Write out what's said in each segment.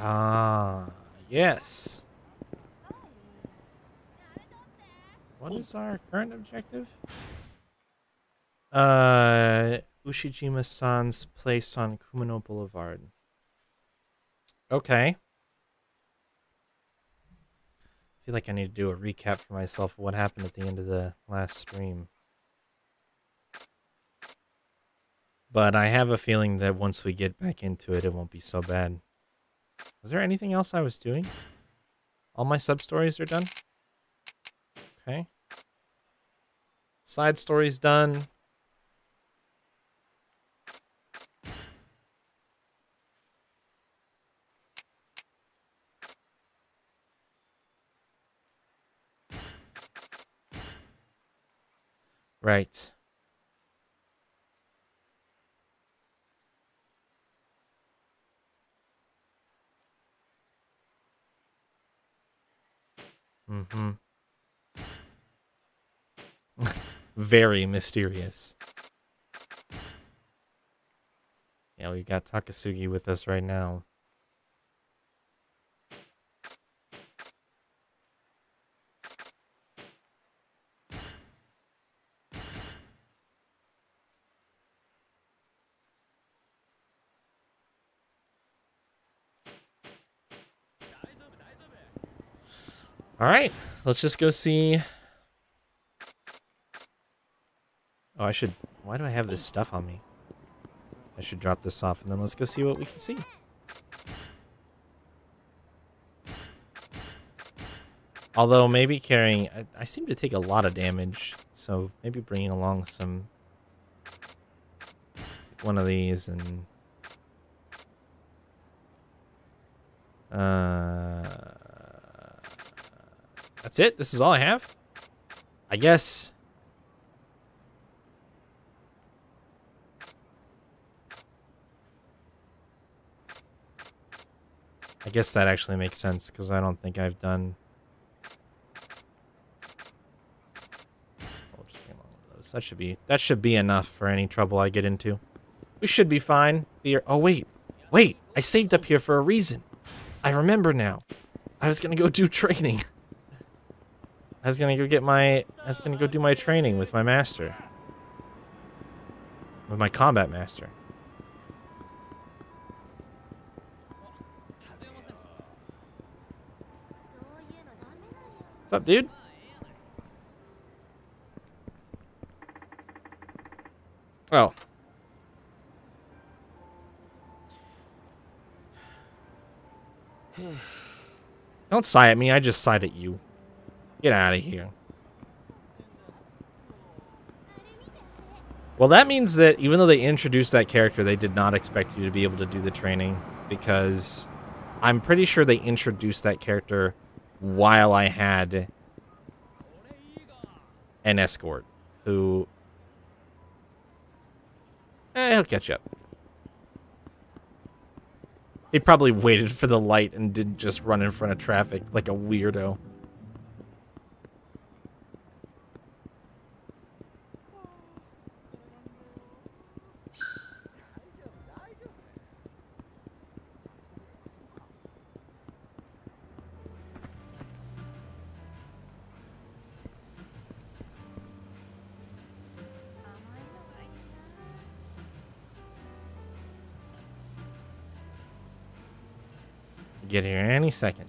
Ah, yes. What is our current objective? Uh, Ushijima-san's place on Kumano Boulevard. Okay. I feel like I need to do a recap for myself of what happened at the end of the last stream. But I have a feeling that once we get back into it, it won't be so bad. Was there anything else I was doing? All my sub-stories are done? Okay. Side stories done. Right. Mm-hmm. Very mysterious. Yeah, we got Takasugi with us right now. All right, let's just go see. Oh, I should. Why do I have this stuff on me? I should drop this off and then let's go see what we can see. Although maybe carrying, I, I seem to take a lot of damage, so maybe bringing along some one of these and uh that's it? This is all I have? I guess... I guess that actually makes sense, because I don't think I've done... Oh, that should be that should be enough for any trouble I get into. We should be fine. Here. Oh wait, wait! I saved up here for a reason. I remember now. I was gonna go do training. I was gonna go get my I was gonna go do my training with my master. With my combat master. What's up, dude? Oh. Don't sigh at me, I just sighed at you. Get out of here. Well, that means that even though they introduced that character, they did not expect you to be able to do the training because I'm pretty sure they introduced that character while I had an escort who... Eh, he'll catch up. He probably waited for the light and didn't just run in front of traffic like a weirdo. Get here any second.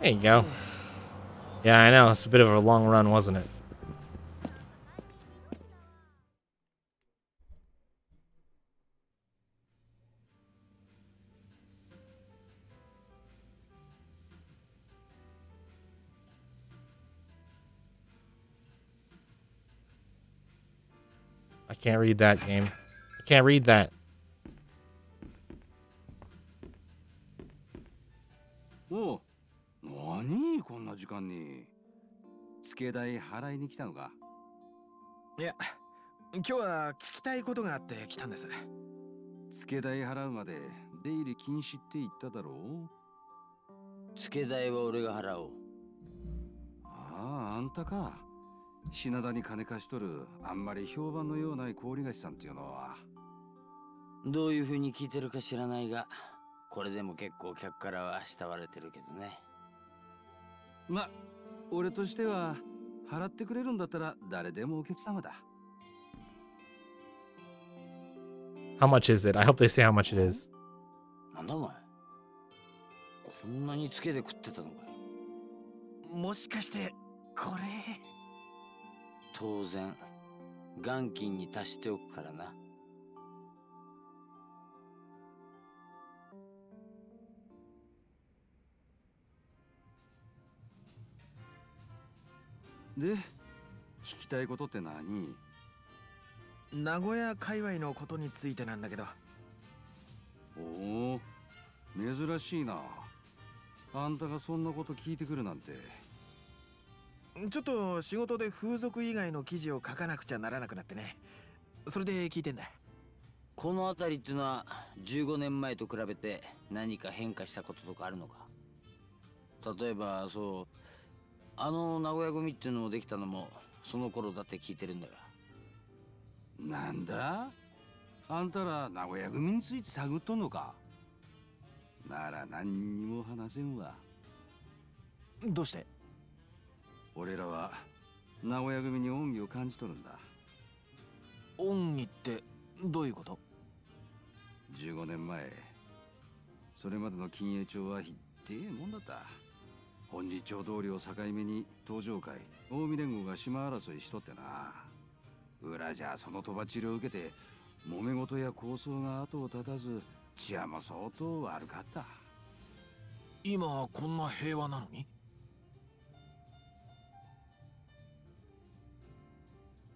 There you go. Yeah, I know. It's a bit of a long run, wasn't it? Can't read that game. I can't read that. Oh, 何こんな時間に。付け代払いに来たのかいや、今日は聞きたいことがあって来たんです。付け代払うまで出入り禁止って言っただろう付け代は俺が払おう。ああ、あんたか。品田に金貸しとるあんまり評判のようない氷菓子さんっていうのは。どういう風に聞いてるか知らないがこれでも結構客からは慕われてるけどね。ま俺としては払ってくれるんだったら誰でもお客様だ。How much is it? I hope they say how much it is. なんだお前。こんなにつけで食ってたのかよ。もしかしてこれ当然元金に足しておくからな。で聞きたいことって何？名古屋界隈のことについてなんだけど。おお珍しいな。あんたがそんなこと聞いてくるなんてちょっと仕事で風俗以外の記事を書かなくちゃならなくなってね。それで聞いてんだ。この辺りっていうのは15年前と比べて何か変化したこととかあるのか？例えばそうあの名古屋組っていうのもできたのもその頃だって聞いてるんだが。なんだ？あんたら名古屋組について探っとんのか？なら何にも話せんわ。どうして？俺らは名古屋組に恩義を感じとるんだ。恩義ってどういうこと？15年前それまでの金栄町はひってえもんだった。本日町通りを境目に東上会近江連合が島争いしとってな。裏じゃそのとばちりを受けて揉め事や抗争が後を絶たず治安も相当悪かった。今こんな平和なのに？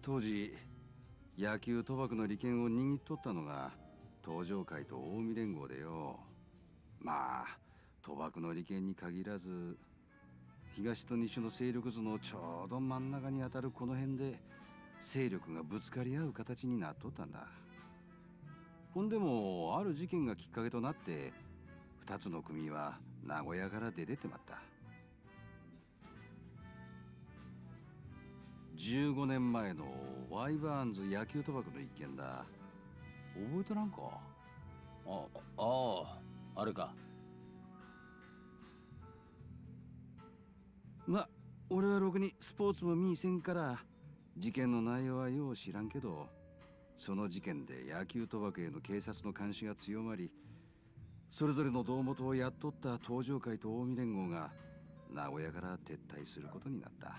当時野球賭博の利権を握っとったのが東上会と近江連合でよ。まあ賭博の利権に限らず東と西の勢力図のちょうど真ん中に当たるこの辺で勢力がぶつかり合う形になっとったんだ。ほんでもある事件がきっかけとなって二つの組は名古屋から出てってまった。15年前のワイバーンズ野球賭博の一件だ。覚えとらんか？ああああれか。ま俺はろくにスポーツも見いせんから事件の内容はよう知らんけどその事件で野球賭博への警察の監視が強まりそれぞれの胴元をやっとった東上会と近江連合が名古屋から撤退することになった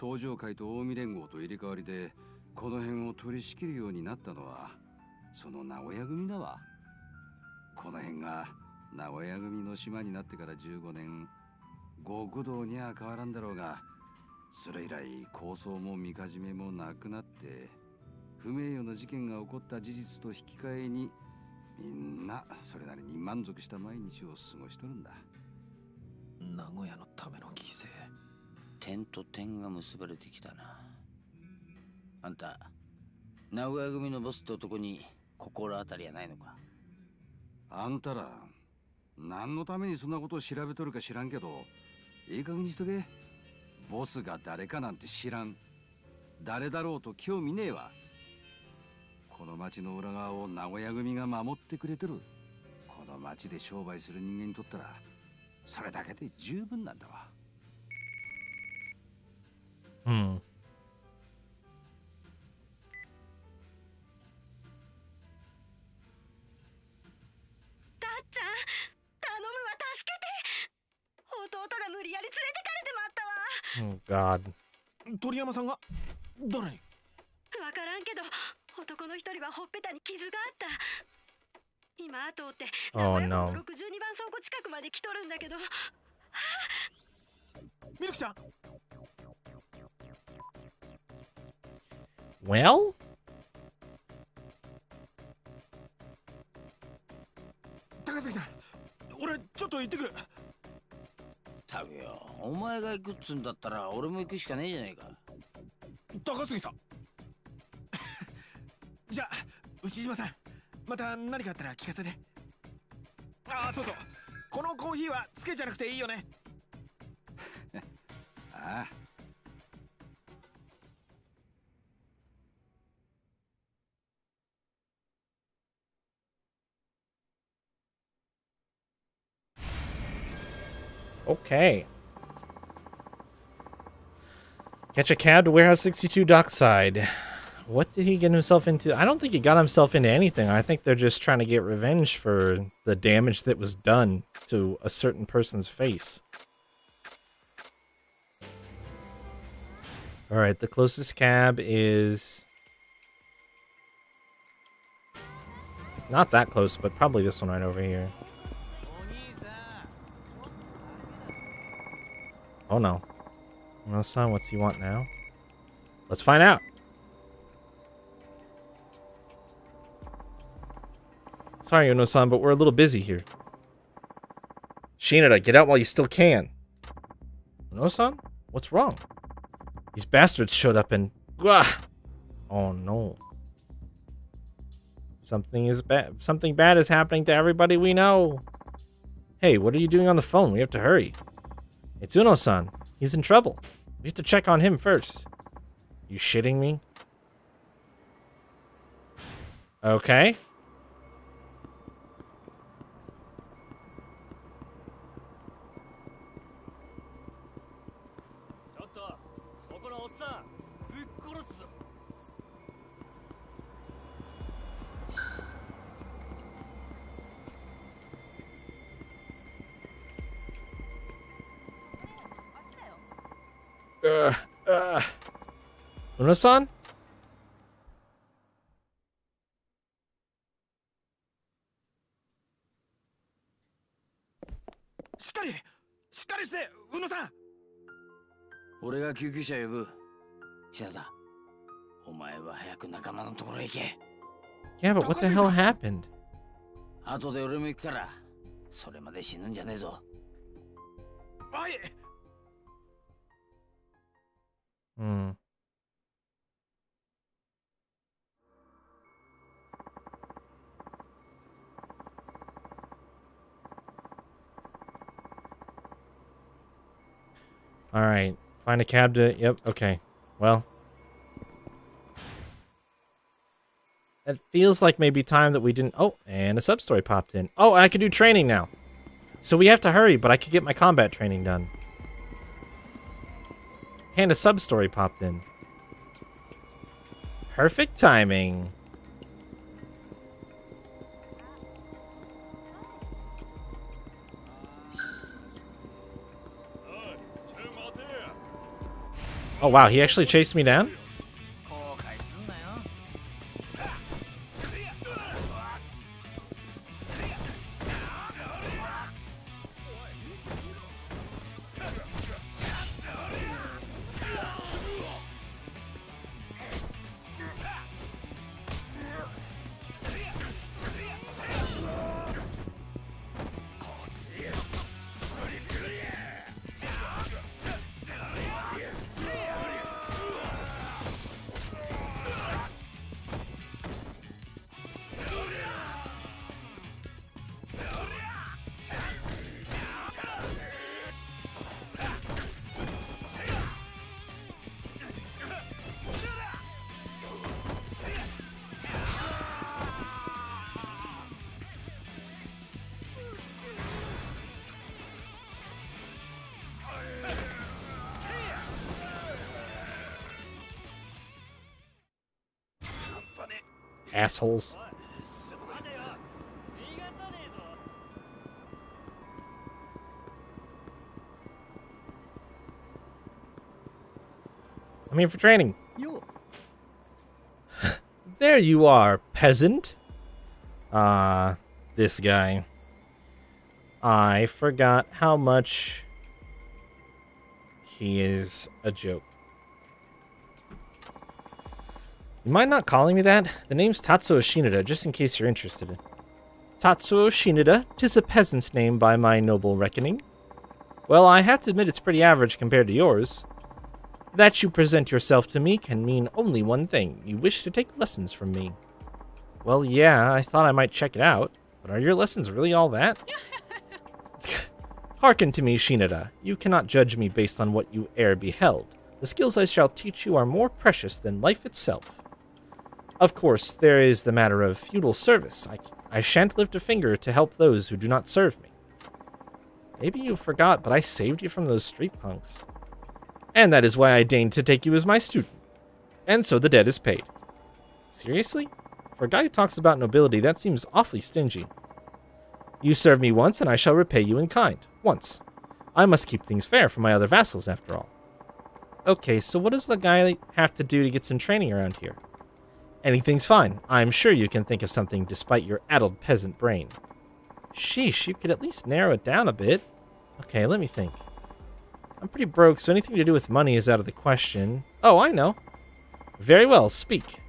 東上会と近江連合と入れ替わりでこの辺を取り仕切るようになったのはその名古屋組だわ。この辺が名古屋組の島になってから15年極道には変わらんだろうがそれ以来構想もみかじめもなくなって不名誉な事件が起こった事実と引き換えにみんなそれなりに満足した毎日を過ごしとるんだ。名古屋のための犠牲。点と点が結ばれてきたな。あんた名古屋組のボスって男に心当たりはないのか？あんたら何のためにそんなことを調べとるか知らんけどいい加減にしとけ。ボスが誰かなんて知らん。誰だろうと興味ねえわ。この町の裏側を名古屋組が守ってくれてる。この町で商売する人間にとったらそれだけで十分なんだわ。Hmm. たっちゃん頼むわ助けて弟が無理やり連れてかれてまったわ Oh God. 鳥山さんが誰に？わからんけど男の一人はほっぺたに傷があった今後って Oh 名古屋 no. 港62番倉庫近くまで来とるんだけどミルクちゃん Well, 高崎さん俺ちょっと行ってくる。たくよお前が行くっつんだったら俺も行くしかねえじゃねえか。高杉さん。じゃあ牛島さんまた何かあったら聞かせて。ああそうそう。このコーヒーはつけじゃなくていいよね。な Okay. Catch a cab to Warehouse 62 Dockside. What did he get himself into? I don't think he got himself into anything. I think they're just trying to get revenge for the damage that was done to a certain person's face. Alright, the closest cab is... Not that close, but probably this one right over here. Oh no. No, son, what's he want now? Let's find out. Sorry, Uno-san, but we're a little busy here. Shinada, get out while you still can. Uno-san? What's wrong? These bastards showed up and... Gah! Oh no. Something is bad. Something bad is happening to everybody we know. Hey, what are you doing on the phone? We have to hurry. It's Uno-san. He's in trouble. We have to check on him first. You shitting me? Okay. Uno-san? しっかりしっかりして宇野さん俺が救急車呼ぶ品田お前は早く仲間のところへ行け Yeah, but what the hell happened? 後で俺も行くからそれまで死ぬんじゃねえぞはい Hmm. All right. Find a cab to. Yep. Okay. Well. It feels like maybe time that we didn't. Oh, and a sub story popped in. Oh, and I can do training now. So we have to hurry, but I could get my combat training done. And a sub story popped in. Perfect timing. Oh wow, he actually chased me down? Assholes. I'm here for training. there you are, peasant. Ah, uh, this guy. I forgot how much he is a joke. You mind not calling me that? The name's Tatsuo Shinada, just in case you're interested. Tatsuo Shinada, tis a peasant's name by my noble reckoning. Well, I have to admit it's pretty average compared to yours. That you present yourself to me can mean only one thing. You wish to take lessons from me. Well, yeah, I thought I might check it out. But are your lessons really all that? Hearken to me, Shinada. You cannot judge me based on what you ere beheld. The skills I shall teach you are more precious than life itself. Of course, there is the matter of feudal service. I, I shan't lift a finger to help those who do not serve me. Maybe you forgot, but I saved you from those street punks. And that is why I deigned to take you as my student. And so the debt is paid. Seriously? For a guy who talks about nobility, that seems awfully stingy. You served me once, and I shall repay you in kind. Once. I must keep things fair for my other vassals, after all. Okay, so what does the guy have to do to get some training around here? Anything's fine. I'm sure you can think of something despite your addled peasant brain. Sheesh, you could at least narrow it down a bit. Okay, let me think. I'm pretty broke, so anything to do with money is out of the question. Oh, I know. Very well, speak.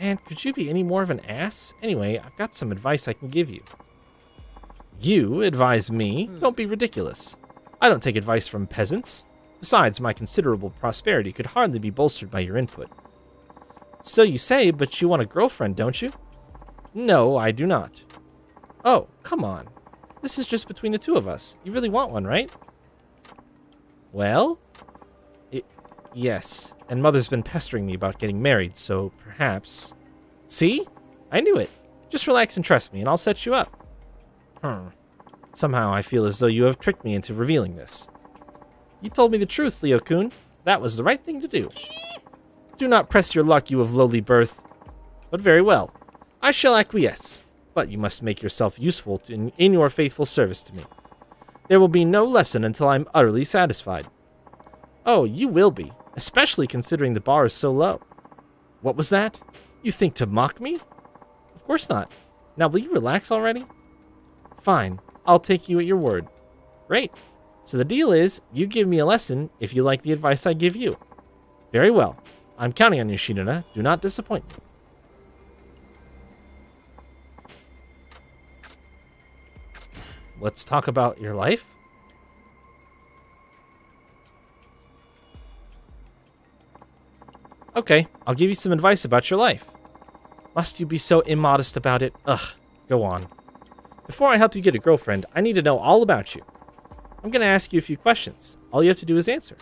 Man, could you be any more of an ass? Anyway, I've got some advice I can give you. You advise me? Hmm. Don't be ridiculous. I don't take advice from peasants. Besides, my considerable prosperity could hardly be bolstered by your input. So you say, but you want a girlfriend, don't you? No, I do not. Oh, come on. This is just between the two of us. You really want one, right? Well? It, yes. And Mother's been pestering me about getting married, so perhaps... See? I knew it. Just relax and trust me, and I'll set you up. Hmm. Somehow I feel as though you have tricked me into revealing this. You told me the truth, Leo-kun. That was the right thing to do. Do not press your luck, you of lowly birth. But very well. I shall acquiesce. But you must make yourself useful to, in, in your faithful service to me. There will be no lesson until I am utterly satisfied. Oh, you will be, especially considering the bar is so low. What was that? You think to mock me? Of course not. Now, will you relax already? Fine, I'll take you at your word. Great. So the deal is, you give me a lesson if you like the advice I give you. Very well. I'm counting on you, Shinada. Do not disappoint me. Let's talk about your life. Okay, I'll give you some advice about your life. Must you be so immodest about it? Ugh, go on. Before I help you get a girlfriend, I need to know all about you. I'm going to ask you a few questions. All you have to do is answer.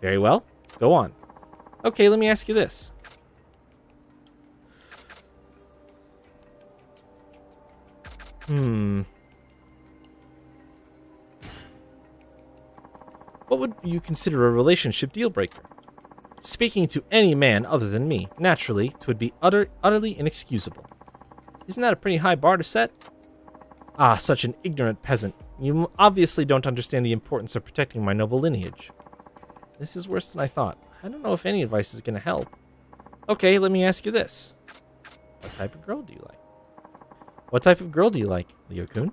Very well, go on. Okay, let me ask you this. Hmm. What would you consider a relationship deal breaker? Speaking to any man other than me, naturally, it would be utter, utterly inexcusable. Isn't that a pretty high bar to set? Ah, such an ignorant peasant. You obviously don't understand the importance of protecting my noble lineage. This is worse than I thought. I don't know if any advice is going to help. Okay, let me ask you this. What type of girl do you like? What type of girl do you like, Leo-kun?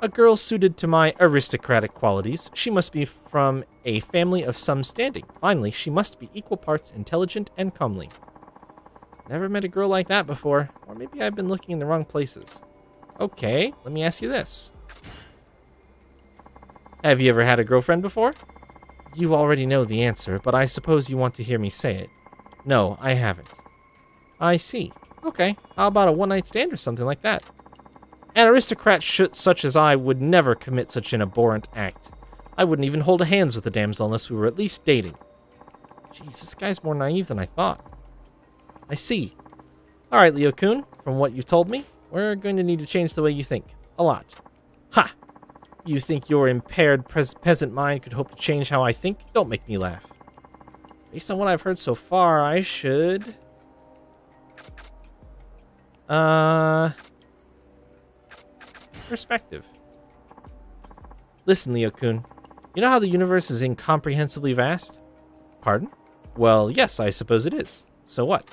A girl suited to my aristocratic qualities. She must be from a family of some standing. Finally, she must be equal parts intelligent and comely. Never met a girl like that before. Or maybe I've been looking in the wrong places. Okay, let me ask you this. Have you ever had a girlfriend before? You already know the answer, but I suppose you want to hear me say it. No, I haven't. I see. Okay, how about a one-night stand or something like that? An aristocrat such as I would never commit such an abhorrent act. I wouldn't even hold hands with a damsel unless we were at least dating. Jeez, this guy's more naive than I thought. I see. Alright, Leo-kun, from what you've told me, we're going to need to change the way you think. A lot. Ha! You think your impaired peasant mind could hope to change how I think? Don't make me laugh. Based on what I've heard so far, I should... Uh... Perspective. Listen, Leo-kun. You know how the universe is incomprehensibly vast? Pardon? Well, yes, I suppose it is. So what?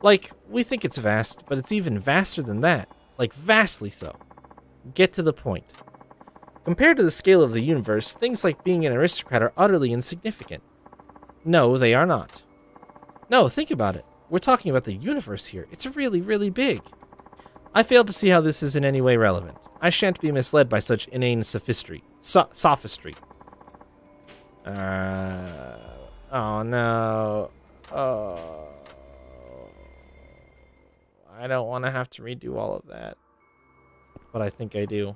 Like, we think it's vast, but it's even vaster than that. Like, vastly so. Get to the point. Compared to the scale of the universe, things like being an aristocrat are utterly insignificant. No, they are not. No, think about it. We're talking about the universe here. It's really, really big. I fail to see how this is in any way relevant. I shan't be misled by such inane sophistry. So sophistry. Uh, oh no. Oh. I don't want to have to redo all of that. But I think I do.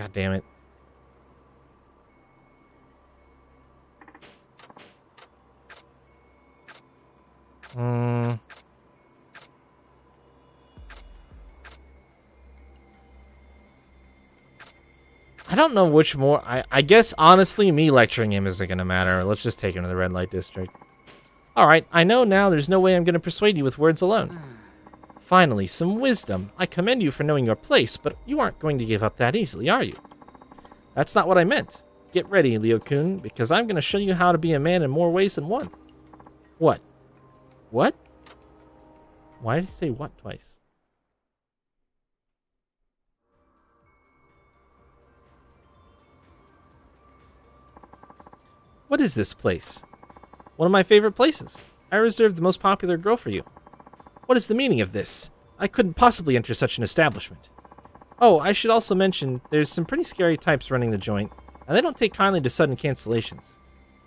God damn it. Hmm. I don't know which more. I, I guess, honestly, me lecturing him isn't going to matter. Let's just take him to the red light district. Alright, I know now there's no way I'm going to persuade you with words alone. Finally, some wisdom. I commend you for knowing your place, but you aren't going to give up that easily, are you? That's not what I meant. Get ready, Leo-kun, because I'm going to show you how to be a man in more ways than one. What? What? Why did he say what twice? What is this place? One of my favorite places. I reserved the most popular girl for you. What is the meaning of this? I couldn't possibly enter such an establishment. Oh, I should also mention, there's some pretty scary types running the joint, and they don't take kindly to sudden cancellations.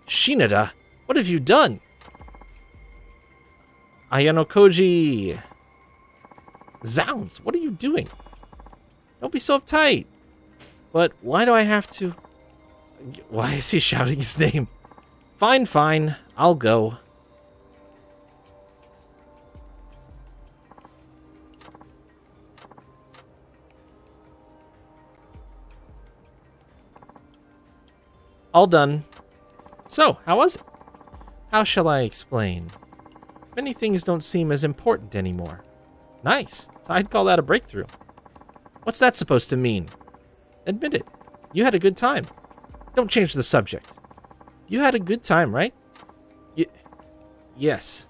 Shinada, what have you done? Ayano Koji! Zounds, what are you doing? Don't be so uptight. But why do I have to... Why is he shouting his name? Fine, fine. I'll go. All done. So, how was it? How shall I explain? Many things don't seem as important anymore. Nice. I'd call that a breakthrough. What's that supposed to mean? Admit it. You had a good time. Don't change the subject. You had a good time, right? Yes.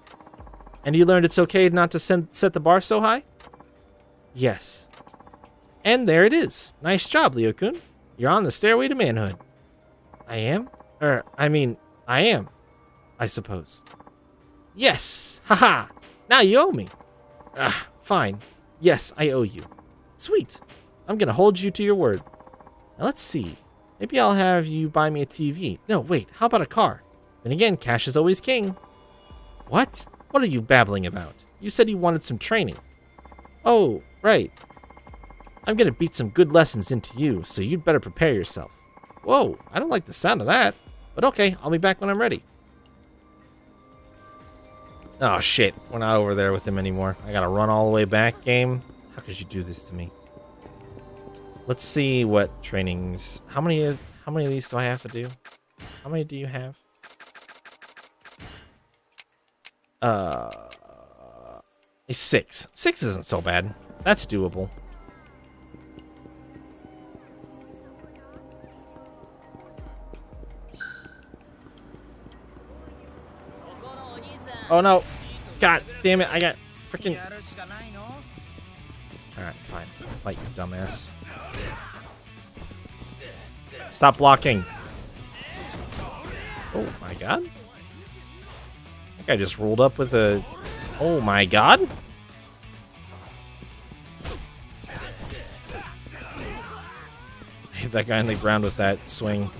And you learned it's okay not to send, set the bar so high? Yes. And there it is. Nice job, Leo-kun. You're on the stairway to manhood. I am? Er, I mean, I am. I suppose. Yes! Haha! Now you owe me. Ah, fine. Yes, I owe you. Sweet. I'm gonna hold you to your word. Now let's see. Maybe I'll have you buy me a TV. No, wait, how about a car? Then again, cash is always king. What? What are you babbling about? You said you wanted some training. Oh, right. I'm gonna beat some good lessons into you, so you'd better prepare yourself. Whoa, I don't like the sound of that. But okay, I'll be back when I'm ready. Oh shit, we're not over there with him anymore. I gotta run all the way back, game. How could you do this to me? Let's see what trainings. How many? How many of these do I have to do? How many do you have? Uh, six. Six isn't so bad. That's doable. Oh no! God damn it! I got freaking. Alright, fine. Fight you, dumbass. Stop blocking. Oh my god. That guy just rolled up with a... Oh my god. Hit that guy in the ground with that swing.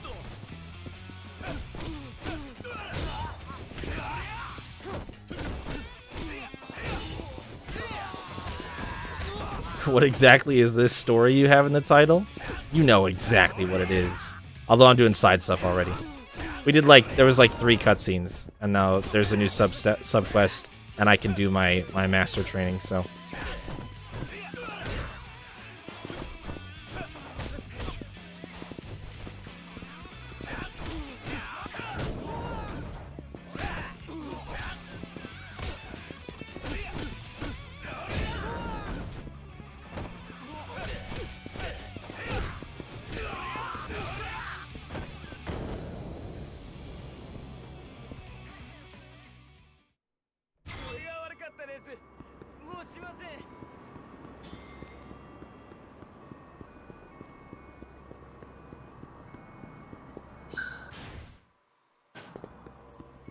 what exactly is this story you have in the title? You know exactly what it is. Although I'm doing side stuff already. We did like, there was like three cutscenes, and now there's a new sub sub quest, and I can do my, my master training, so.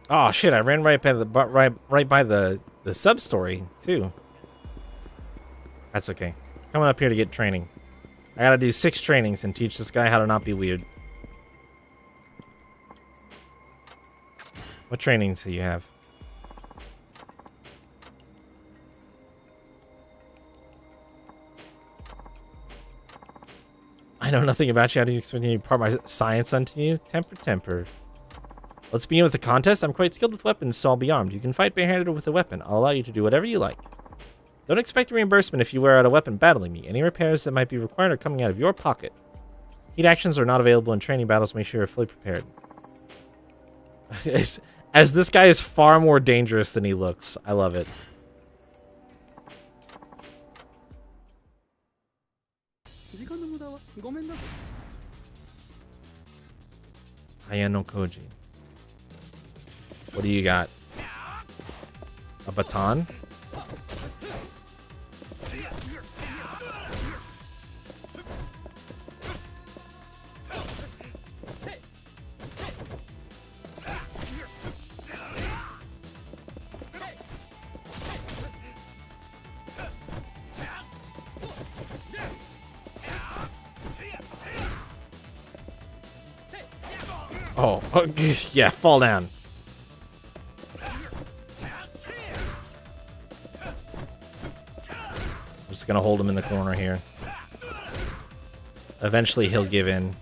Oh shit! I ran right by the right right by the the sub story too. That's okay. Coming up here to get training. I gotta do six trainings and teach this guy how to not be weird. What trainings do you have? Know nothing about you. How do you expect me to impart my science unto you? Temper, temper. Let's begin with the contest. I'm quite skilled with weapons, so I'll be armed. You can fight barehanded or with a weapon. I'll allow you to do whatever you like. Don't expect reimbursement if you wear out a weapon battling me. Any repairs that might be required are coming out of your pocket. Heat actions are not available in training battles. Make sure you're fully prepared. as this guy is far more dangerous than he looks. I love it. ごめんなさい Hayano Koji. What do you got? A baton? Oh, yeah, fall down. I'm just gonna hold him in the corner here. Eventually he'll give in.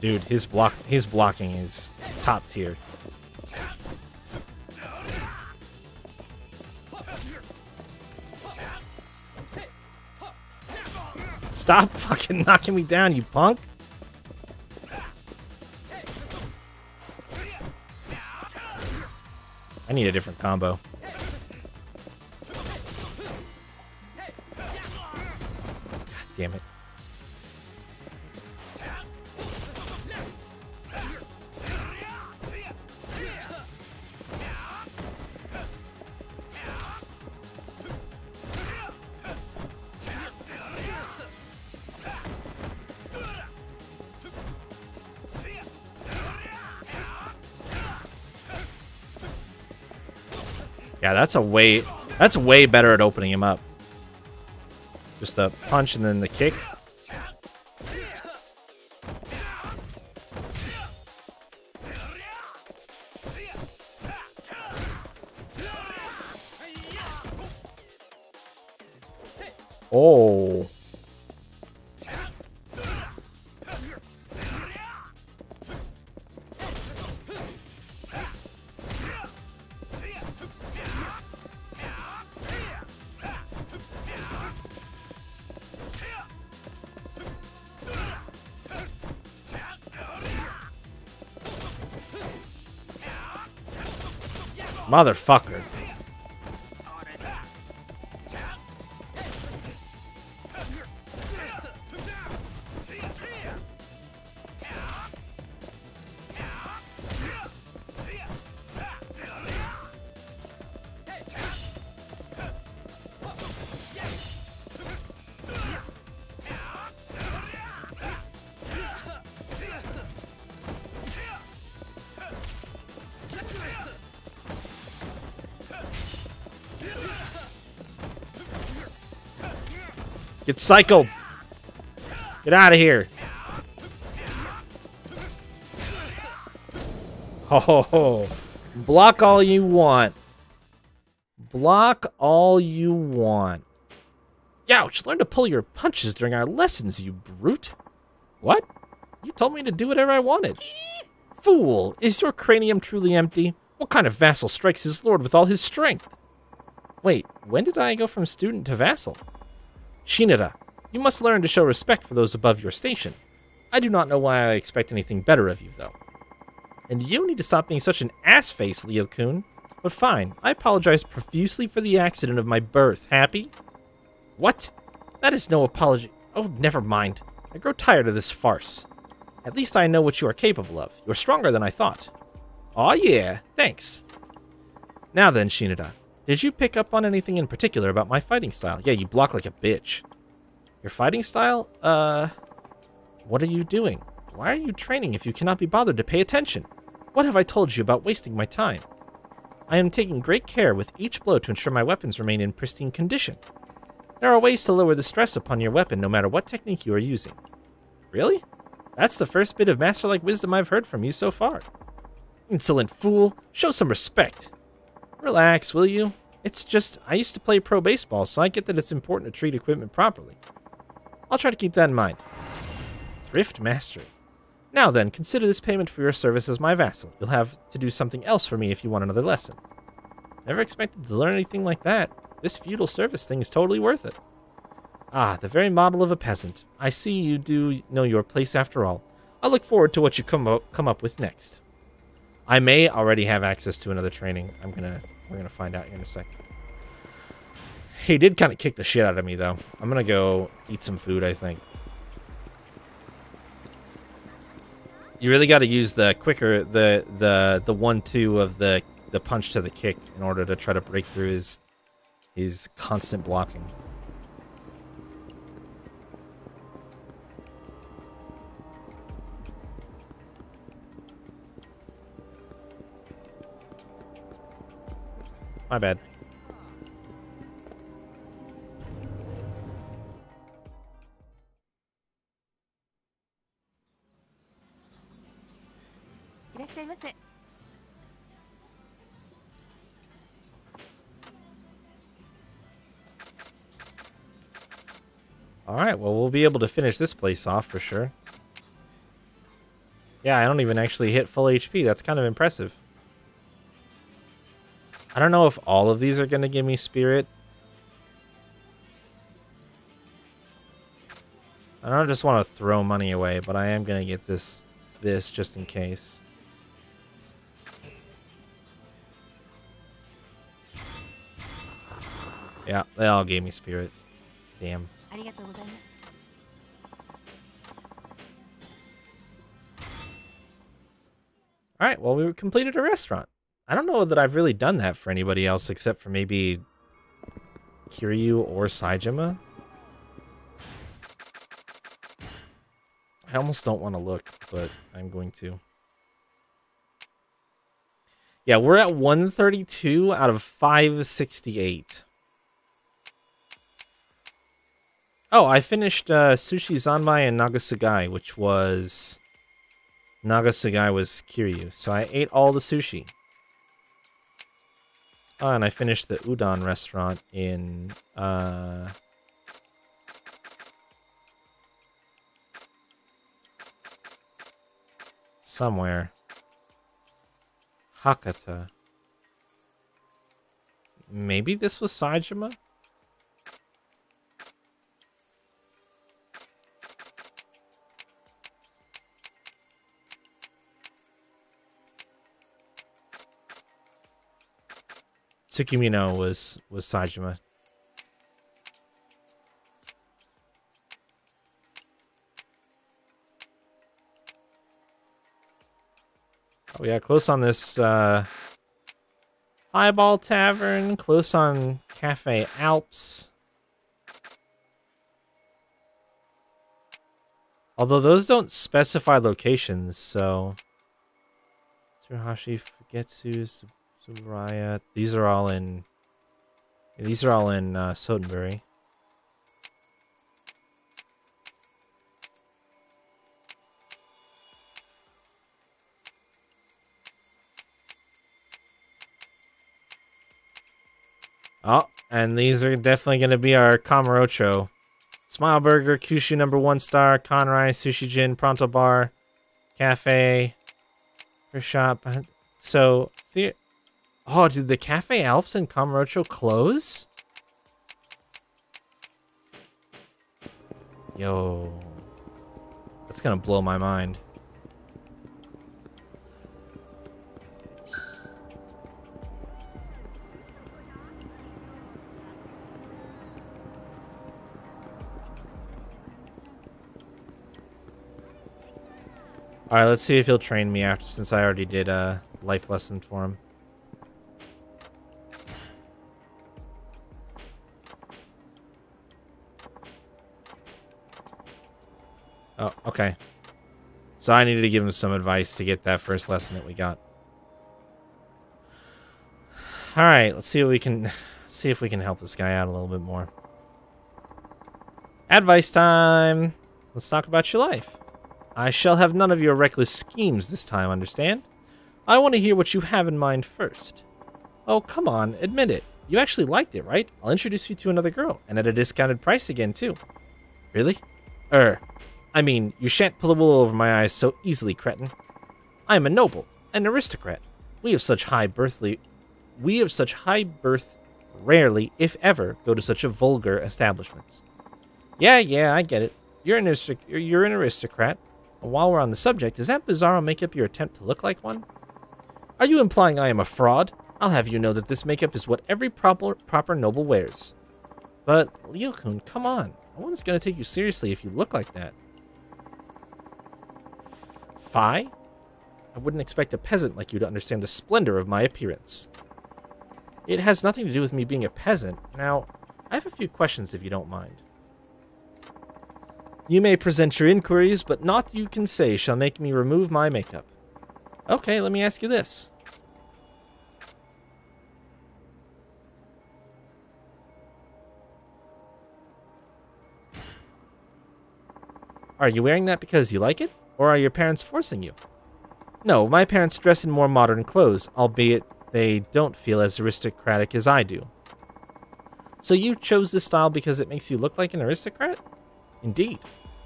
Dude, his block his blocking is top tier. Stop fucking knocking me down, you punk. I need a different combo. That's a way that's way better at opening him up. Just a punch and then the kick. Motherfucker. Psycho. Get out of here. Ho. Block all you want. Block all you want. Youch, learn to pull your punches during our lessons, you brute. What? You told me to do whatever I wanted. Fool, is your cranium truly empty? What kind of vassal strikes his lord with all his strength? Wait, when did I go from student to vassal? Shinada, you must learn to show respect for those above your station. I do not know why I expect anything better of you, though. And you need to stop being such an ass face, Leo Kun. But fine, I apologize profusely for the accident of my birth. Happy? What? That is no apology. Oh, never mind. I grow tired of this farce. At least I know what you are capable of. You're stronger than I thought. Aw yeah, thanks. Now then, Shinada, did you pick up on anything in particular about my fighting style? Yeah, you block like a bitch. Your fighting style? Uh, what are you doing? Why are you training if you cannot be bothered to pay attention? What have I told you about wasting my time? I am taking great care with each blow to ensure my weapons remain in pristine condition. There are ways to lower the stress upon your weapon no matter what technique you are using. Really? That's the first bit of master-like wisdom I've heard from you so far. Insolent fool, show some respect. Relax, will you? It's just, I used to play pro baseball, so I get that it's important to treat equipment properly. I'll try to keep that in mind. Thrift Mastery. Now then, consider this payment for your service as my vassal. You'll have to do something else for me if you want another lesson. Never expected to learn anything like that. This feudal service thing is totally worth it. Ah, the very model of a peasant. I see you do know your place after all. I look forward to what you come up, come up with next. I may already have access to another training. I'm gonna we're gonna find out here in a second. He did kind of kick the shit out of me though. I'm gonna go eat some food. I think. You really got to use the quicker the the the one two of the the punch to the kick in order to try to break through his his constant blocking. My bad. Alright, well, we'll be able to finish this place off for sure. Yeah, I don't even actually hit full HP. That's kind of impressive. I don't know if all of these are going to give me spirit. I don't just want to throw money away, but I am going to get this this just in case. Yeah, they all gave me spirit. Damn. Alright, well, we completed a restaurant. I don't know that I've really done that for anybody else except for maybe Kiryu or Saejima. I almost don't want to look, but I'm going to. Yeah, we're at 132 out of 568. Oh, I finished uh, Sushi Zanmai and Nagasugai, which was... Nagasugai was Kiryu. So I ate all the sushi. Oh, and I finished the udon restaurant in uh, somewhere. Hakata. Maybe this was Saejima? Tsukimino was was Saejima. Oh yeah, close on this uh, Highball Tavern, close on Cafe Alps. Although those don't specify locations, so Tsuruhashi Fugetsu Subaraya. These are all in. These are all in uh, Sotenbori. Oh, and these are definitely going to be our Kamurocho. Smile Burger, Kyushu number one star, Konrai, Sushi Jin, Pronto Bar, Cafe, shop. So, the Oh, did the Cafe Alps in Kamurocho close? Yo. That's gonna blow my mind. Alright, let's see if he'll train me after since I already did a life lesson for him. Oh, okay. So I needed to give him some advice to get that first lesson that we got. All right, let's see what we can see if we can help this guy out a little bit more. Advice time. Let's talk about your life. I shall have none of your reckless schemes this time, understand? I want to hear what you have in mind first. Oh, come on, admit it. You actually liked it, right? I'll introduce you to another girl, and at a discounted price again, too. Really? Er, I mean, you shan't pull the wool over my eyes so easily, cretin. I am a noble, an aristocrat. We have such high birthly... We of such high birth rarely, if ever, go to such a vulgar establishments. Yeah, yeah, I get it. You're an, you're an aristocrat. And while we're on the subject, is that bizarro makeup your attempt to look like one? Are you implying I am a fraud? I'll have you know that this makeup is what every proper, proper noble wears. But, Leo-kun, come on. No one's gonna take you seriously if you look like that. Fi? I wouldn't expect a peasant like you to understand the splendor of my appearance. It has nothing to do with me being a peasant. Now, I have a few questions if you don't mind. You may present your inquiries, but naught you can say shall make me remove my makeup. Okay, let me ask you this. Are you wearing that because you like it? Or are your parents forcing you? No, my parents dress in more modern clothes, albeit they don't feel as aristocratic as I do. So you chose this style because it makes you look like an aristocrat? Indeed.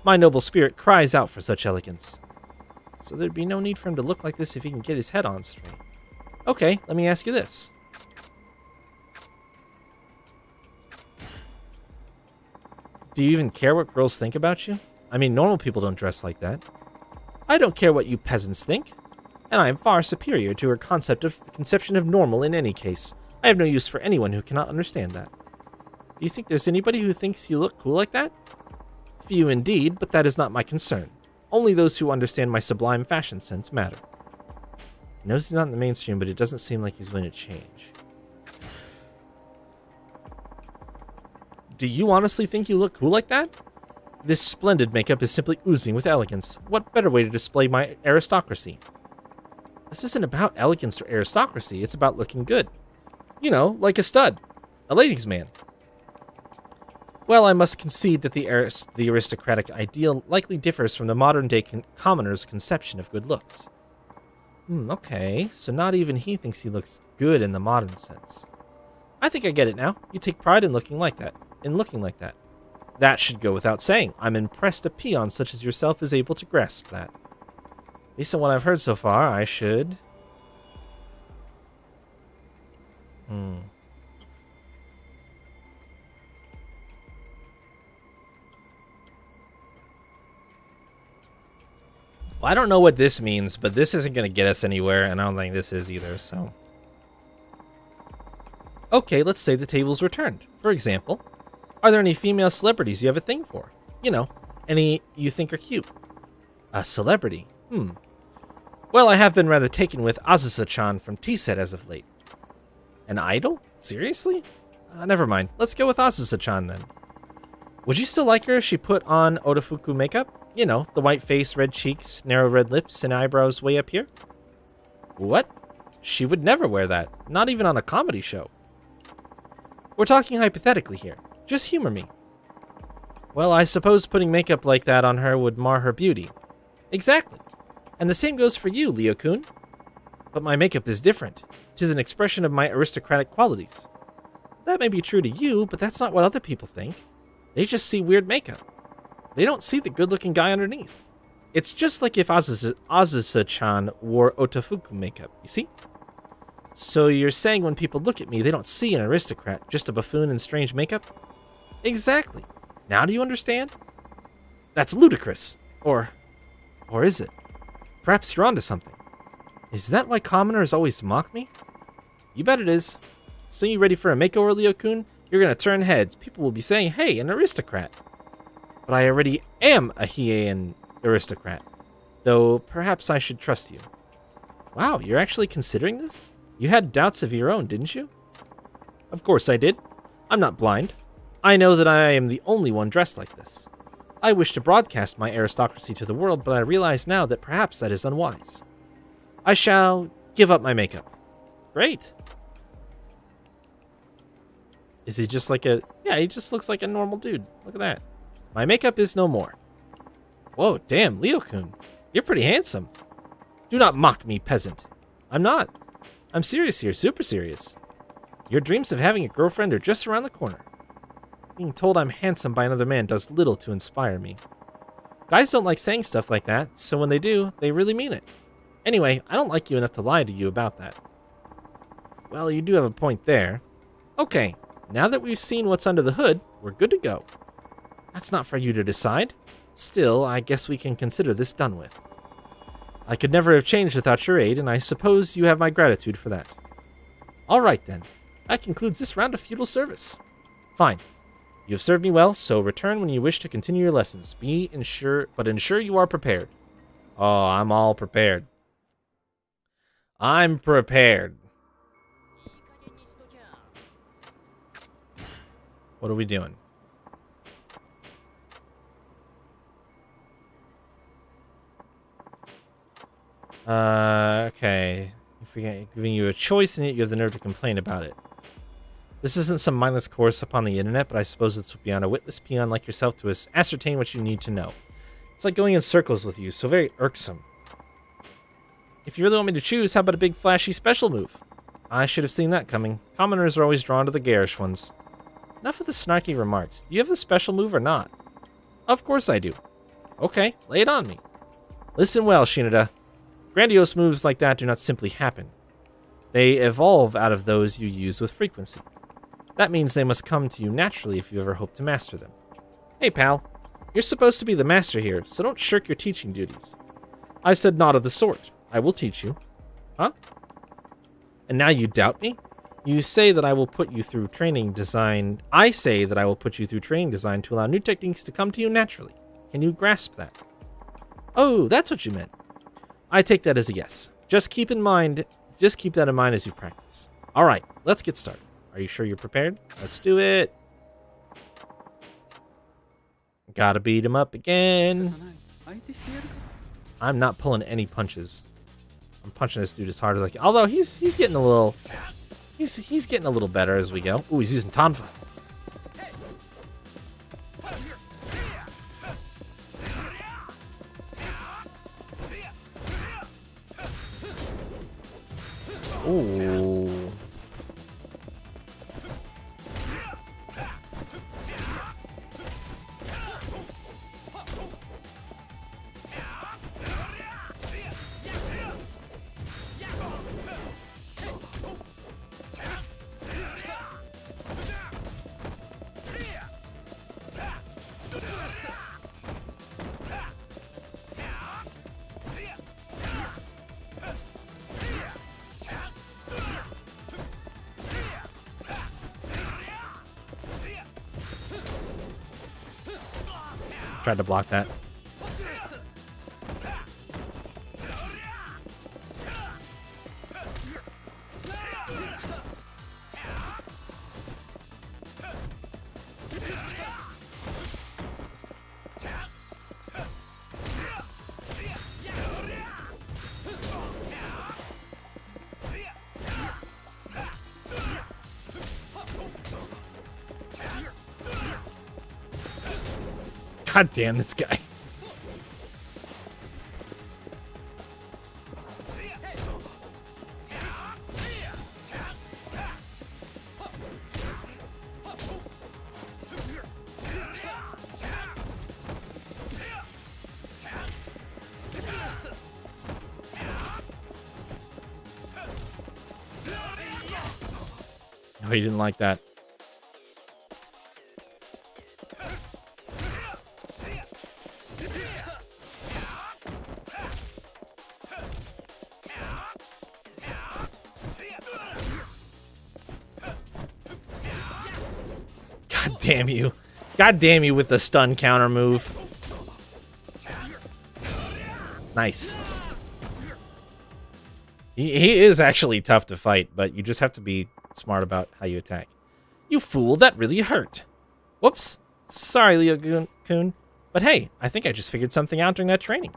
My noble spirit cries out for such elegance. So there'd be no need for him to look like this if he can get his head on straight. Okay, let me ask you this. Do you even care what girls think about you? I mean, normal people don't dress like that. I don't care what you peasants think, and I am far superior to her concept of conception of normal in any case. I have no use for anyone who cannot understand that. Do you think there's anybody who thinks you look cool like that? Few indeed, but that is not my concern. Only those who understand my sublime fashion sense matter. He knows he's not in the mainstream, but it doesn't seem like he's going to change. Do you honestly think you look cool like that? This splendid makeup is simply oozing with elegance. What better way to display my aristocracy? This isn't about elegance or aristocracy, it's about looking good. You know, like a stud. A ladies' man. Well, I must concede that the, arist the aristocratic ideal likely differs from the modern-day con commoner's conception of good looks. Hmm, okay, so not even he thinks he looks good in the modern sense. I think I get it now. You take pride in looking like that. In looking like that. That should go without saying. I'm impressed a peon such as yourself is able to grasp that. Based on what I've heard so far, I should... Hmm. Well, I don't know what this means, but this isn't going to get us anywhere, and I don't think this is either, so... Okay, let's say the table's returned. For example, are there any female celebrities you have a thing for? You know, any you think are cute? A celebrity? Hmm. Well, I have been rather taken with Azusa-chan from T-Set as of late. An idol? Seriously? Uh, never mind. Let's go with Azusa-chan then. Would you still like her if she put on Otafuku makeup? You know, the white face, red cheeks, narrow red lips, and eyebrows way up here? What? She would never wear that. Not even on a comedy show. We're talking hypothetically here. Just humor me. Well, I suppose putting makeup like that on her would mar her beauty. Exactly. And the same goes for you, Leo-kun. But my makeup is different. Tis an expression of my aristocratic qualities. That may be true to you, but that's not what other people think. They just see weird makeup. They don't see the good-looking guy underneath. It's just like if Azusa-chan wore Otafuku makeup, you see? So you're saying when people look at me, they don't see an aristocrat, just a buffoon in strange makeup? Exactly. Now do you understand? That's ludicrous. Or... or is it? Perhaps you're onto something. Is that why commoners always mock me? You bet it is. So you ready for a makeover, Leo-kun? You're gonna turn heads. People will be saying, hey, an aristocrat. But I already am a Heian aristocrat. Though, perhaps I should trust you. Wow, you're actually considering this? You had doubts of your own, didn't you? Of course I did. I'm not blind. I know that I am the only one dressed like this. I wish to broadcast my aristocracy to the world, but I realize now that perhaps that is unwise. I shall give up my makeup. Great. Is he just like a... Yeah, he just looks like a normal dude. Look at that. My makeup is no more. Whoa, damn, Leo-kun. You're pretty handsome. Do not mock me, peasant. I'm not. I'm serious here, super serious. Your dreams of having a girlfriend are just around the corner. Being told I'm handsome by another man does little to inspire me. Guys don't like saying stuff like that, so when they do, they really mean it. Anyway, I don't like you enough to lie to you about that. Well, you do have a point there. Okay, now that we've seen what's under the hood, we're good to go. That's not for you to decide. Still, I guess we can consider this done with. I could never have changed without your aid, and I suppose you have my gratitude for that. All right, then. That concludes this round of feudal service. Fine. You have served me well, so return when you wish to continue your lessons. Be ensure, but ensure you are prepared. Oh, I'm all prepared. I'm prepared. What are we doing? Uh, okay. If we're giving you a choice and you have the nerve to complain about it. This isn't some mindless course upon the internet, but I suppose it's beyond a witless peon like yourself to ascertain what you need to know. It's like going in circles with you, so very irksome. If you really want me to choose, how about a big flashy special move? I should have seen that coming. Commoners are always drawn to the garish ones. Enough of the snarky remarks. Do you have a special move or not? Of course I do. Okay, lay it on me. Listen well, Shinada. Grandiose moves like that do not simply happen. They evolve out of those you use with frequency. That means they must come to you naturally if you ever hope to master them. Hey, pal. You're supposed to be the master here, so don't shirk your teaching duties. I've said not of the sort. I will teach you. Huh? And now you doubt me? You say that I will put you through training design. I say that I will put you through training design to allow new techniques to come to you naturally. Can you grasp that? Oh, that's what you meant. I take that as a yes. Just keep in mind, just keep that in mind as you practice. All right, let's get started. Are you sure you're prepared? Let's do it. Gotta beat him up again. I'm not pulling any punches. I'm punching this dude as hard as I can. Although he's he's getting a little he's he's getting a little better as we go. Ooh, he's using Tonfa. Ooh. Tried to block that. God damn this guy. Oh, he didn't like that. God damn you with the stun counter move. Nice. He, he is actually tough to fight, but you just have to be smart about how you attack. You fool, that really hurt. Whoops. Sorry, Leo Kun- Kun. But hey, I think I just figured something out during that training.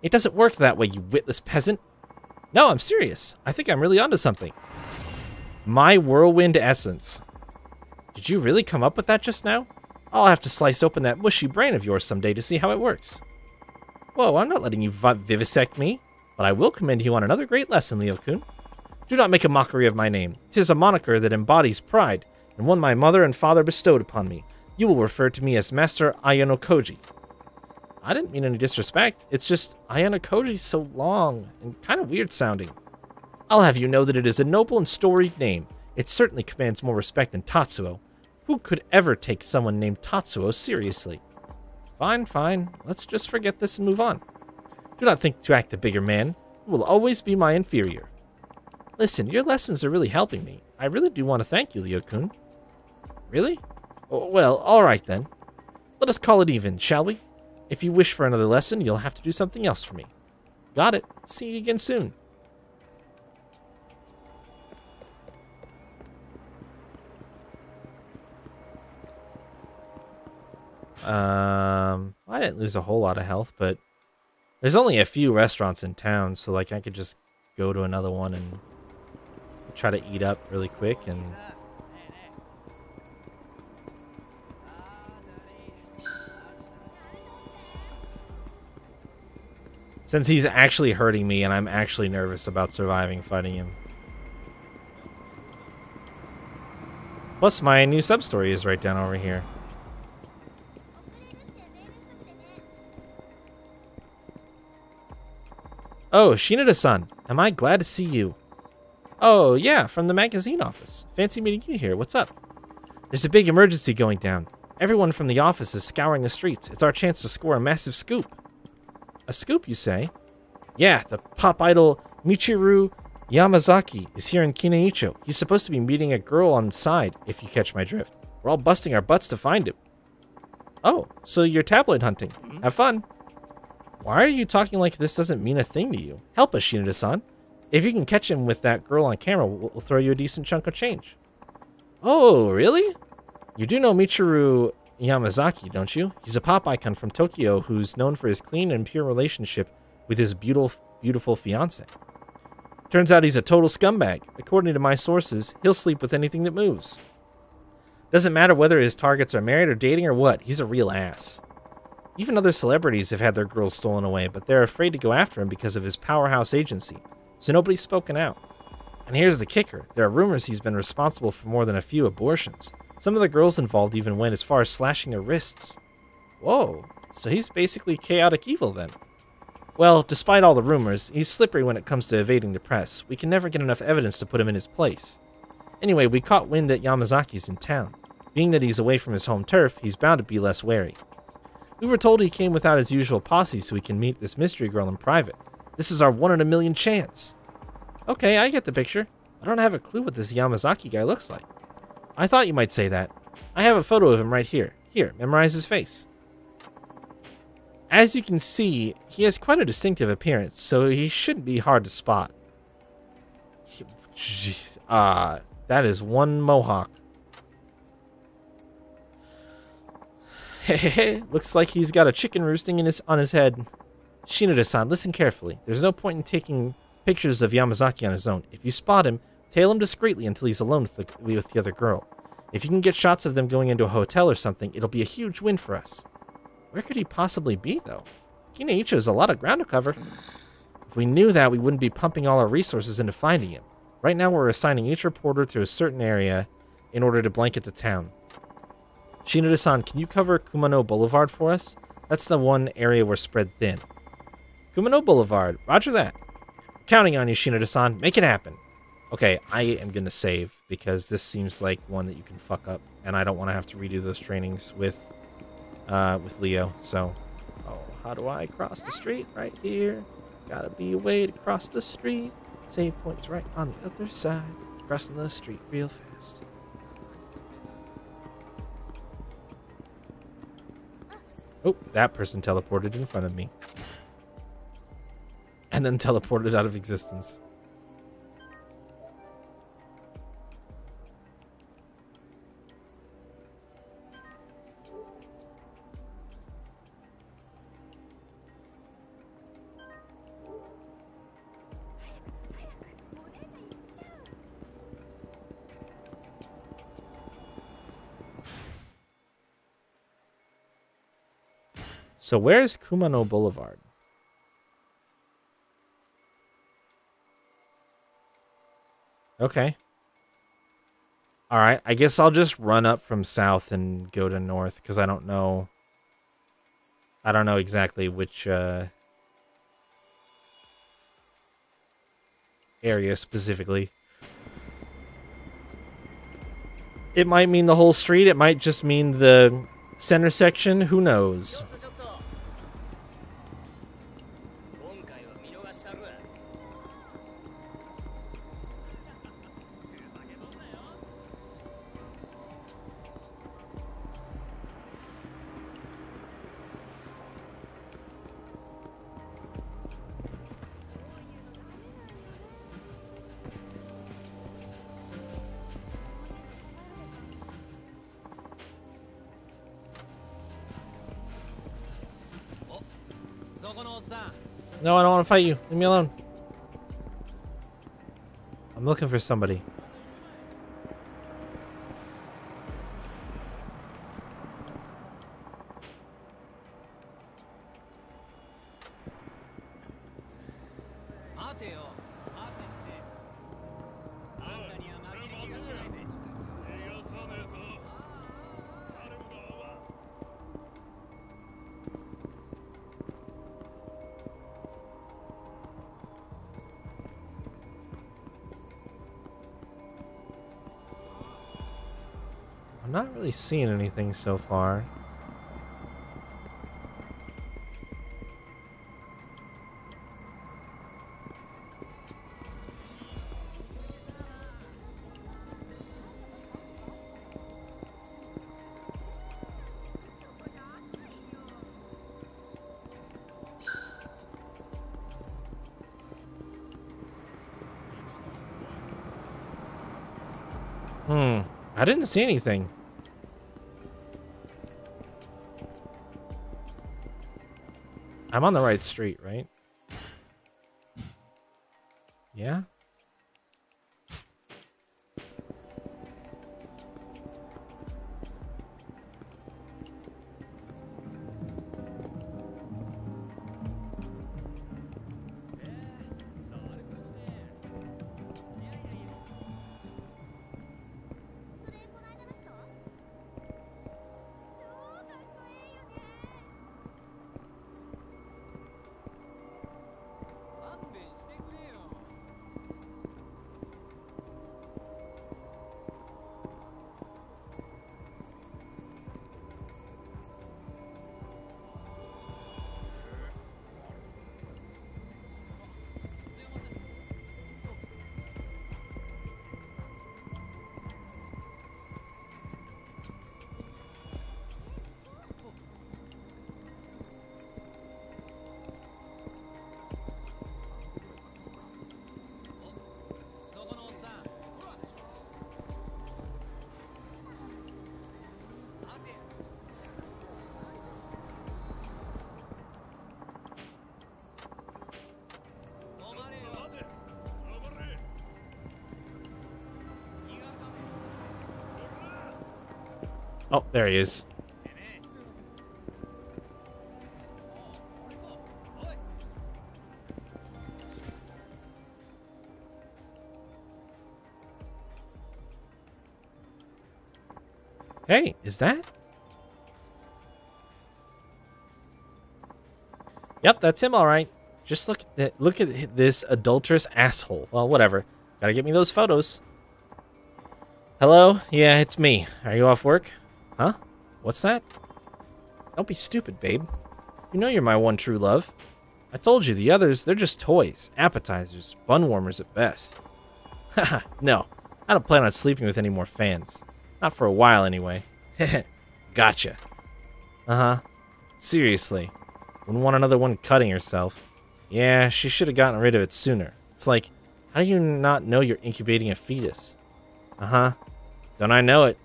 It doesn't work that way, you witless peasant. No, I'm serious. I think I'm really onto something. My whirlwind essence. Did you really come up with that just now? I'll have to slice open that mushy brain of yours someday to see how it works. Whoa, I'm not letting you vivisect me, but I will commend you on another great lesson, Leo Kun. Do not make a mockery of my name. 'Tis a moniker that embodies pride, and one my mother and father bestowed upon me. You will refer to me as Master Ayano Koji. I didn't mean any disrespect. It's just Ayano Koji's so long and kind of weird sounding. I'll have you know that it is a noble and storied name. It certainly commands more respect than Tatsuo. Who could ever take someone named Tatsuo seriously? Fine, fine. Let's just forget this and move on. Do not think to act the bigger man. You will always be my inferior. Listen, your lessons are really helping me. I really do want to thank you, Leo-kun. Really? Oh, well, all right then. Let us call it even, shall we? If you wish for another lesson, you'll have to do something else for me. Got it. See you again soon. Um, I didn't lose a whole lot of health, but there's only a few restaurants in town, so like I could just go to another one and try to eat up really quick and Since he's actually hurting me and I'm actually nervous about surviving fighting him. Plus my new sub-story is right down over here. Oh, Shinada-san, am I glad to see you. Oh, yeah, from the magazine office. Fancy meeting you here. What's up? There's a big emergency going down. Everyone from the office is scouring the streets. It's our chance to score a massive scoop. A scoop, you say? Yeah, the pop idol Michiru Yamazaki is here in Kineicho. He's supposed to be meeting a girl on the side, if you catch my drift. We're all busting our butts to find him. Oh, so you're tabloid hunting. Mm-hmm. Have fun. Why are you talking like this doesn't mean a thing to you? Help us, Shinada-san. If you can catch him with that girl on camera, we'll throw you a decent chunk of change. Oh, really? You do know Michiru Yamazaki, don't you? He's a pop icon from Tokyo who's known for his clean and pure relationship with his beautiful, beautiful fiance. Turns out he's a total scumbag. According to my sources, he'll sleep with anything that moves. Doesn't matter whether his targets are married or dating or what, he's a real ass. Even other celebrities have had their girls stolen away, but they're afraid to go after him because of his powerhouse agency, so nobody's spoken out. And here's the kicker there are rumors he's been responsible for more than a few abortions. Some of the girls involved even went as far as slashing their wrists. Whoa, so he's basically chaotic evil then. Well, despite all the rumors, he's slippery when it comes to evading the press. We can never get enough evidence to put him in his place. Anyway, we caught wind that Yamazaki's in town. Being that he's away from his home turf, he's bound to be less wary. We were told he came without his usual posse so we can meet this mystery girl in private. This is our one in a million chance. Okay, I get the picture. I don't have a clue what this Yamazaki guy looks like. I thought you might say that. I have a photo of him right here. Here, memorize his face. As you can see, he has quite a distinctive appearance, so he shouldn't be hard to spot. Uh, that is one mohawk. looks like he's got a chicken roosting in his, on his head. Shinada-san, listen carefully. There's no point in taking pictures of Yamazaki on his own. If you spot him, tail him discreetly until he's alone with the, with the other girl. If you can get shots of them going into a hotel or something, it'll be a huge win for us. Where could he possibly be, though? Kineicho is a lot of ground to cover. If we knew that, we wouldn't be pumping all our resources into finding him. Right now, we're assigning each reporter to a certain area in order to blanket the town. Shinada-san, can you cover Kumano Boulevard for us? That's the one area we're spread thin. Kumano Boulevard. Roger that. Counting on you, Shinada-san. Make it happen. Okay, I am going to save because this seems like one that you can fuck up, and I don't want to have to redo those trainings with uh, with Leo. So, oh, how do I cross the street? Right here. Gotta be a way to cross the street. Save points right on the other side. Crossing the street real fast. Oh, that person teleported in front of me. And then teleported out of existence. So where's Kumano Boulevard? Okay. All right. I guess I'll just run up from south and go to north because I don't know. I don't know exactly which uh, area specifically. It might mean the whole street. It might just mean the center section. Who knows? No, I don't want to fight you. Leave me alone. I'm looking for somebody. Seeing anything so far. Hmm. I didn't see anything. I'm on the right street, right? Yeah? There he is. Hey, is that? Yep, that's him all right. Just look at that. Look at this adulterous asshole. Well, whatever. Gotta get me those photos. Hello? Yeah, it's me. Are you off work? What's that? Don't be stupid, babe. You know you're my one true love. I told you, the others, they're just toys, appetizers, bun warmers at best. Haha, no. I don't plan on sleeping with any more fans. Not for a while, anyway. gotcha. Uh-huh. Seriously. Wouldn't want another one cutting herself. Yeah, she should have gotten rid of it sooner. It's like, how do you not know you're incubating a fetus? Uh-huh. Don't I know it?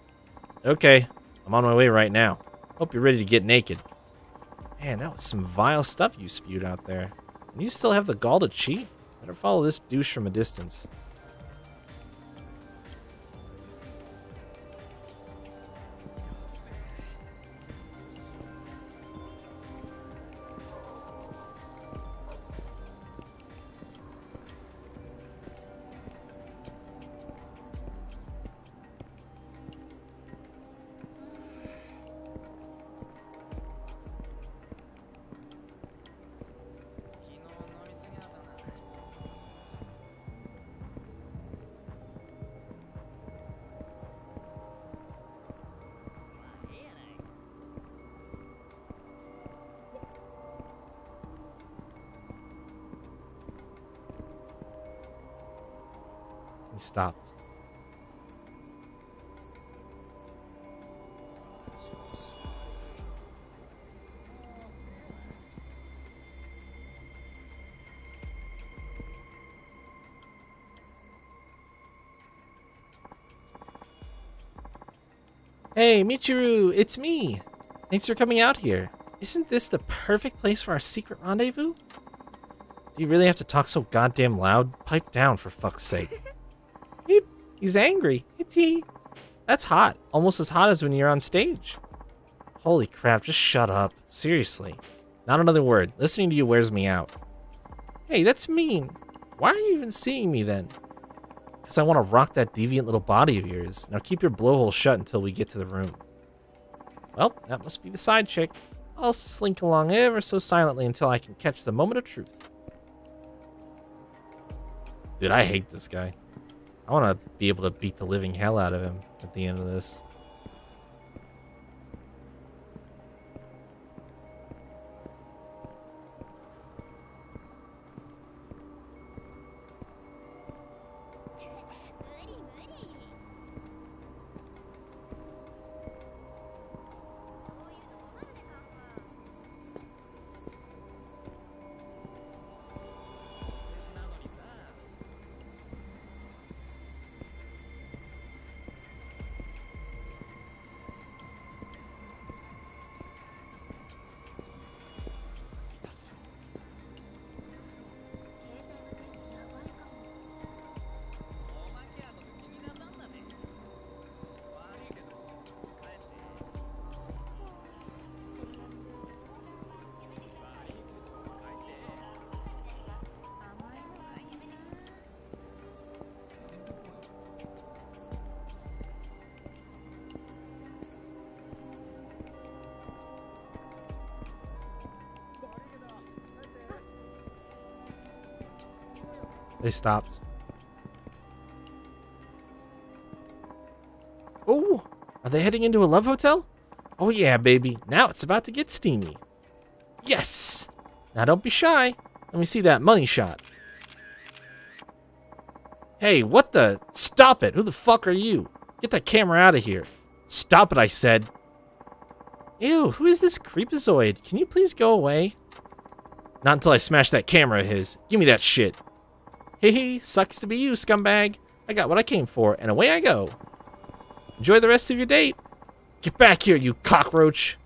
Okay, I'm on my way right now. Hope you're ready to get naked. Man, that was some vile stuff you spewed out there. And you still have the gall to cheat? Better follow this douche from a distance. He stopped. Hey, Michiru, it's me. Thanks for coming out here. Isn't this the perfect place for our secret rendezvous? Do you really have to talk so goddamn loud? Pipe down, for fuck's sake. He, he's angry. That's hot. Almost as hot as when you're on stage. Holy crap, just shut up. Seriously. Not another word. Listening to you wears me out. Hey, that's mean. Why are you even seeing me then? Because I want to rock that deviant little body of yours. Now keep your blowhole shut until we get to the room. Well, that must be the side chick. I'll slink along ever so silently until I can catch the moment of truth. Dude, I hate this guy. I want to be able to beat the living hell out of him at the end of this. They stopped. Oh, are they heading into a love hotel? Oh yeah, baby. Now it's about to get steamy. Yes! Now don't be shy. Let me see that money shot. Hey, what the? Stop it. Who the fuck are you? Get that camera out of here. Stop it, I said. Ew, who is this creepazoid? Can you please go away? Not until I smash that camera of his. Give me that shit. Hee, sucks to be you, scumbag. I got what I came for, and away I go. Enjoy the rest of your date. Get back here, you cockroach.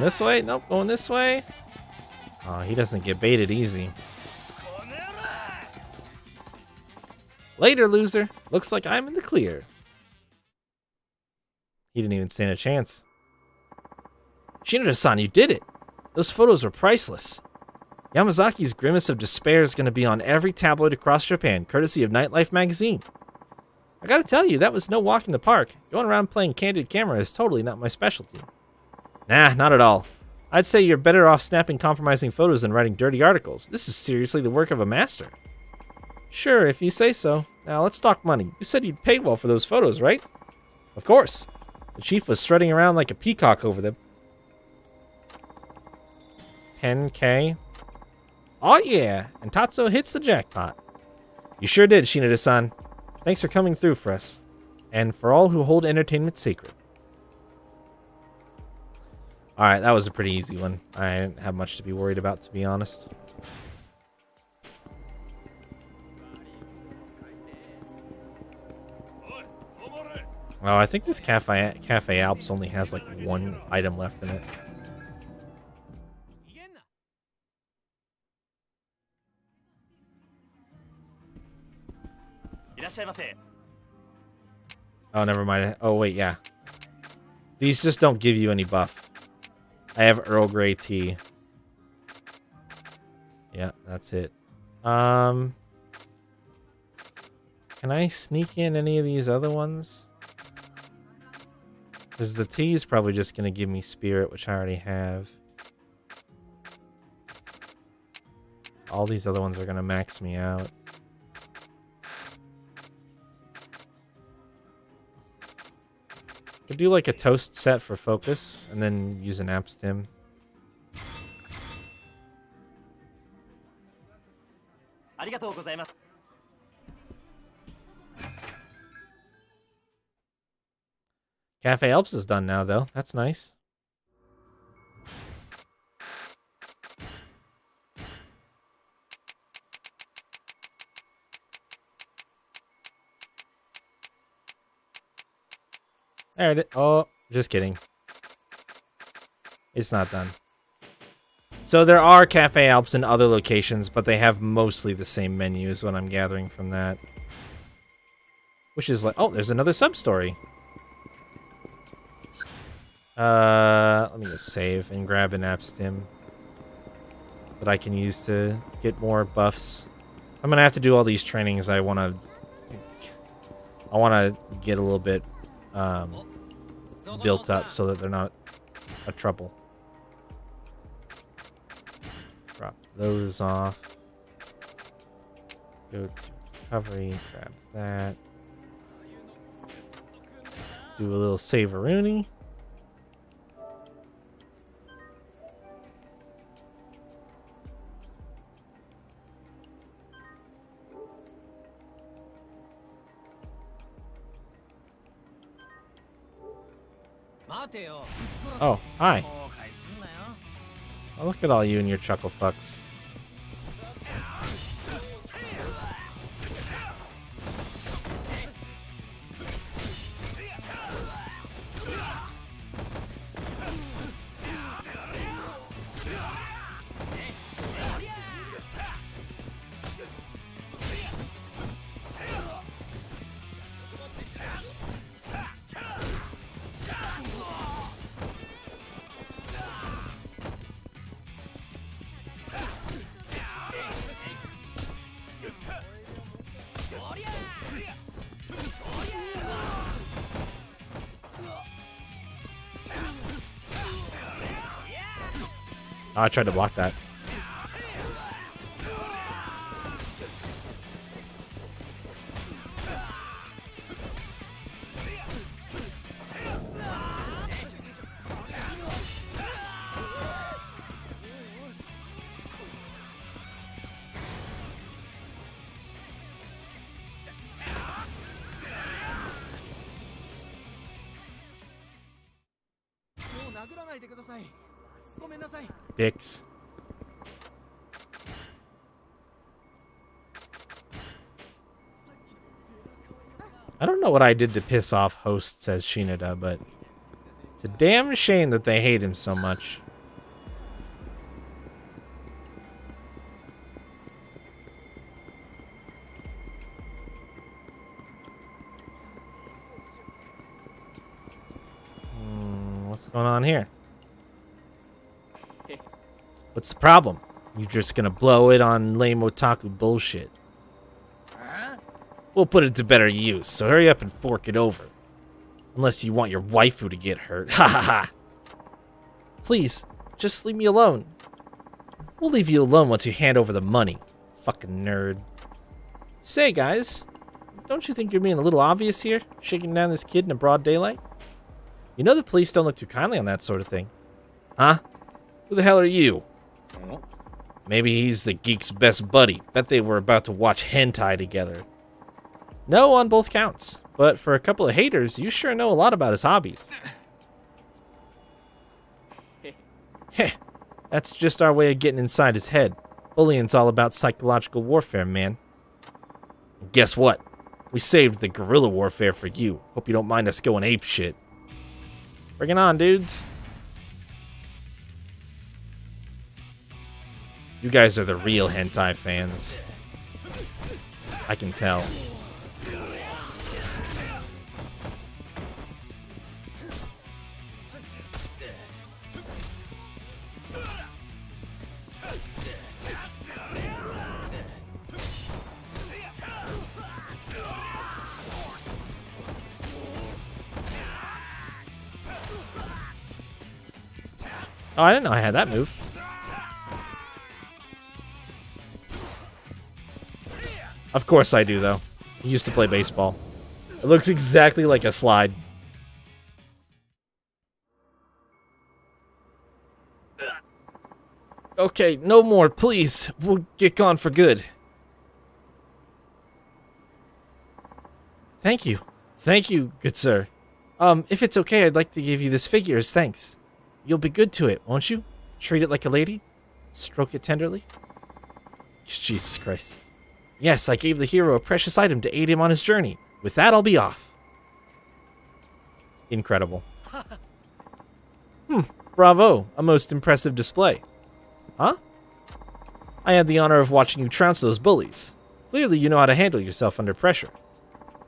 Going this way? Nope, going this way. Oh, he doesn't get baited easy. Later, loser. Looks like I'm in the clear. He didn't even stand a chance. Shinada-san, you did it! Those photos are priceless. Yamazaki's grimace of despair is going to be on every tabloid across Japan, courtesy of Nightlife magazine. I gotta tell you, that was no walk in the park. Going around playing candid camera is totally not my specialty. Nah, not at all. I'd say you're better off snapping compromising photos than writing dirty articles. This is seriously the work of a master. Sure, if you say so. Now, let's talk money. You said you'd pay well for those photos, right? Of course. The chief was strutting around like a peacock over them. 10k? Oh yeah, and Tatsuo hits the jackpot. You sure did, Shinada-san. Thanks for coming through for us. And for all who hold entertainment sacred. Alright, that was a pretty easy one. I didn't have much to be worried about, to be honest. Oh, I think this Cafe, Cafe Alps only has like one item left in it. Oh, never mind. Oh, wait, yeah. These just don't give you any buff. I have Earl Grey tea. Yeah, that's it. Um, can I sneak in any of these other ones? Because the tea is probably just going to give me spirit, which I already have. All these other ones are going to max me out. Could do like a toast set for focus and then use an app stim. Cafe Alps is done now though. That's nice. There it is. Oh, just kidding. It's not done. So there are Cafe Alps in other locations, but they have mostly the same menu is what I'm gathering from that. Which is like, oh, there's another sub-story. Uh, let me go save and grab an app stim that I can use to get more buffs. I'm gonna have to do all these trainings. I want to, I want to get a little bit um, built up so that they're not a trouble. Drop those off. Go to recovery. Grab that. Do a little saveroony. Oh, Hi. Oh, oh, look at all you and your chuckle fucks. I tried to block that. I don't know what I did to piss off hosts, says Shinada, but it's a damn shame that they hate him so much. Hmm, what's going on here? What's the problem? You're just gonna blow it on lame otaku bullshit. We'll put it to better use, so hurry up and fork it over. Unless you want your waifu to get hurt. Ha ha ha. Please, just leave me alone. We'll leave you alone once you hand over the money. Fucking nerd. Say, guys, don't you think you're being a little obvious here? Shaking down this kid in a broad daylight? You know the police don't look too kindly on that sort of thing. Huh? Who the hell are you? Maybe he's the geek's best buddy. Bet they were about to watch hentai together. No on both counts, but for a couple of haters, you sure know a lot about his hobbies. Heh, that's just our way of getting inside his head. Bullying's all about psychological warfare, man. Guess what? We saved the guerrilla warfare for you. Hope you don't mind us going ape shit. Bring it on, dudes. You guys are the real hentai fans. I can tell. Oh, I didn't know I had that move. Of course I do, though. He used to play baseball. It looks exactly like a slide. Okay, no more, please. We'll get gone for good. Thank you. Thank you, good sir. Um, if it's okay, I'd like to give you this figure as thanks. You'll be good to it, won't you? Treat it like a lady? Stroke it tenderly? Jesus Christ. Yes, I gave the hero a precious item to aid him on his journey. With that, I'll be off. Incredible. Hmm, bravo. A most impressive display. Huh? I had the honor of watching you trounce those bullies. Clearly you know how to handle yourself under pressure.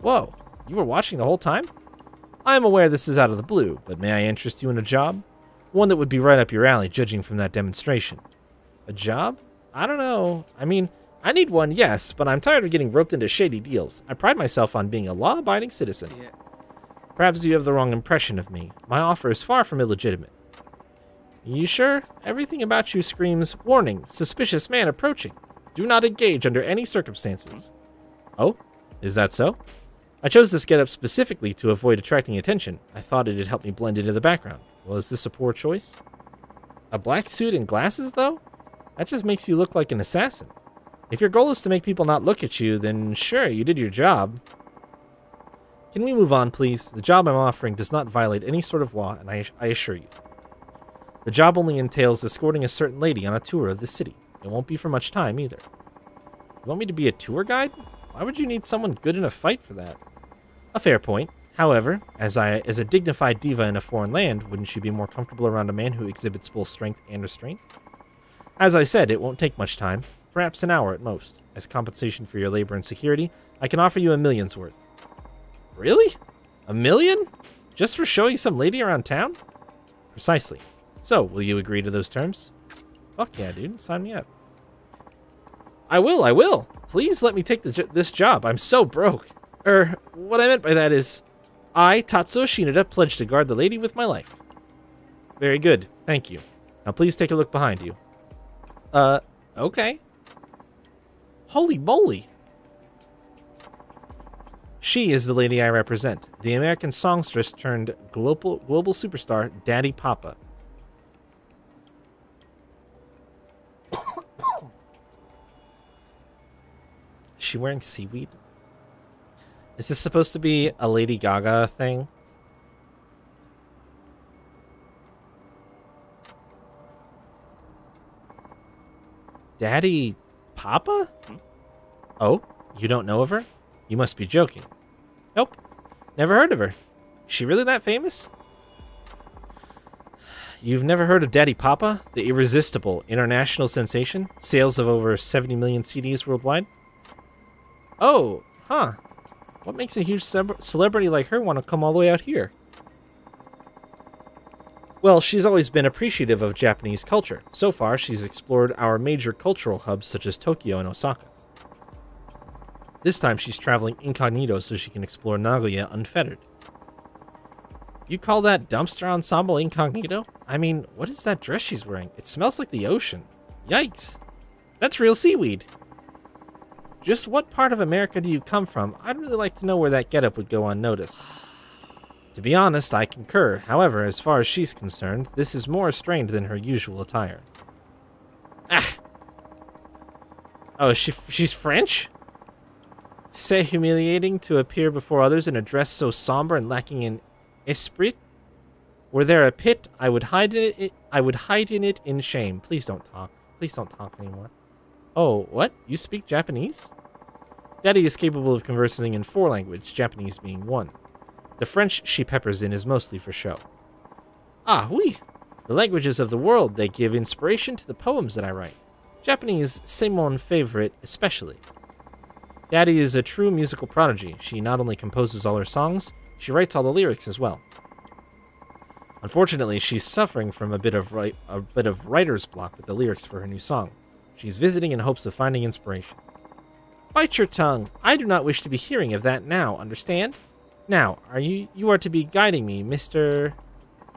Whoa, you were watching the whole time? I am aware this is out of the blue, but may I interest you in a job? One that would be right up your alley, judging from that demonstration. A job? I don't know. I mean, I need one, yes, but I'm tired of getting roped into shady deals. I pride myself on being a law-abiding citizen. Yeah. Perhaps you have the wrong impression of me. My offer is far from illegitimate. You sure? Everything about you screams, warning, suspicious man approaching. Do not engage under any circumstances. Oh? Is that so? I chose this getup specifically to avoid attracting attention. I thought it'd help me blend into the background. Was this a poor choice? A black suit and glasses, though? That just makes you look like an assassin. If your goal is to make people not look at you, then sure, you did your job. Can we move on, please? The job I'm offering does not violate any sort of law, and I, I assure you. The job only entails escorting a certain lady on a tour of the city. It won't be for much time, either. You want me to be a tour guide? Why would you need someone good in a fight for that? A fair point. However, as I as a dignified diva in a foreign land, wouldn't you be more comfortable around a man who exhibits both strength and restraint? As I said, it won't take much time, perhaps an hour at most. As compensation for your labor and security, I can offer you a million's worth. Really? A million? Just for showing some lady around town? Precisely. So, will you agree to those terms? Fuck yeah, dude. Sign me up. I will, I will. Please let me take the, this job. I'm so broke. Er, what I meant by that is, I, Tatsuo Shinada, pledge to guard the lady with my life. Very good. Thank you. Now please take a look behind you. Uh, okay. Holy moly. She is the lady I represent, the American songstress turned global global superstar Daddy Papa. Is she wearing seaweed? Is this supposed to be a Lady Gaga thing? Daddy Papa? Hmm? Oh, you don't know of her? You must be joking. Nope. Never heard of her. Is she really that famous? You've never heard of Daddy Papa, the irresistible international sensation? Sales of over 70 million CDs worldwide? Oh, huh. What makes a huge celebrity like her want to come all the way out here? Well, she's always been appreciative of Japanese culture. So far, she's explored our major cultural hubs such as Tokyo and Osaka. This time, she's traveling incognito so she can explore Nagoya unfettered. You call that dumpster ensemble incognito? I mean, what is that dress she's wearing? It smells like the ocean. Yikes. That's real seaweed. Just what part of America do you come from? I'd really like to know where that getup would go unnoticed. To be honest, I concur. However, as far as she's concerned, this is more restrained than her usual attire. Ah! Oh, she, she's French? C'est humiliating to appear before others in a dress so somber and lacking in esprit? Were there a pit, I would hide in it. I would hide in it in shame. Please don't talk. Please don't talk anymore. Oh, what? You speak Japanese? Daddy is capable of conversing in four languages, Japanese being one. The French she peppers in is mostly for show. Ah, oui. The languages of the world, they give inspiration to the poems that I write. Japanese, c'est mon favorite, especially. Daddy is a true musical prodigy. She not only composes all her songs, she writes all the lyrics as well. Unfortunately, she's suffering from a bit of a bit of writer's block with the lyrics for her new song. She's visiting in hopes of finding inspiration. Bite your tongue. I do not wish to be hearing of that now, understand? Now, are you you are to be guiding me, Mr.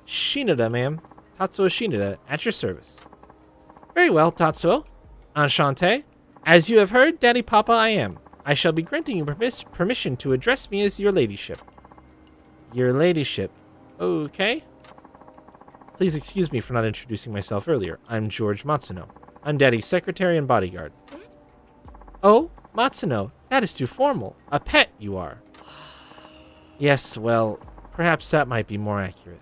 Shinada, ma'am. Tatsuo Shinada, at your service. Very well, Tatsuo. Enchanté. As you have heard, Daddy Papa I am. I shall be granting you permis- permission to address me as your ladyship. Your ladyship. Okay. Please excuse me for not introducing myself earlier. I'm George Matsuno. I'm Daddy's secretary and bodyguard. Oh, Matsuno, that is too formal. A pet, you are. Yes, well, perhaps that might be more accurate.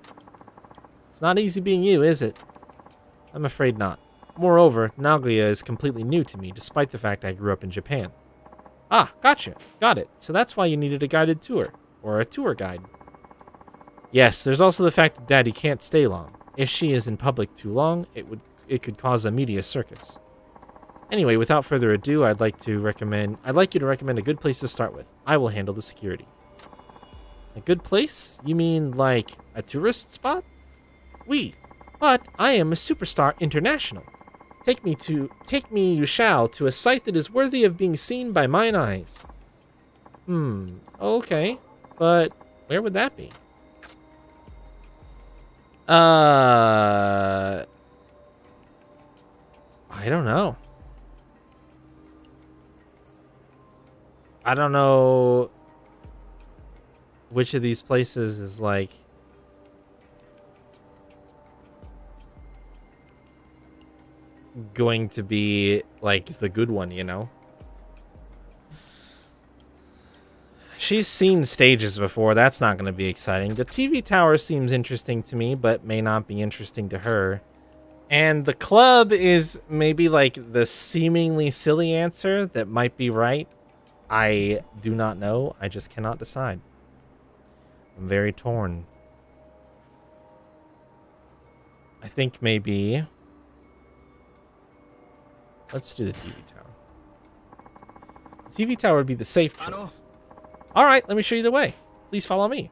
It's not easy being you, is it? I'm afraid not. Moreover, Nagoya is completely new to me, despite the fact I grew up in Japan. Ah, gotcha. Got it. So that's why you needed a guided tour. Or a tour guide. Yes, there's also the fact that Daddy can't stay long. If she is in public too long, it would it could cause a media circus. Anyway, without further ado, I'd like to recommend I'd like you to recommend a good place to start with. I will handle the security. A good place? You mean like a tourist spot? We. But I am a superstar international. Take me to take me you shall to a site that is worthy of being seen by mine eyes. Hmm. Okay. But where would that be? Uh I don't know. I don't know which of these places is like going to be like the good one, you know? She's seen stages before. That's not going to be exciting. The TV tower seems interesting to me, but may not be interesting to her. And the club is maybe like the seemingly silly answer that might be right. I do not know. I just cannot decide. I'm very torn. I think maybe... Let's do the TV tower. The TV tower would be the safe choice. All right, let me show you the way. Please follow me.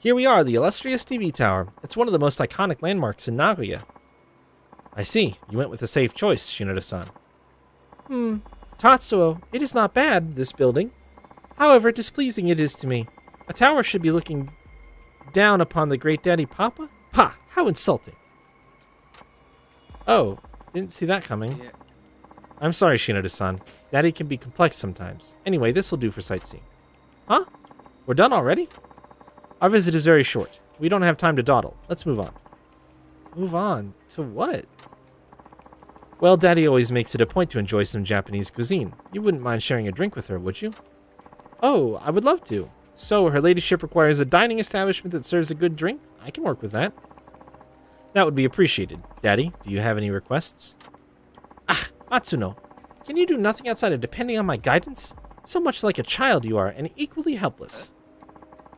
Here we are, the illustrious TV tower. It's one of the most iconic landmarks in Nagoya. I see. You went with a safe choice, Shinada-san. Hmm. Tatsuo, it is not bad, this building. However displeasing it is to me. A tower should be looking down upon the great daddy Papa? Ha! How insulting. Oh, didn't see that coming. Yeah. I'm sorry, Shinada-san. Daddy can be complex sometimes. Anyway, this will do for sightseeing. Huh? We're done already? Our visit is very short. We don't have time to dawdle. Let's move on. Move on? To what? Well, Daddy always makes it a point to enjoy some Japanese cuisine. You wouldn't mind sharing a drink with her, would you? Oh, I would love to. So, her ladyship requires a dining establishment that serves a good drink? I can work with that. That would be appreciated. Daddy, do you have any requests? Ah, Matsuno. Can you do nothing outside of depending on my guidance? So much like a child you are, and equally helpless.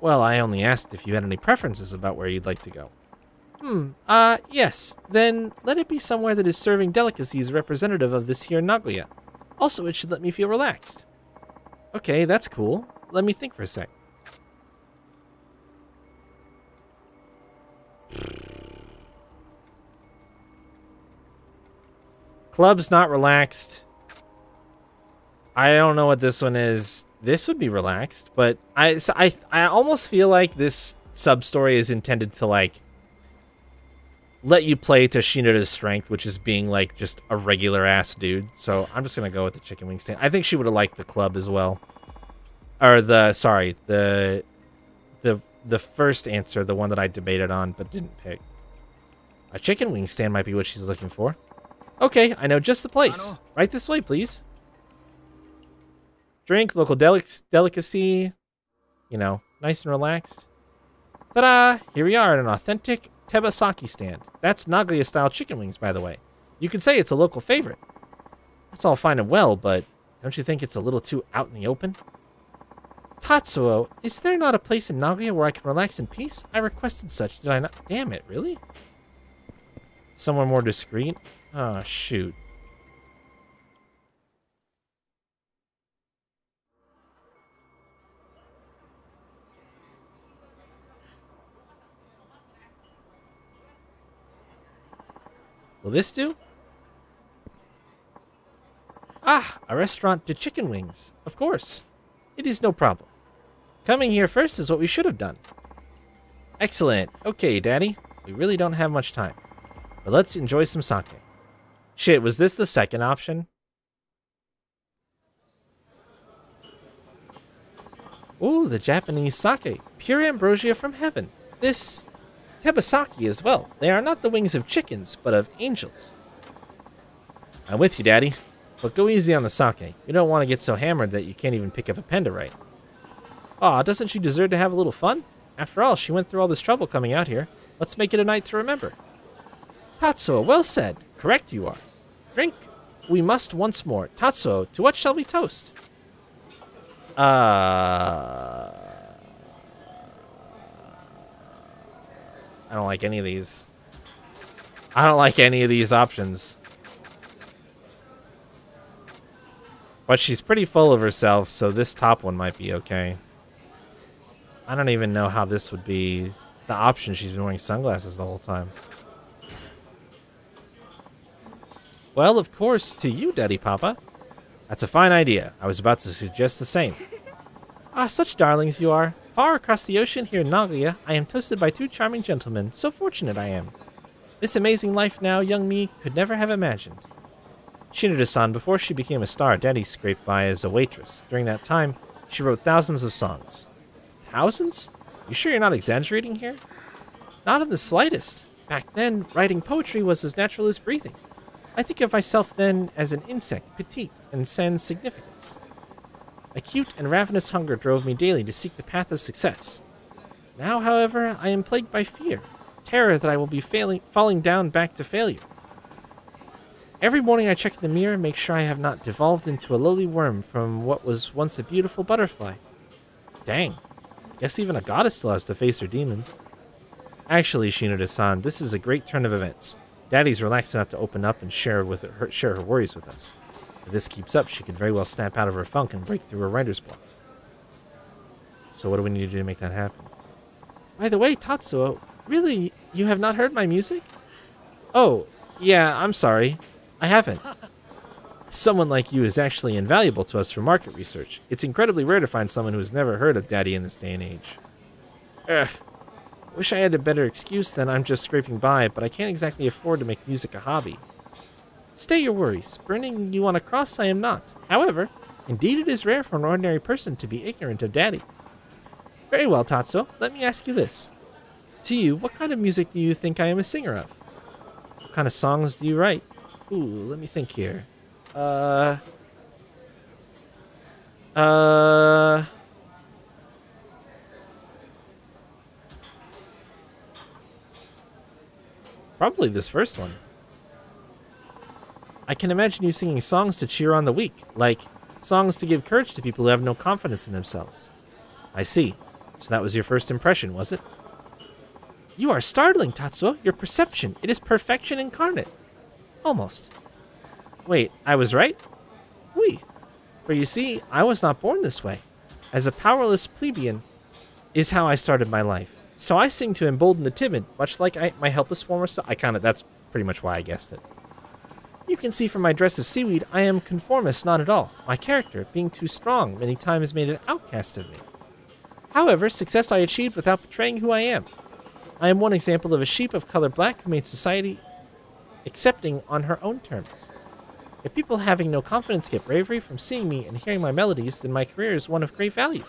Well, I only asked if you had any preferences about where you'd like to go. Hmm, uh, yes. Then let it be somewhere that is serving delicacies representative of this here Nagoya. Also, it should let me feel relaxed. Okay, that's cool. Let me think for a sec. Club's not relaxed. I don't know what this one is. This would be relaxed, but I, so I, I almost feel like this sub story is intended to like let you play to Shinada's strength, which is being like just a regular ass dude. So I'm just gonna go with the chicken wing stand. I think she would have liked the club as well, or the sorry the the the first answer, the one that I debated on but didn't pick. A chicken wing stand might be what she's looking for. Okay, I know just the place. Right this way, please. Drink, local delic delicacy. You know, nice and relaxed. Ta-da! Here we are at an authentic Tebasaki stand. That's Nagoya-style chicken wings, by the way. You could say it's a local favorite. That's all fine and well, but don't you think it's a little too out in the open? Tatsuo, is there not a place in Nagoya where I can relax in peace? I requested such, did I not? Damn it, really? Somewhere more discreet? Oh, shoot. Will this do? Ah, a restaurant to chicken wings. Of course. It is no problem. Coming here first is what we should have done. Excellent. Okay, Daddy. We really don't have much time. But let's enjoy some sake. Shit, was this the second option? Ooh, the Japanese sake. Pure ambrosia from heaven. This tebasaki as well. They are not the wings of chickens, but of angels. I'm with you, Daddy. But go easy on the sake. You don't want to get so hammered that you can't even pick up a pen to write. Aw, doesn't she deserve to have a little fun? After all, she went through all this trouble coming out here. Let's make it a night to remember. Tatsuo, well said. Correct you are. Drink. We must once more. Tatsuo, to what shall we toast? Uh... I don't like any of these. I don't like any of these options. But she's pretty full of herself, so this top one might be okay. I don't even know how this would be the option. She's been wearing sunglasses the whole time. Well, of course, to you, Daddy Papa. That's a fine idea. I was about to suggest the same. Ah, such darlings you are. Far across the ocean here in Nagoya, I am toasted by two charming gentlemen. So fortunate I am. This amazing life now, young me could never have imagined. Shinada-san, before she became a star, Daddy scraped by as a waitress. During that time, she wrote thousands of songs. Thousands? You sure you're not exaggerating here? Not in the slightest. Back then, writing poetry was as natural as breathing. I think of myself then as an insect, petite and sans significance. Acute and ravenous hunger drove me daily to seek the path of success. Now, however, I am plagued by fear, terror that I will be failing, falling down back to failure. Every morning I check in the mirror and make sure I have not devolved into a lowly worm from what was once a beautiful butterfly. Dang. Guess even a goddess still has to face her demons. Actually, Shinada-san, this is a great turn of events. Daddy's relaxed enough to open up and share with her, share her worries with us. If this keeps up, she could very well snap out of her funk and break through her writer's block. So what do we need to do to make that happen? By the way, Tatsuo, really, you have not heard my music? Oh, yeah, I'm sorry. I haven't. Someone like you is actually invaluable to us for market research. It's incredibly rare to find someone who has never heard of Daddy in this day and age. Ugh. Wish I had a better excuse than I'm just scraping by, but I can't exactly afford to make music a hobby. Stay your worries. Burning you on a cross I am not. However, indeed it is rare for an ordinary person to be ignorant of Daddy. Very well, Tatsuo. Let me ask you this. To you, what kind of music do you think I am a singer of? What kind of songs do you write? Ooh, let me think here. Uh... Uh... Probably this first one. I can imagine you singing songs to cheer on the weak, like songs to give courage to people who have no confidence in themselves. I see. So that was your first impression, was it? You are startling, Tatsuo. Your perception. It is perfection incarnate. Almost. Wait, I was right? Oui. For you see, I was not born this way. As a powerless plebeian is how I started my life. So I sing to embolden the timid, much like I, my helpless former self. I kind of, that's pretty much why I guessed it. You can see from my dress of seaweed, I am conformist not at all. My character, being too strong, many times made an outcast of me. However, success I achieved without betraying who I am. I am one example of a sheep of color black who made society accepting on her own terms. If people having no confidence get bravery from seeing me and hearing my melodies, then my career is one of great value.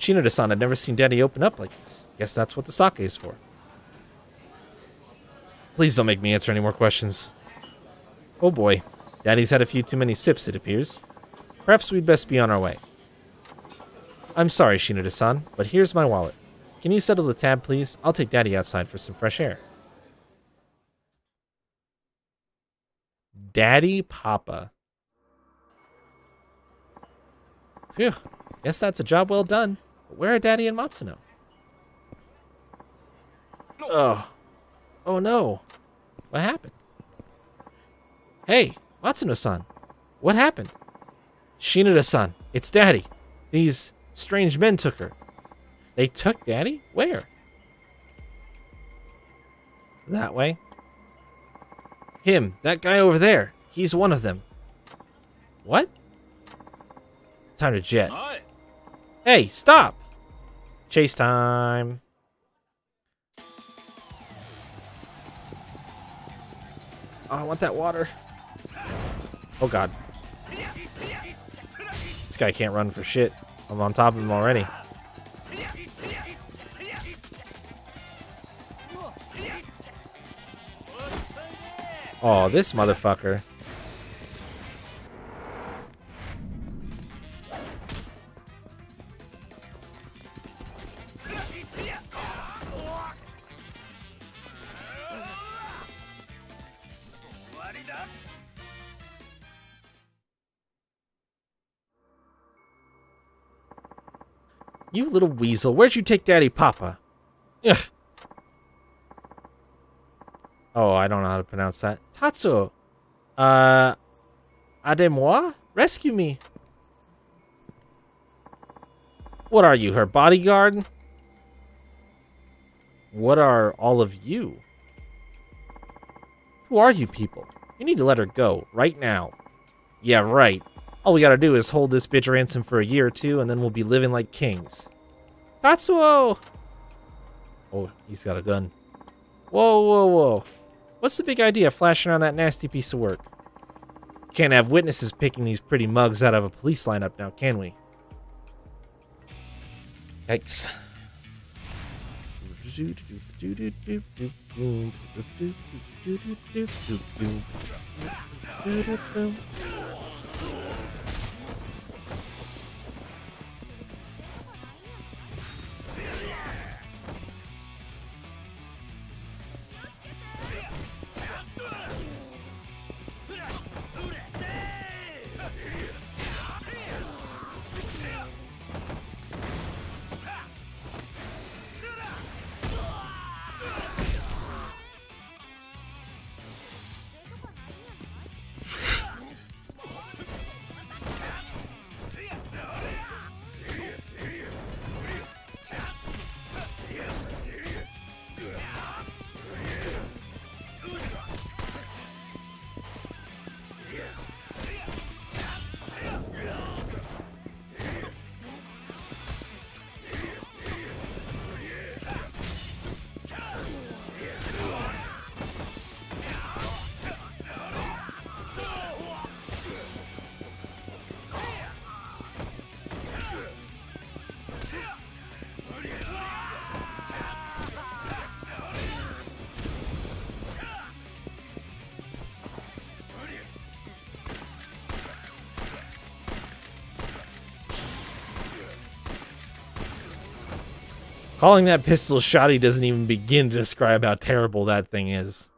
Shinada-san had never seen Daddy open up like this. Guess that's what the sake is for. Please don't make me answer any more questions. Oh boy. Daddy's had a few too many sips, it appears. Perhaps we'd best be on our way. I'm sorry, Shinada-san, but here's my wallet. Can you settle the tab, please? I'll take Daddy outside for some fresh air. Daddy Papa. Phew. Guess that's a job well done. But where are Daddy and Matsuno? Oh. Oh no. What happened? Hey, Matsuno-san, what happened? Shinada-san, it's Daddy. These strange men took her. They took Daddy? Where? That way. Him, that guy over there. He's one of them. What? Time to jet. Hi. Hey, stop! Chase time. Oh, I want that water. Oh god. This guy can't run for shit. I'm on top of him already. Oh, this motherfucker. Little weasel, where'd you take Daddy Papa? Ugh. Oh, I don't know how to pronounce that. Tatsuo. Uh, Ademoi? Rescue me. What are you, her bodyguard? What are all of you? Who are you people? You need to let her go, right now. Yeah, right. All we gotta do is hold this bitch ransom for a year or two, and then we'll be living like kings. Tatsuo! Oh, he's got a gun. Whoa, whoa, whoa. What's the big idea flashing around that nasty piece of work? Can't have witnesses picking these pretty mugs out of a police lineup now, can we? Yikes. Calling that pistol shoddy doesn't even begin to describe how terrible that thing is.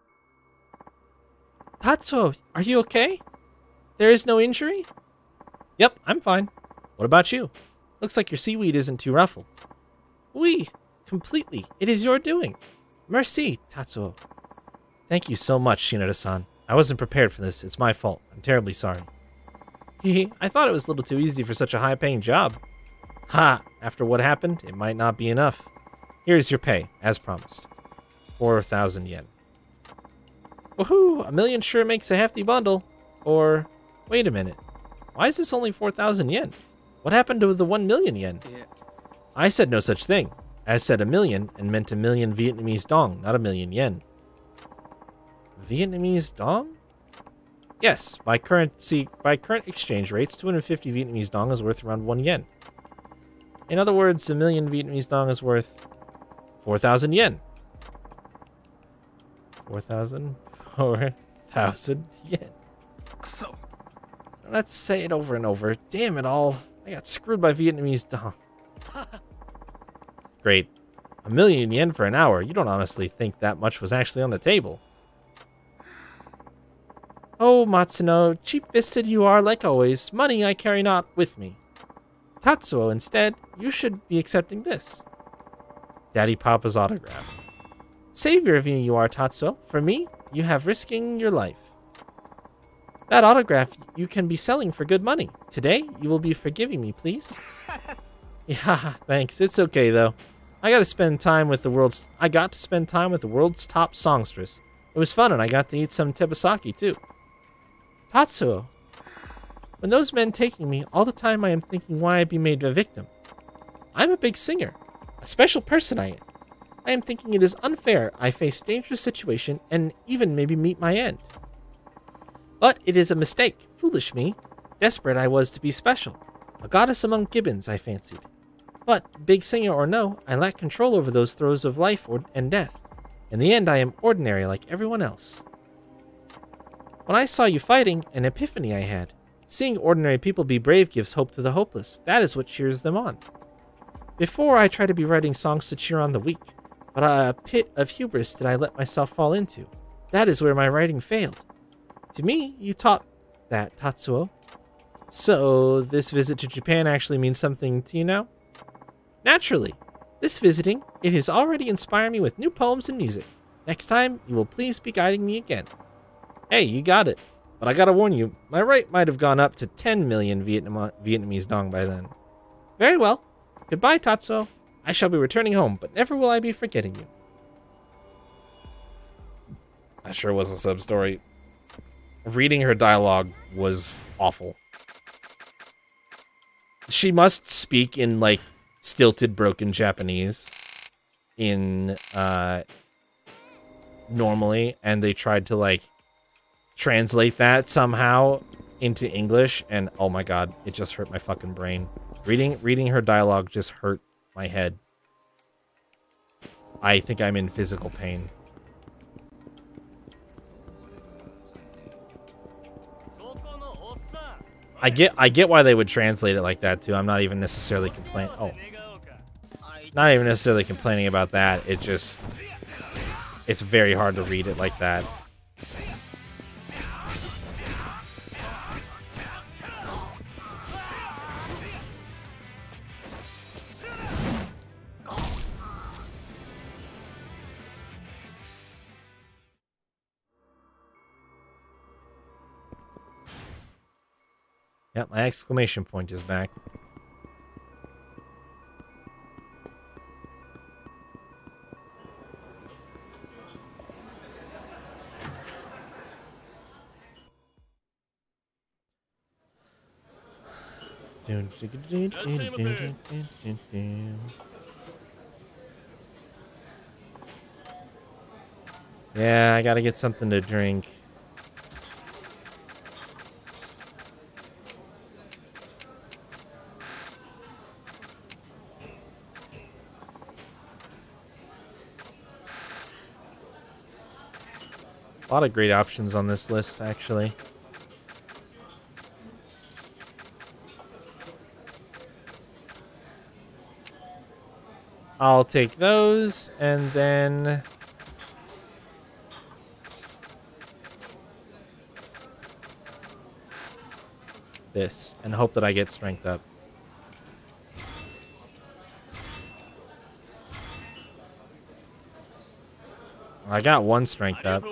Tatsuo, are you okay? There is no injury? Yep, I'm fine. What about you? Looks like your seaweed isn't too ruffled. Oui, completely. It is your doing. Merci, Tatsuo. Thank you so much, Shinada-san. I wasn't prepared for this. It's my fault. I'm terribly sorry. Hehe, I thought it was a little too easy for such a high-paying job. Ha! After what happened, it might not be enough. Here's your pay, as promised. 4,000 yen. Woohoo! A million sure makes a hefty bundle. Or, wait a minute. Why is this only 4,000 yen? What happened to the 1 million yen? Yeah. I said no such thing. I said a million and meant a million Vietnamese dong, not a million yen. Vietnamese dong? Yes, by currency by current exchange rates, 250 Vietnamese dong is worth around 1 yen. In other words, a million Vietnamese dong is worth 4,000 yen. 4,000? 4,000 yen. So, Let's say it over and over. Damn it all. I got screwed by Vietnamese dong. Great. A million yen for an hour. You don't honestly think that much was actually on the table. Oh, Matsuno, cheap-fisted you are like always. Money I carry not with me. Tatsuo, instead, you should be accepting this. Daddy Papa's autograph. Savior of me you are, Tatsuo. For me, you have risking your life. That autograph you can be selling for good money. Today, you will be forgiving me, please. yeah, thanks. It's okay, though. I got to spend time with the world's... I got to spend time with the world's top songstress. It was fun, and I got to eat some tebasaki, too. Tatsuo, when those men taking me, all the time I am thinking why I'd be made a victim. I'm a big singer. A special person I am. I am thinking it is unfair I face dangerous situation and even maybe meet my end. But it is a mistake. Foolish me. Desperate I was to be special. A goddess among gibbons, I fancied. But, big singer or no, I lack control over those throes of life or, and death. In the end, I am ordinary like everyone else. When I saw you fighting, an epiphany I had. Seeing ordinary people be brave gives hope to the hopeless. That is what cheers them on. Before, I tried to be writing songs to cheer on the weak, but a pit of hubris did I let myself fall into. That is where my writing failed. To me, you taught that, Tatsuo. So, this visit to Japan actually means something to you now? Naturally. This visiting, it has already inspired me with new poems and music. Next time, you will please be guiding me again. Hey, you got it. But I gotta warn you, my rate might have gone up to 10 million Vietnam Vietnamese dong by then. Very well. Goodbye, Tatsuo. I shall be returning home, but never will I be forgetting you. That sure was a sub story. Reading her dialogue was awful. She must speak in like stilted, broken Japanese in uh normally, and they tried to like translate that somehow into English, and oh my god, it just hurt my fucking brain. Reading reading her dialogue just hurt my head. I think I'm in physical pain. I get I get why they would translate it like that too. I'm not even necessarily complaining. Oh, not even necessarily complaining about that. It just it's very hard to read it like that. Yep, my exclamation point is back. Yeah, I gotta get something to drink. A lot of great options on this list, actually. I'll take those, and then... This, and hope that I get strength up. I got one strength up.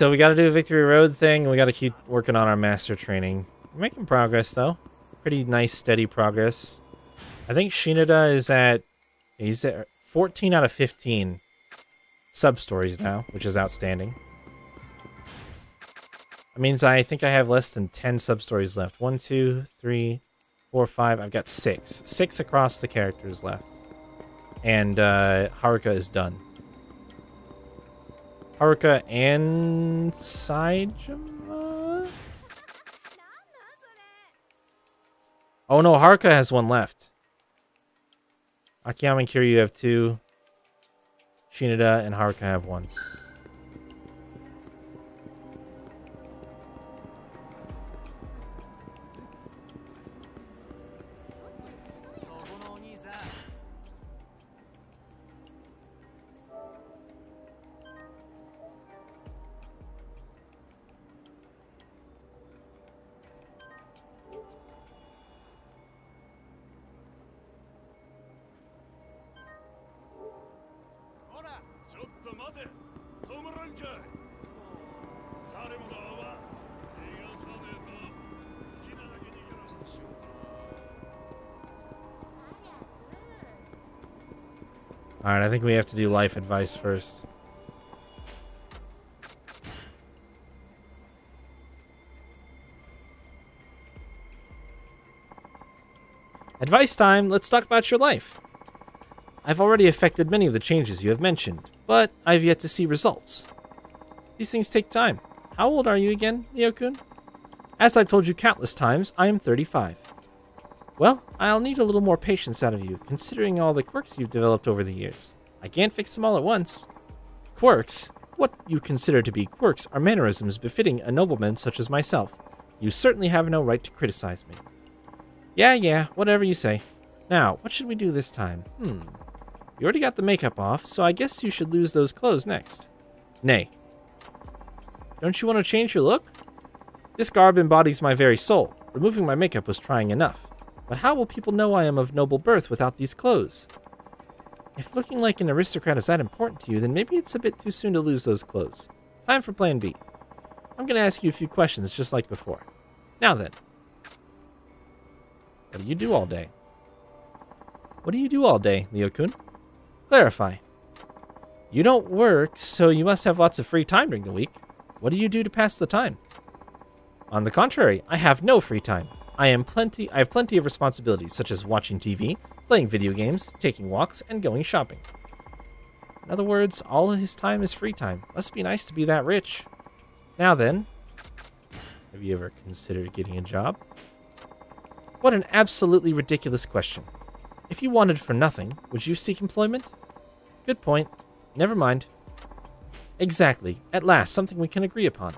So we got to do a Victory Road thing, and we got to keep working on our master training. We're making progress, though. Pretty nice, steady progress. I think Shinada is at... He's at 14 out of 15 sub-stories now, which is outstanding. That means I think I have less than 10 sub-stories left. One, two, three, four, five. I've got six. Six across the characters left. And uh, Haruka is done. Haruka and Saejima? Oh no, Haruka has one left. Akiyama and Kiryu have two. Shinada and Haruka have one. think we have to do life advice first. Advice time, let's talk about your life. I've already affected many of the changes you have mentioned, but I've yet to see results. These things take time. How old are you again, Leo-kun? As I've told you countless times, I am 35. Well, I'll need a little more patience out of you, considering all the quirks you've developed over the years. I can't fix them all at once. Quirks? What you consider to be quirks are mannerisms befitting a nobleman such as myself. You certainly have no right to criticize me. Yeah, yeah, whatever you say. Now, what should we do this time? Hmm. You already got the makeup off, so I guess you should lose those clothes next. Nay. Don't you want to change your look? This garb embodies my very soul. Removing my makeup was trying enough. But how will people know I am of noble birth without these clothes? If looking like an aristocrat is that important to you, then maybe it's a bit too soon to lose those clothes. Time for plan B. I'm going to ask you a few questions just like before. Now then. What do you do all day? What do you do all day, Leo-kun? Clarify. You don't work, so you must have lots of free time during the week. What do you do to pass the time? On the contrary, I have no free time. I am plenty I have plenty of responsibilities such as watching TV, playing video games, taking walks, and going shopping. In other words, all his time is free time. Must be nice to be that rich. Now then, have you ever considered getting a job? What an absolutely ridiculous question. If you wanted for nothing, would you seek employment? Good point. Never mind. Exactly. At last, something we can agree upon.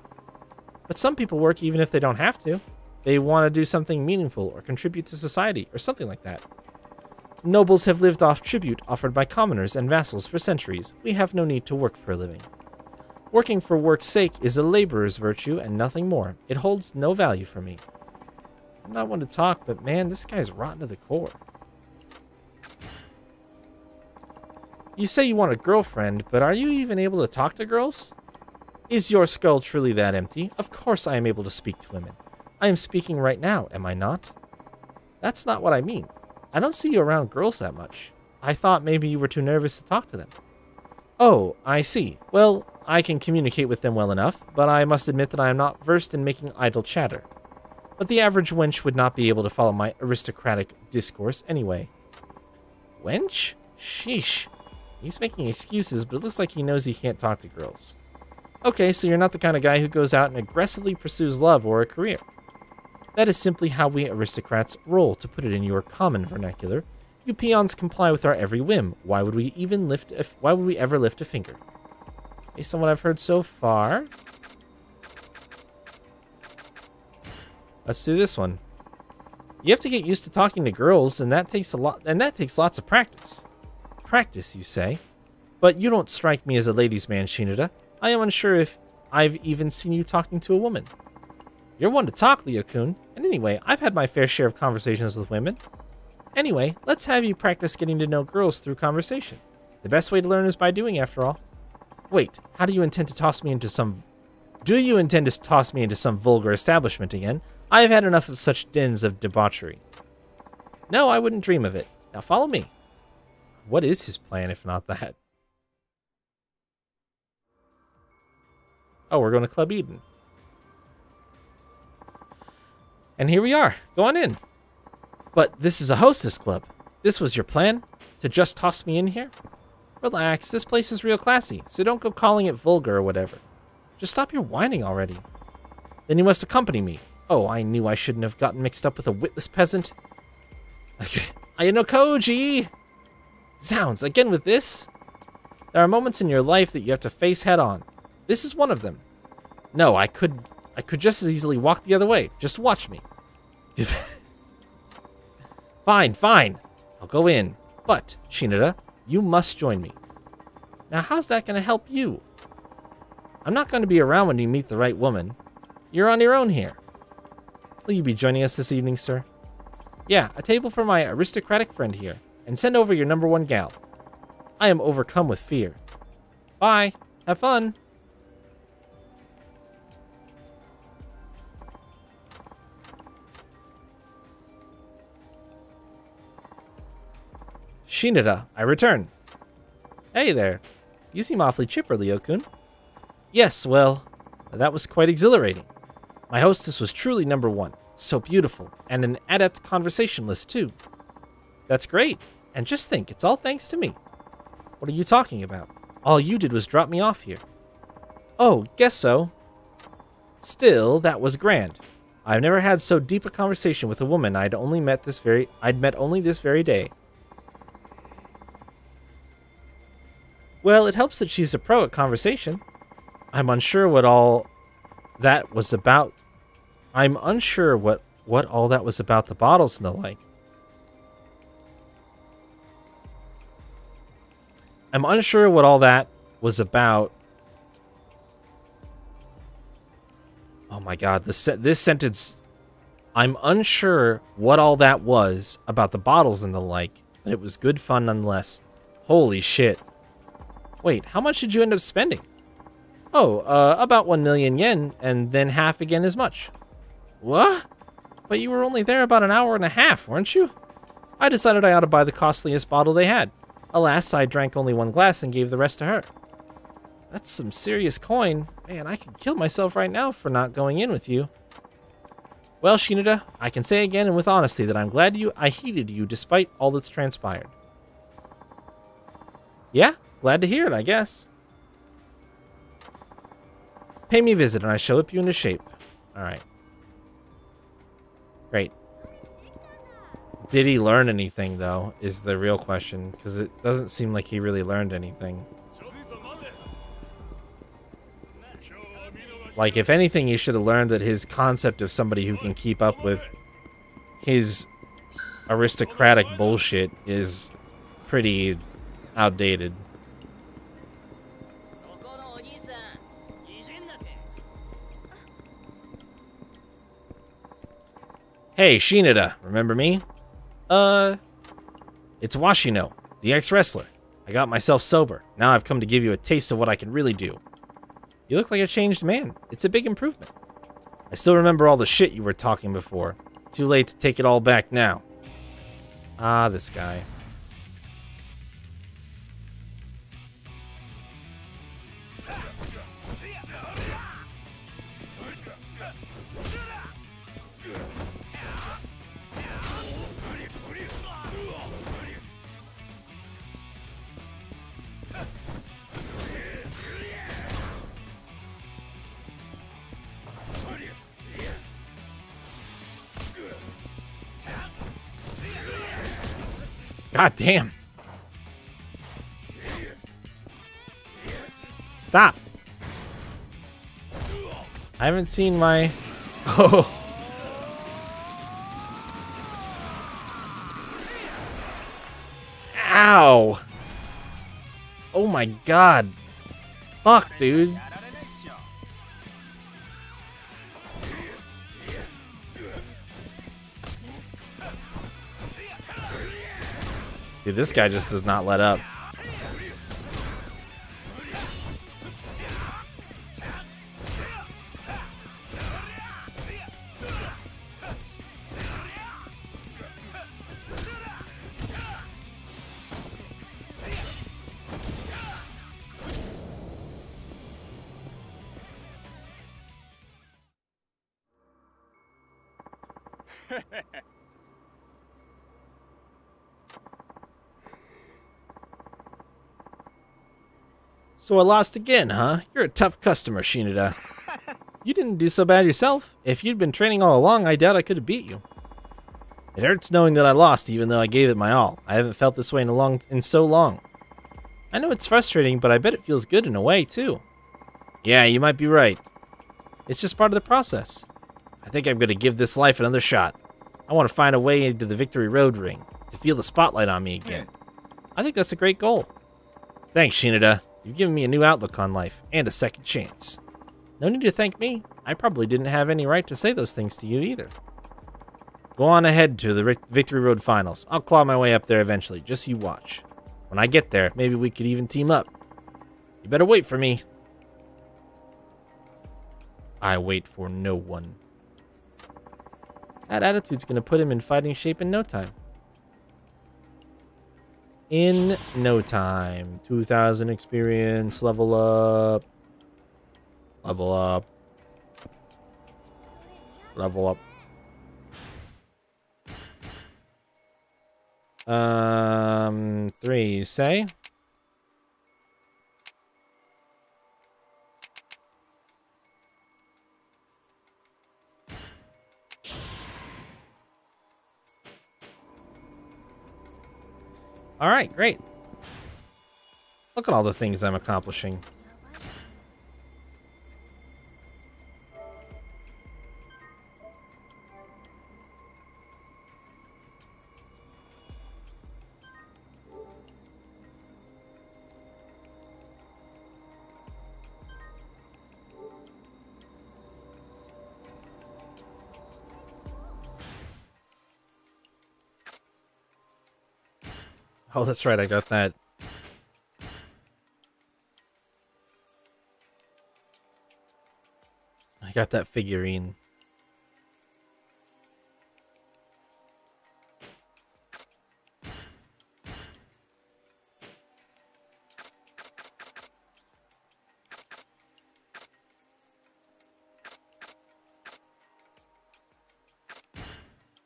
But some people work even if they don't have to. They want to do something meaningful or contribute to society or something like that. Nobles have lived off tribute offered by commoners and vassals for centuries. We have no need to work for a living. Working for work's sake is a laborer's virtue and nothing more. It holds no value for me. I'm not one to talk, but man, this guy's rotten to the core. You say you want a girlfriend, but are you even able to talk to girls? Is your skull truly that empty? Of course I am able to speak to women. I am speaking right now, am I not? That's not what I mean. I don't see you around girls that much. I thought maybe you were too nervous to talk to them. Oh, I see. Well, I can communicate with them well enough, but I must admit that I am not versed in making idle chatter. But the average wench would not be able to follow my aristocratic discourse anyway. Wench? Sheesh. He's making excuses, but it looks like he knows he can't talk to girls. Okay, so you're not the kind of guy who goes out and aggressively pursues love or a career. That is simply how we aristocrats roll, to put it in your common vernacular. You peons comply with our every whim. Why would we even lift a, why would we ever lift a finger? Based on what I've heard so far. Let's do this one. You have to get used to talking to girls, and that takes a lot and that takes lots of practice. Practice, you say? But you don't strike me as a ladies' man, Shinada. I am unsure if I've even seen you talking to a woman. You're one to talk, Leo-kun. And anyway, I've had my fair share of conversations with women. Anyway, let's have you practice getting to know girls through conversation. The best way to learn is by doing, after all. Wait, how do you intend to toss me into some... Do you intend to toss me into some vulgar establishment again? I have had enough of such dens of debauchery. No, I wouldn't dream of it. Now follow me. What is his plan, if not that? Oh, we're going to Club Eden. And here we are. Go on in. But this is a hostess club. This was your plan? To just toss me in here? Relax, this place is real classy, so don't go calling it vulgar or whatever. Just stop your whining already. Then you must accompany me. Oh, I knew I shouldn't have gotten mixed up with a witless peasant. Ayanokoji! Zounds, again with this? There are moments in your life that you have to face head on. This is one of them. No, I could I could just as easily walk the other way. Just watch me. Fine, fine. I'll go in. But, Shinada, you must join me. Now, how's that going to help you? I'm not going to be around when you meet the right woman. You're on your own here. Will you be joining us this evening, sir? Yeah, a table for my aristocratic friend here. And send over your number one gal. I am overcome with fear. Bye. Have fun. Shinada, I return. Hey there. You seem awfully chipper, Leo-kun. Yes, well, that was quite exhilarating. My hostess was truly number one. So beautiful, and an adept conversationalist, too. That's great. And just think, it's all thanks to me. What are you talking about? All you did was drop me off here. Oh, guess so. Still, that was grand. I've never had so deep a conversation with a woman I'd only met this very I'd met only this very day. Well, it helps that she's a pro at conversation. I'm unsure what all that was about. I'm unsure what what all that was about the bottles and the like. I'm unsure what all that was about. Oh my god, this this sentence I'm unsure what all that was about the bottles and the like, but it was good fun nonetheless. Holy shit. Wait, how much did you end up spending? Oh, uh, about 1 million yen, and then half again as much. What? But you were only there about an hour and a half, weren't you? I decided I ought to buy the costliest bottle they had. Alas, I drank only one glass and gave the rest to her. That's some serious coin. Man, I could kill myself right now for not going in with you. Well, Shinada, I can say again and with honesty that I'm glad you I heeded you despite all that's transpired. Yeah, glad to hear it, I guess. Pay me a visit and I shall whip you into shape. Alright. Great. Did he learn anything, though, is the real question. Because it doesn't seem like he really learned anything. Like, if anything, he should have learned that his concept of somebody who can keep up with his aristocratic bullshit is pretty outdated. Hey, Shinada, remember me? Uh, it's Washino, the ex-wrestler. I got myself sober. Now I've come to give you a taste of what I can really do. You look like a changed man. It's a big improvement. I still remember all the shit you were talking before. Too late to take it all back now. Ah, this guy. God damn. Stop. I haven't seen my... Oh. Ow. Oh my god. Fuck, dude. Dude, this guy just does not let up. So I lost again, huh? You're a tough customer, Shinada. You didn't do so bad yourself. If you'd been training all along, I doubt I could have beat you. It hurts knowing that I lost, even though I gave it my all. I haven't felt this way in a long, in so long. I know it's frustrating, but I bet it feels good in a way too. Yeah, you might be right. It's just part of the process. I think I'm gonna give this life another shot. I want to find a way into the Victory Road ring to feel the spotlight on me again. Hmm. I think that's a great goal. Thanks, Shinada. You've given me a new outlook on life and a second chance. No need to thank me. I probably didn't have any right to say those things to you either. Go on ahead to the Victory Road Finals. I'll claw my way up there eventually. Just you watch. When I get there, maybe we could even team up. You better wait for me. I wait for no one. That attitude's gonna put him in fighting shape in no time. In no time. 2,000 experience, level up. Level up. Level up. Um, three, you say? All right, great. Look at all the things I'm accomplishing. Oh, that's right. I got that. I got that figurine.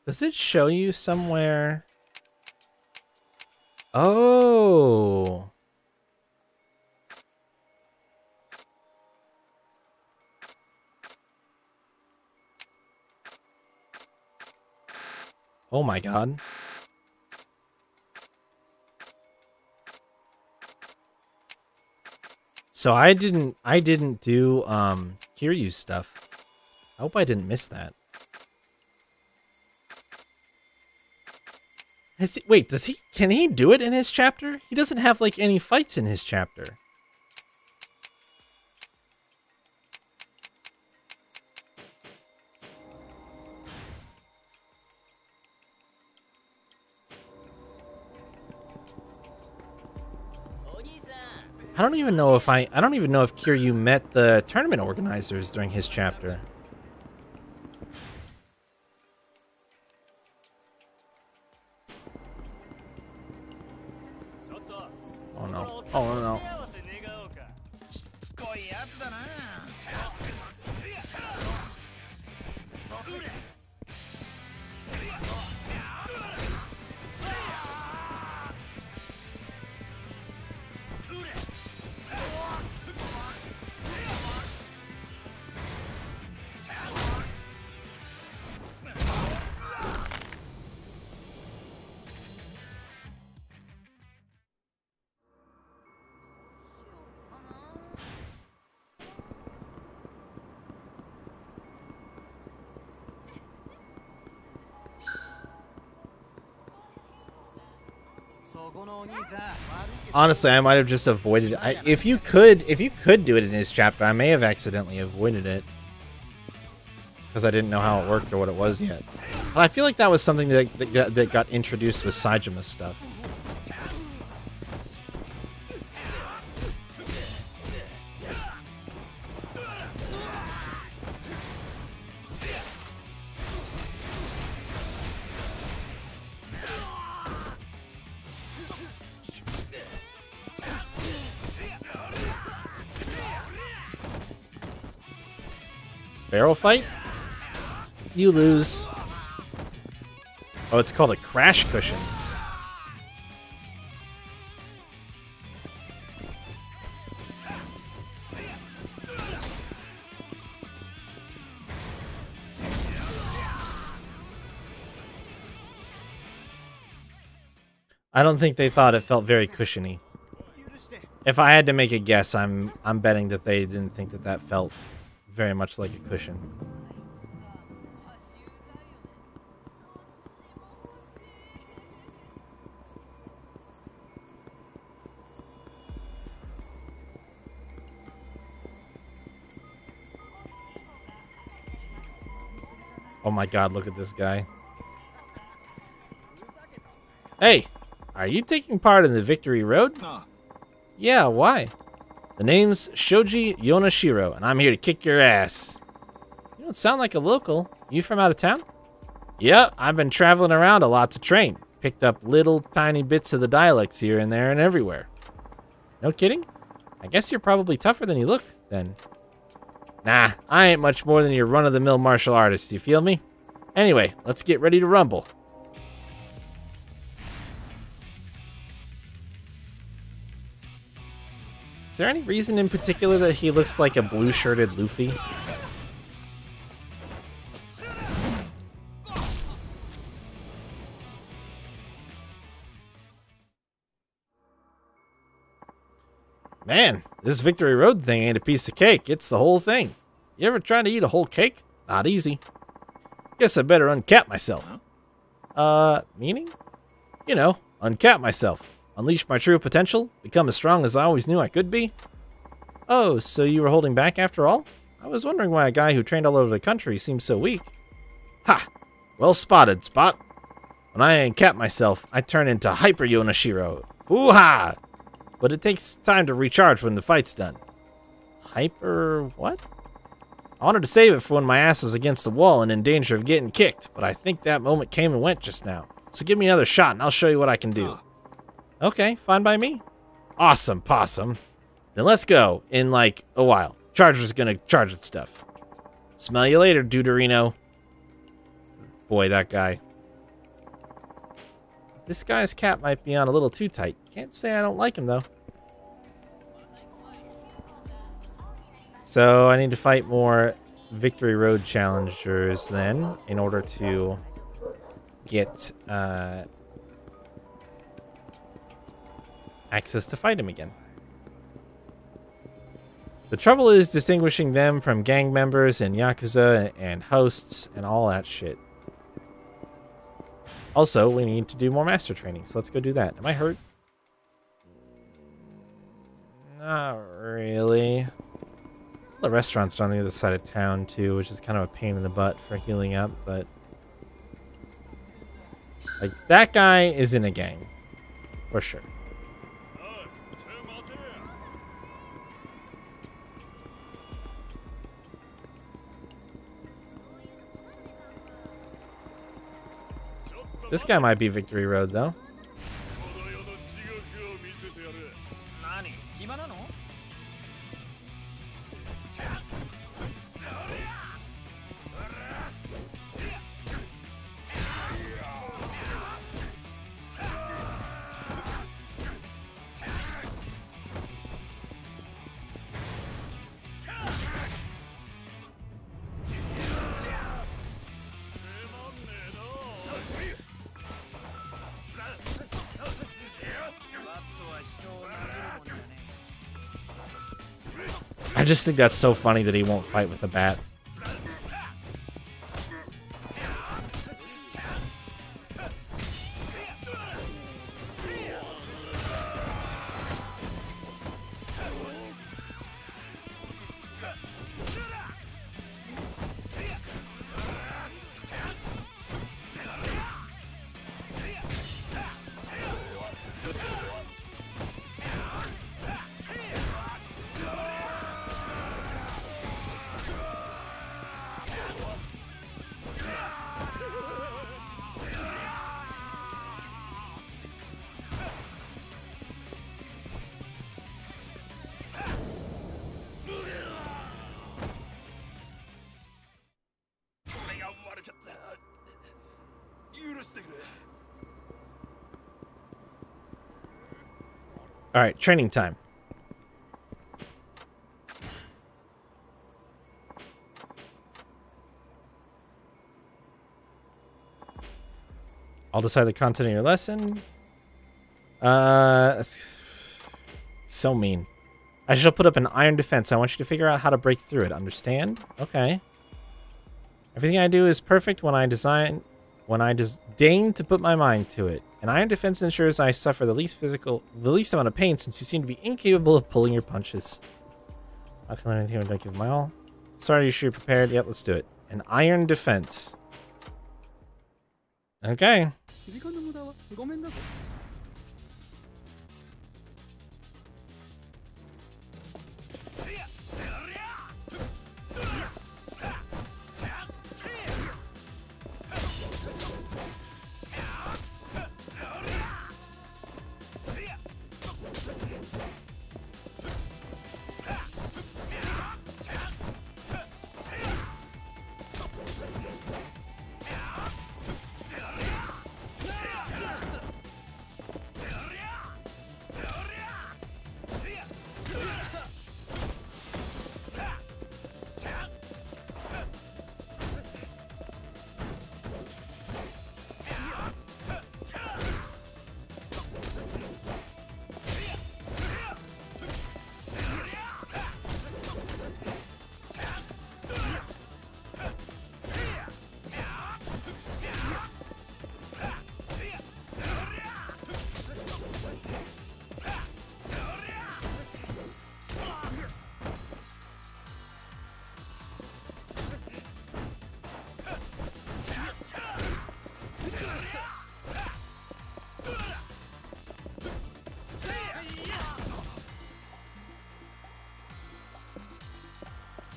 Does it show you somewhere? Oh. Oh my god. So I didn't I didn't do um Kiryu stuff. I hope I didn't miss that. He, wait, does he can he do it in his chapter? He doesn't have like any fights in his chapter. I don't even know if I I don't even know if Kiryu met the tournament organizers during his chapter. Honestly, I might have just avoided it. I, if you could, if you could do it in his chapter, I may have accidentally avoided it because I didn't know how it worked or what it was yet. But I feel like that was something that that got, that got introduced with Saejima's stuff. Fight? You lose. Oh, it's called a crash cushion. I don't think they thought it felt very cushiony. If I had to make a guess, I'm I'm betting that they didn't think that that felt very much like a cushion. Oh my god, look at this guy. Hey, are you taking part in the Victory Road? Yeah, why? The name's Shoji Yonashiro, and I'm here to kick your ass. You don't sound like a local. You from out of town? Yep, I've been traveling around a lot to train. Picked up little tiny bits of the dialects here and there and everywhere. No kidding? I guess you're probably tougher than you look, then. Nah, I ain't much more than your run-of-the-mill martial artist, you feel me? Anyway, let's get ready to rumble. Is there any reason in particular that he looks like a blue-shirted Luffy? Man, this Victory Road thing ain't a piece of cake. It's the whole thing. You ever trying to eat a whole cake? Not easy. Guess I better uncap myself. Uh, meaning? You know, uncap myself. Unleash my true potential? Become as strong as I always knew I could be? Oh, so you were holding back after all? I was wondering why a guy who trained all over the country seems so weak. Ha! Well spotted, Spot. When I uncap myself, I turn into Hyper Yonashiro. Hoo-ha! But it takes time to recharge when the fight's done. Hyper... what? I wanted to save it for when my ass was against the wall and in danger of getting kicked, but I think that moment came and went just now. So give me another shot and I'll show you what I can do. Okay, fine by me. Awesome, possum. Then let's go in like a while. Charger's gonna charge its stuff. Smell you later, Deuterino. Boy, that guy. This guy's cap might be on a little too tight. Can't say I don't like him, though. So I need to fight more Victory Road challengers then in order to get uh, access to fight him again. The trouble is distinguishing them from gang members and Yakuza and hosts and all that shit. Also, we need to do more master training, so let's go do that. Am I hurt? Not really. The restaurant's on the other side of town, too, which is kind of a pain in the butt for healing up, but... Like, that guy is in a gang. For sure. This guy might be Victory Road, though. Just think that's so funny that he won't fight with a bat. Training time. I'll decide the content of your lesson. Uh, so mean. I shall put up an iron defense. I want you to figure out how to break through it. Understand? Okay. Everything I do is perfect when I design, when I just deign to put my mind to it. An iron defense ensures I suffer the least physical, the least amount of pain, since you seem to be incapable of pulling your punches. I can learn anything when I give my all. Sorry, you sure you're prepared. Yep, let's do it. An iron defense. Okay.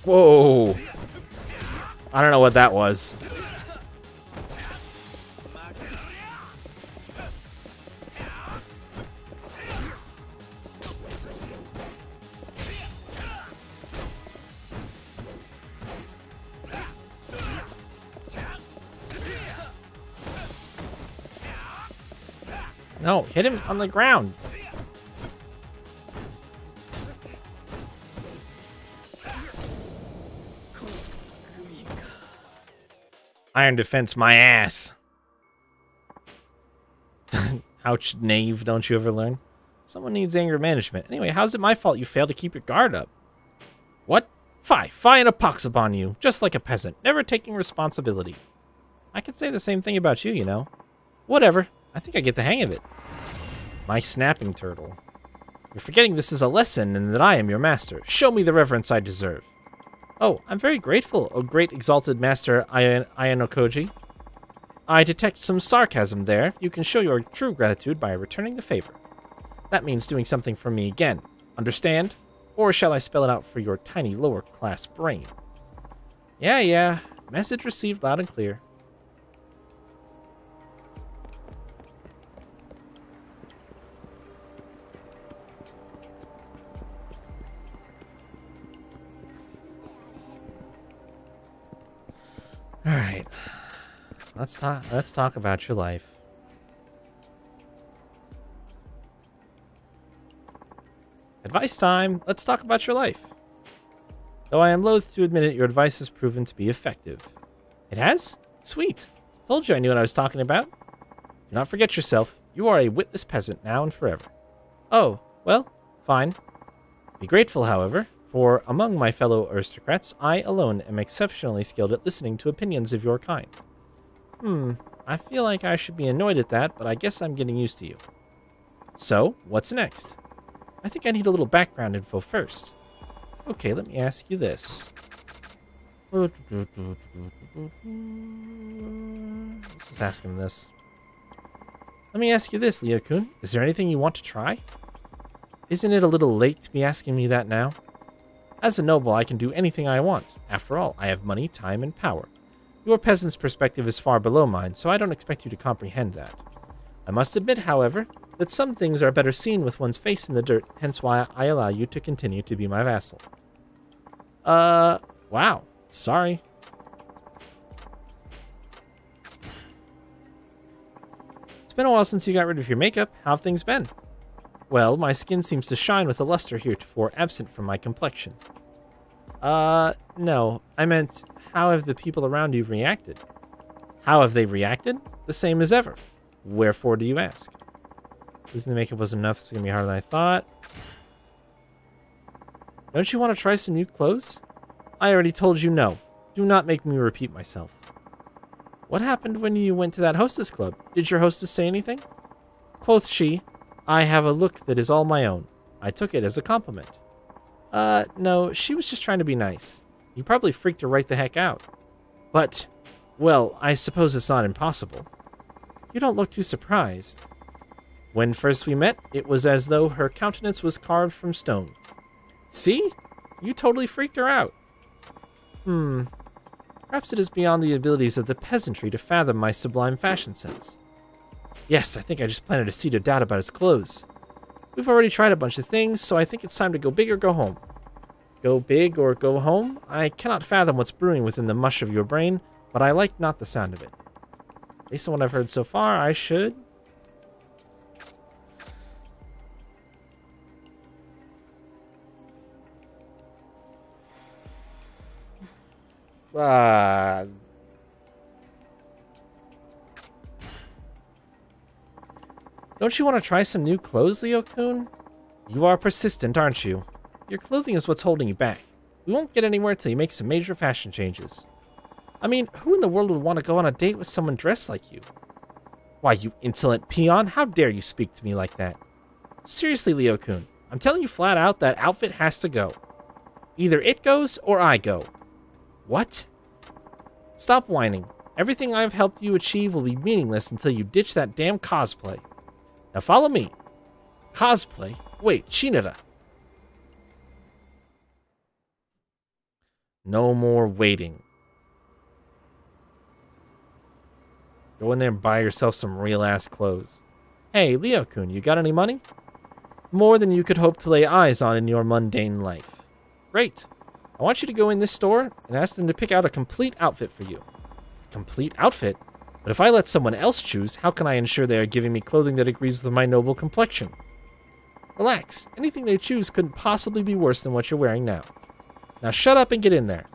Whoa. I don't know what that was. No, hit him on the ground. Iron defense, my ass. Ouch, knave, don't you ever learn? Someone needs anger management. Anyway, how's it my fault you failed to keep your guard up? What? Fie, fie and a pox upon you, just like a peasant, never taking responsibility. I could say the same thing about you, you know. Whatever, I think I get the hang of it. My snapping turtle. You're forgetting this is a lesson and that I am your master. Show me the reverence I deserve. Oh, I'm very grateful, O great exalted master Ayanokoji. I detect some sarcasm there. You can show your true gratitude by returning the favor. That means doing something for me again. Understand? Or shall I spell it out for your tiny lower class brain? Yeah, yeah. Message received loud and clear. Let's talk let's talk about your life. Advice time. Let's talk about your life. Though I am loath to admit it, your advice has proven to be effective. It has? Sweet. Told you I knew what I was talking about. Do not forget yourself. You are a witless peasant now and forever. Oh, well, fine. Be grateful, however, for among my fellow aristocrats, I alone am exceptionally skilled at listening to opinions of your kind. Hmm, I feel like I should be annoyed at that, but I guess I'm getting used to you. So, what's next? I think I need a little background info first. Okay, let me ask you this. Just asking this. Let me ask you this, Leo-kun. Is there anything you want to try? Isn't it a little late to be asking me that now? As a noble, I can do anything I want. After all, I have money, time, and power. Your peasant's perspective is far below mine, so I don't expect you to comprehend that. I must admit, however, that some things are better seen with one's face in the dirt, hence why I allow you to continue to be my vassal. Uh, wow. Sorry. It's been a while since you got rid of your makeup. How have things been? Well, my skin seems to shine with a luster heretofore absent from my complexion. Uh, no. I meant, how have the people around you reacted? How have they reacted? The same as ever. Wherefore do you ask? Losing the makeup wasn't enough. It's going to be harder than I thought. Don't you want to try some new clothes? I already told you no. Do not make me repeat myself. What happened when you went to that hostess club? Did your hostess say anything? Quoth she, I have a look that is all my own. I took it as a compliment. Uh, no, she was just trying to be nice. You probably freaked her right the heck out. But, well, I suppose it's not impossible. You don't look too surprised. When first we met, it was as though her countenance was carved from stone. See? You totally freaked her out. Hmm. Perhaps it is beyond the abilities of the peasantry to fathom my sublime fashion sense. Yes, I think I just planted a seed of doubt about his clothes. We've already tried a bunch of things, so I think it's time to go big or go home. Go big or go home? I cannot fathom what's brewing within the mush of your brain, but I like not the sound of it. Based on what I've heard so far, I should... Uh, Don't you want to try some new clothes, Leo-kun? You are persistent, aren't you? Your clothing is what's holding you back. We won't get anywhere till you make some major fashion changes. I mean, who in the world would want to go on a date with someone dressed like you? Why, you insolent peon, how dare you speak to me like that? Seriously, Leo-kun, I'm telling you flat out that outfit has to go. Either it goes or I go. What? Stop whining. Everything I've helped you achieve will be meaningless until you ditch that damn cosplay. Now follow me. Cosplay? Wait, Shinada. No more waiting. Go in there and buy yourself some real ass clothes. Hey, Leo Kun, you got any money? More than you could hope to lay eyes on in your mundane life. Great. I want you to go in this store and ask them to pick out a complete outfit for you. A Complete outfit? But if I let someone else choose, how can I ensure they are giving me clothing that agrees with my noble complexion? Relax. Anything they choose couldn't possibly be worse than what you're wearing now. Now shut up and get in there.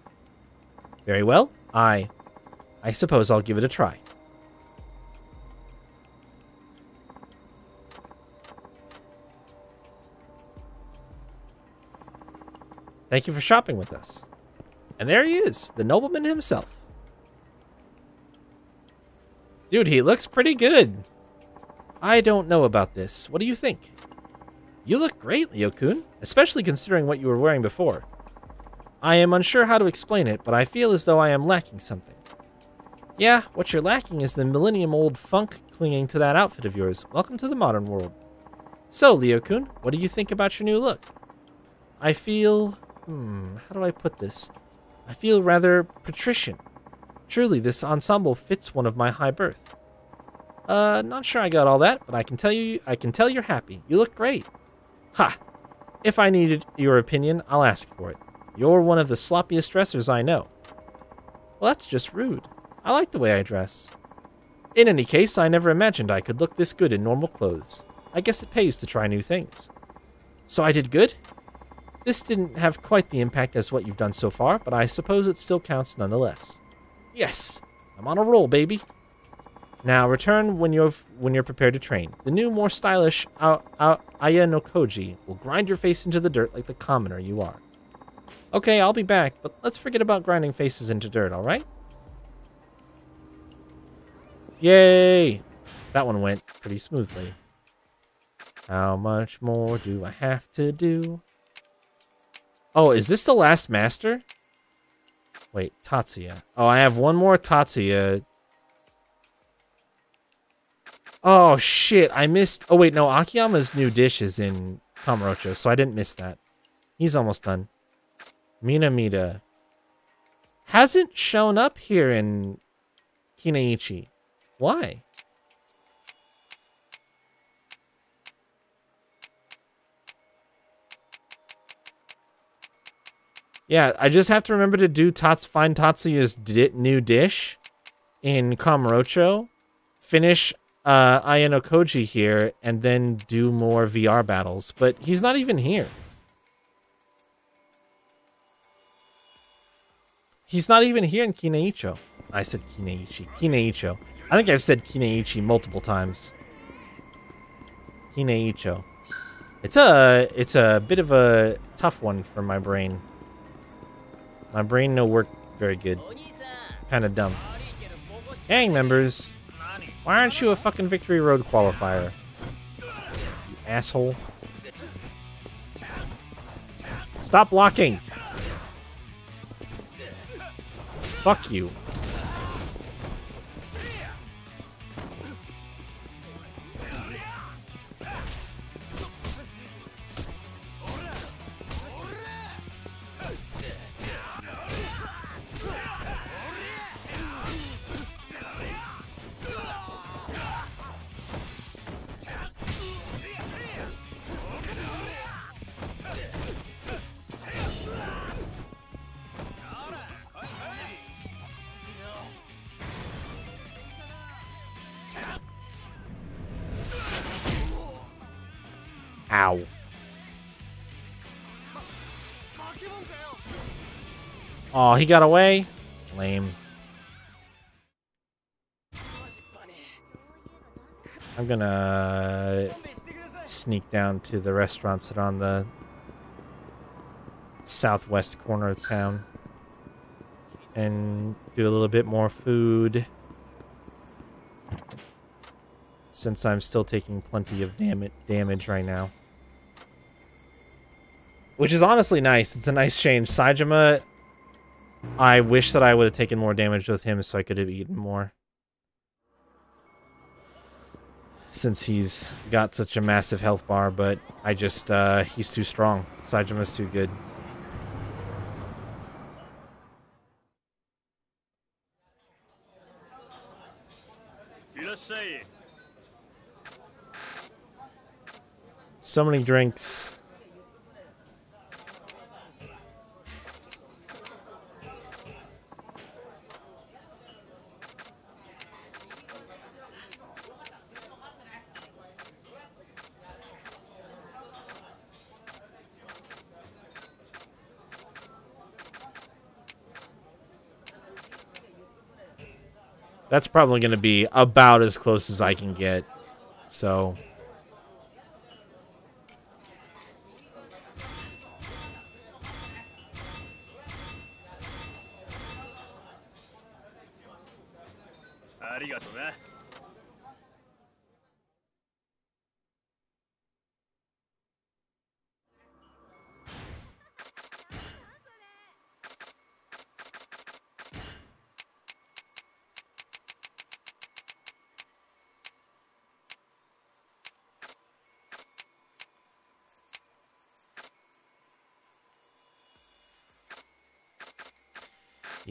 Very well. I... I suppose I'll give it a try. Thank you for shopping with us. And there he is, the nobleman himself. Dude, he looks pretty good. I don't know about this. What do you think? You look great, Leo-kun, especially considering what you were wearing before. I am unsure how to explain it, but I feel as though I am lacking something. Yeah, what you're lacking is the millennium-old funk clinging to that outfit of yours. Welcome to the modern world. So, Leo-kun, what do you think about your new look? I feel... Hmm, how do I put this? I feel rather patrician. Truly, this ensemble fits one of my high birth. Uh, not sure I got all that, but I can tell you, I can tell you're happy. You look great. Ha! If I needed your opinion, I'll ask for it. You're one of the sloppiest dressers I know. Well, that's just rude. I like the way I dress. In any case, I never imagined I could look this good in normal clothes. I guess it pays to try new things. So I did good? This didn't have quite the impact as what you've done so far, but I suppose it still counts nonetheless. Yes! I'm on a roll, baby! Now, return when you're when you're prepared to train. The new, more stylish uh, uh, Ayanokoji will grind your face into the dirt like the commoner you are. Okay, I'll be back, but let's forget about grinding faces into dirt, alright? Yay! That one went pretty smoothly. How much more do I have to do? Oh, is this the last master? Wait, Tatsuya. Oh, I have one more Tatsuya. Oh, shit. I missed... Oh, wait, no. Akiyama's new dish is in Kamurocho, so I didn't miss that. He's almost done. Minamida. Hasn't shown up here in Kineichi. Why? Yeah, I just have to remember to do Tats find Tatsuya's new dish in Kamurocho, finish uh, Ayanokoji here, and then do more VR battles. But he's not even here. He's not even here in Kineicho. I said Kineichi. Kineicho. I think I've said Kineichi multiple times. Kineicho. It's a it's a bit of a tough one for my brain. My brain no work very good. Kind of dumb. Gang members, why aren't you a fucking Victory Road qualifier? You asshole. Stop blocking! Fuck you. Oh, he got away? Lame. I'm gonna uh, sneak down to the restaurants that are on the southwest corner of town and do a little bit more food since I'm still taking plenty of dam damage right now. Which is honestly nice. It's a nice change. Saejima, I wish that I would have taken more damage with him so I could have eaten more. Since he's got such a massive health bar, but I just, uh, he's too strong. Saejima's too good. So many drinks. That's probably going to be about as close as I can get. So,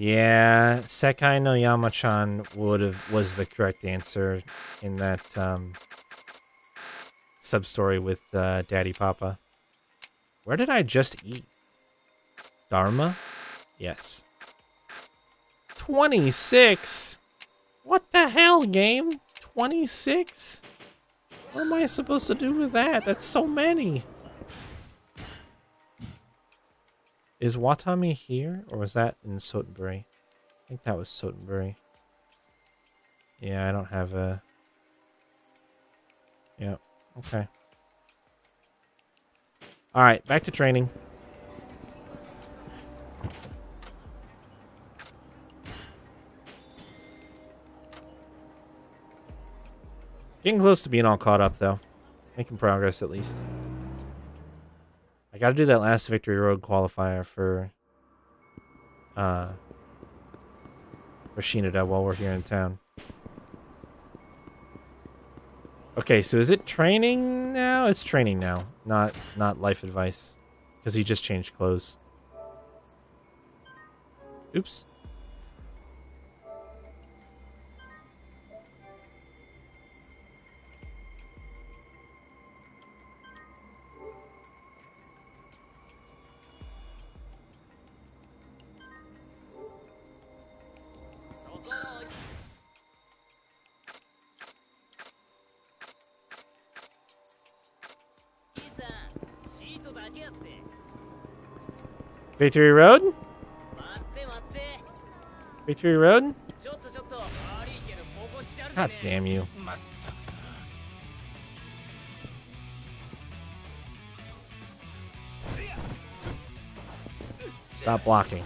Yeah, Sekai no Yamachan would have was the correct answer in that um, sub story with uh, Daddy Papa. Where did I just eat? Dharma? Yes. 26? What the hell, game? 26? What am I supposed to do with that? That's so many. Is Watami here, or was that in Sotenbori? I think that was Sotenbori. Yeah, I don't have a... Yeah, okay. Alright, back to training. Getting close to being all caught up, though. Making progress, at least. I gotta do that last Victory Road qualifier for uh for while we're here in town. Okay, so is it training now? It's training now, not not life advice. Because he just changed clothes. Oops. Victory Road? Victory Road? God damn you. Stop blocking.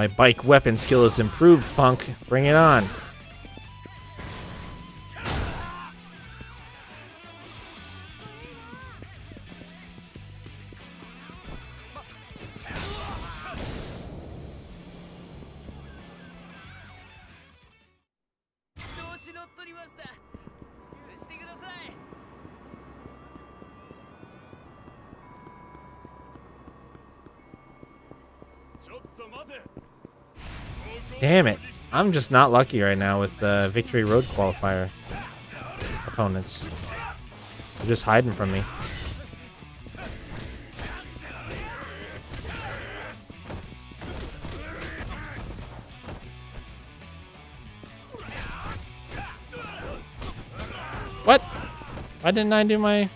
My bike weapon skill is improved, punk. Bring it on. Just not lucky right now with the Victory Road qualifier opponents. They're just hiding from me. What? Why didn't I do my...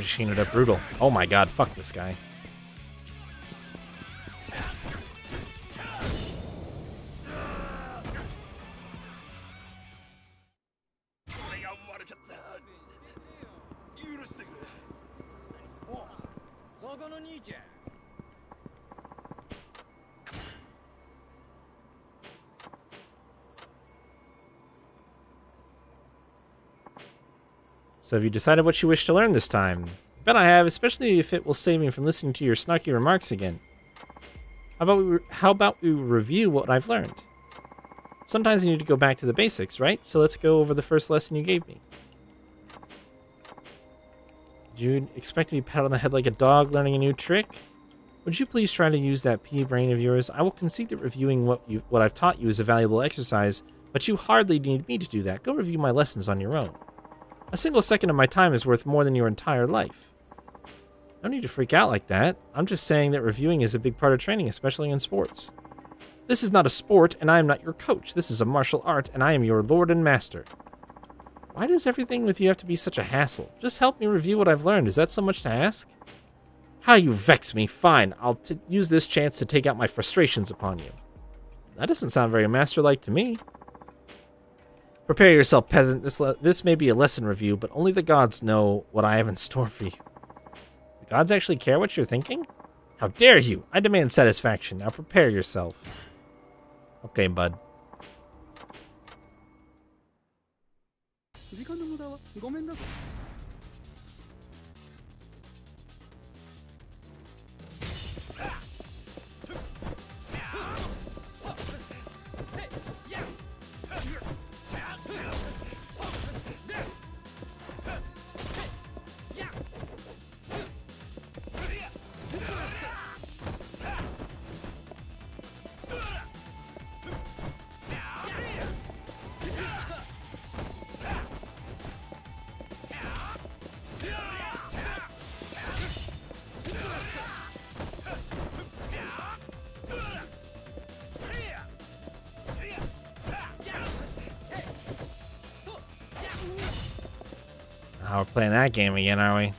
Damn, up brutal. Oh my god, fuck this guy. So have you decided what you wish to learn this time? Bet I have, especially if it will save me from listening to your snarky remarks again. How about we, how about we review what I've learned? Sometimes you need to go back to the basics, right? So let's go over the first lesson you gave me. Did you expect to be pat on the head like a dog learning a new trick? Would you please try to use that pea brain of yours? I will concede that reviewing what you what I've taught you is a valuable exercise, but you hardly need me to do that. Go review my lessons on your own. A single second of my time is worth more than your entire life. No need to freak out like that. I'm just saying that reviewing is a big part of training, especially in sports. This is not a sport, and I am not your coach. This is a martial art, and I am your lord and master. Why does everything with you have to be such a hassle? Just help me review what I've learned. Is that so much to ask? How you vex me. Fine, I'll use this chance to take out my frustrations upon you. That doesn't sound very master-like to me. Prepare yourself, peasant. This this may be a lesson review, but only the gods know what I have in store for you. The gods actually care what you're thinking? How dare you! I demand satisfaction. Now prepare yourself. Okay, bud. Oh, we're playing that game again, are we?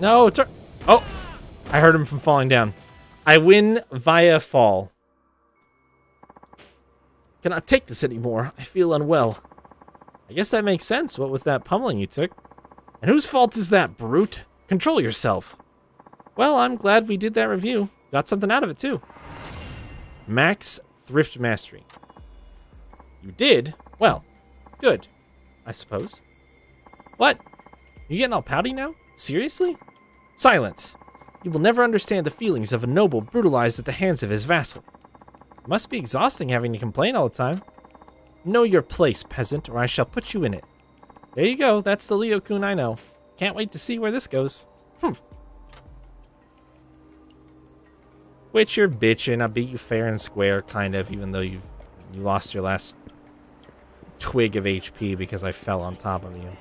No, tur- Oh, I heard him from falling down. I win via fall. Cannot take this anymore. I feel unwell. I guess that makes sense. What with that pummeling you took? And whose fault is that, brute? Control yourself. Well, I'm glad we did that review. Got something out of it, too. Max Thrift Mastery. You did? Well, good, I suppose. What? You getting all pouty now? Seriously? Silence! You will never understand the feelings of a noble brutalized at the hands of his vassal. It must be exhausting having to complain all the time. Know your place, peasant, or I shall put you in it. There you go, that's the Leo Kun I know. Can't wait to see where this goes. Humph. Which you're bitching. I beat you fair and square, kind of, even though you you lost your last twig of HP because I fell on top of you.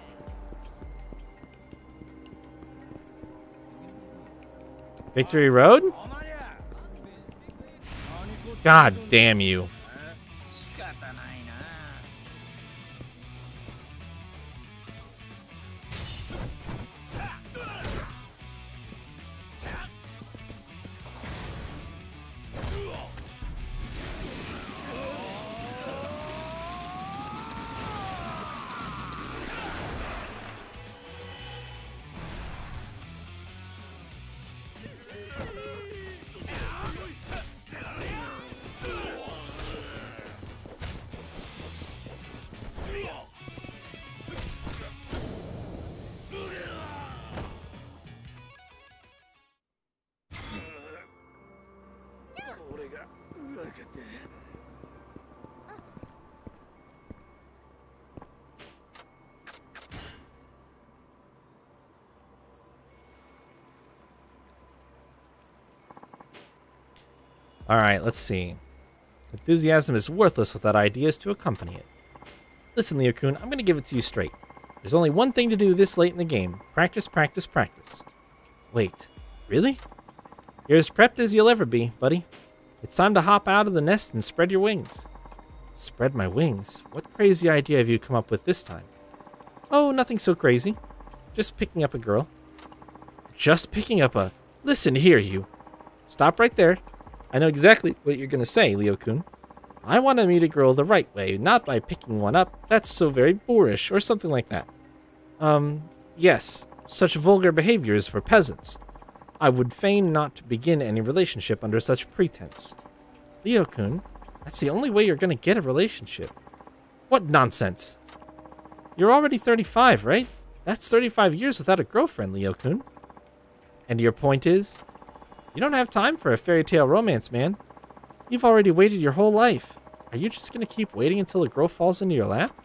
Victory Road? God damn you. See. Enthusiasm is worthless without ideas to accompany it. Listen, Leo Kun, I'm going to give it to you straight. There's only one thing to do this late in the game practice, practice, practice. Wait, really? You're as prepped as you'll ever be, buddy. It's time to hop out of the nest and spread your wings. Spread my wings? What crazy idea have you come up with this time? Oh, nothing so crazy. Just picking up a girl. Just picking up a. Listen here, you. Stop right there. I know exactly what you're going to say, Leo Kun. I want to meet a girl the right way, not by picking one up. That's so very boorish, or something like that. Um, yes, such vulgar behavior is for peasants. I would fain not to begin any relationship under such pretense. Leo Kun, that's the only way you're going to get a relationship. What nonsense! You're already 35, right? That's 35 years without a girlfriend, Leo Kun. And your point is? You don't have time for a fairy tale romance, man. You've already waited your whole life. Are you just going to keep waiting until a girl falls into your lap?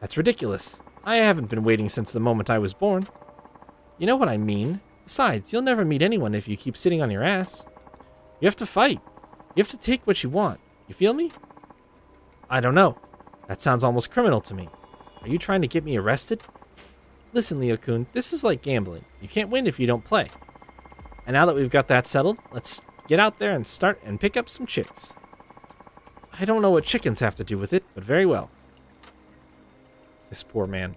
That's ridiculous. I haven't been waiting since the moment I was born. You know what I mean. Besides, you'll never meet anyone if you keep sitting on your ass. You have to fight. You have to take what you want. You feel me? I don't know. That sounds almost criminal to me. Are you trying to get me arrested? Listen, Leo Kun, this is like gambling. You can't win if you don't play. And now that we've got that settled, let's get out there and start and pick up some chicks. I don't know what chickens have to do with it, but very well. This poor man.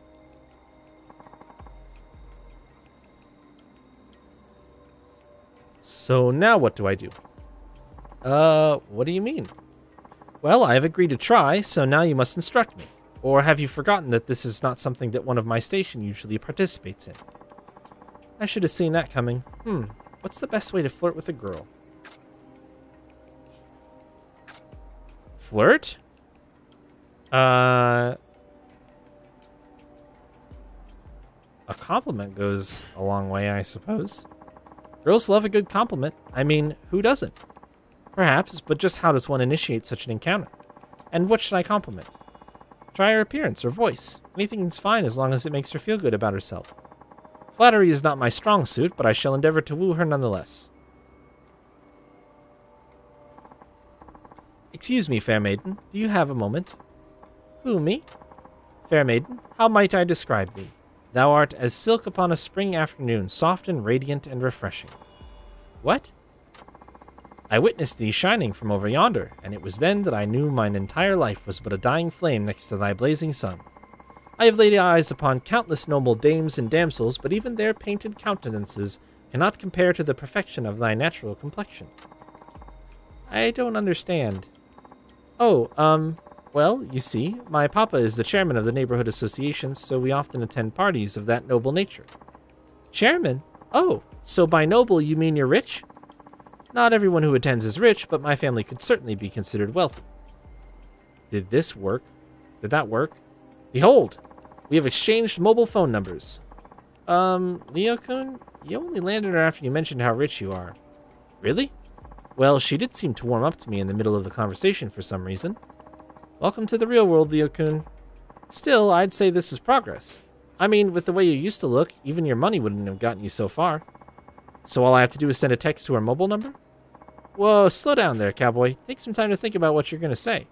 So now what do I do? Uh, what do you mean? Well, I have agreed to try, so now you must instruct me. Or have you forgotten that this is not something that one of my station usually participates in? I should have seen that coming. Hmm, what's the best way to flirt with a girl? Flirt? Uh... A compliment goes a long way, I suppose. Girls love a good compliment. I mean, who doesn't? Perhaps, but just how does one initiate such an encounter? And what should I compliment? Try her appearance or voice. Anything's fine as long as it makes her feel good about herself. Flattery is not my strong suit, but I shall endeavor to woo her nonetheless. Excuse me, fair maiden. Do you have a moment? Who, me? Fair maiden, how might I describe thee? Thou art as silk upon a spring afternoon, soft and radiant and refreshing. What? I witnessed thee shining from over yonder, and it was then that I knew mine entire life was but a dying flame next to thy blazing sun. I have laid eyes upon countless noble dames and damsels, but even their painted countenances cannot compare to the perfection of thy natural complexion. I don't understand. Oh, um, well, you see, my papa is the chairman of the neighborhood association, so we often attend parties of that noble nature. Chairman? Oh, so by noble you mean you're rich? Not everyone who attends is rich, but my family could certainly be considered wealthy. Did this work Did that work? Behold, we have exchanged mobile phone numbers. Um, Leo-kun, you only landed her after you mentioned how rich you are. Really? Well, she did seem to warm up to me in the middle of the conversation for some reason. Welcome to the real world, Leo-kun. Still, I'd say this is progress. I mean, with the way you used to look, even your money wouldn't have gotten you so far. So all I have to do is send a text to her mobile number? Whoa, slow down there, cowboy. Take some time to think about what you're going to say.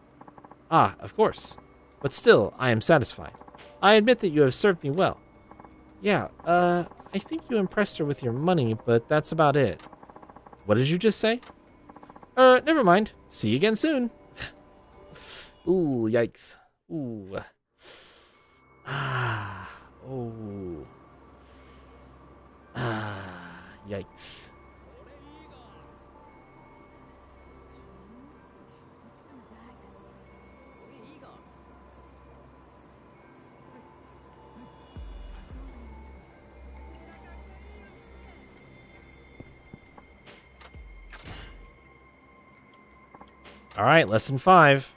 Ah, of course. But still, I am satisfied. I admit that you have served me well. Yeah, uh, I think you impressed her with your money, but that's about it. What did you just say? Uh, never mind. See you again soon. Ooh, yikes. Ooh. Ah. Oh. Ah. Yikes. All right, lesson five.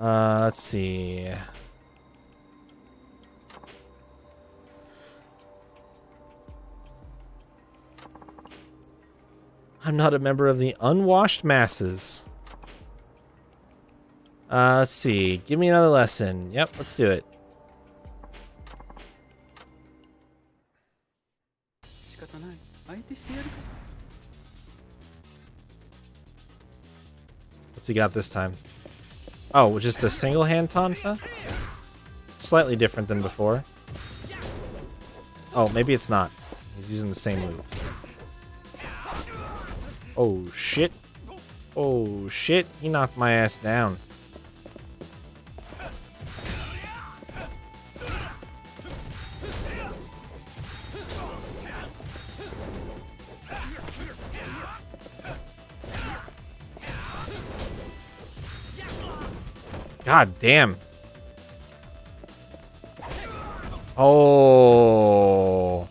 Uh, let's see. I'm not a member of the unwashed masses. Uh, let's see. Give me another lesson. Yep, let's do it. What's he got this time? Oh, just a single hand Tonfa? Slightly different than before. Oh, maybe it's not. He's using the same move. Oh, shit. Oh, shit. He knocked my ass down. God damn. Oh.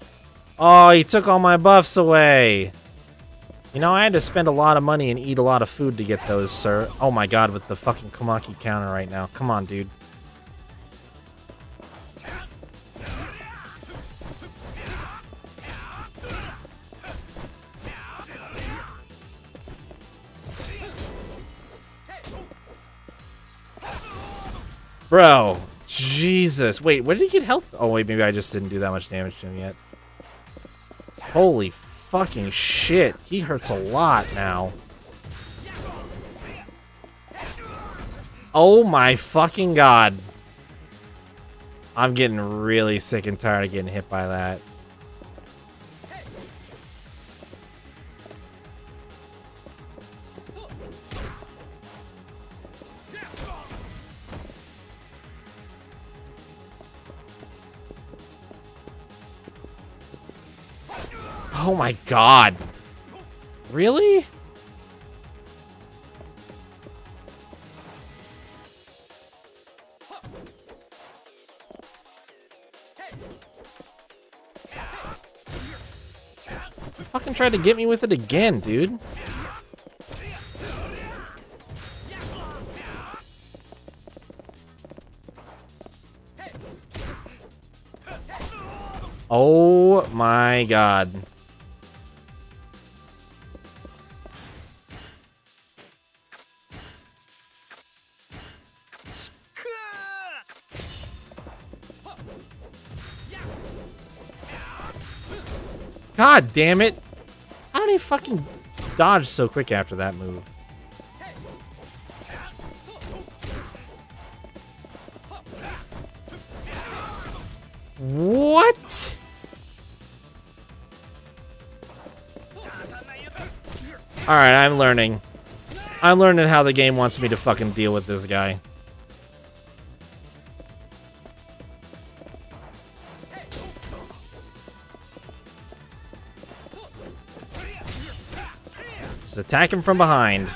Oh, he took all my buffs away. You know, I had to spend a lot of money and eat a lot of food to get those, sir. Oh my god, with the fucking Komaki counter right now. Come on, dude. Bro, Jesus. Wait, where did he get health? Oh, wait, maybe I just didn't do that much damage to him yet. Holy fucking shit. He hurts a lot now. Oh my fucking god. I'm getting really sick and tired of getting hit by that. Oh my god. Really? You fucking tried to get me with it again, dude. Oh my god. God damn it. How did he fucking dodge so quick after that move? What? Alright, I'm learning. I'm learning how the game wants me to fucking deal with this guy. Just attack him from behind.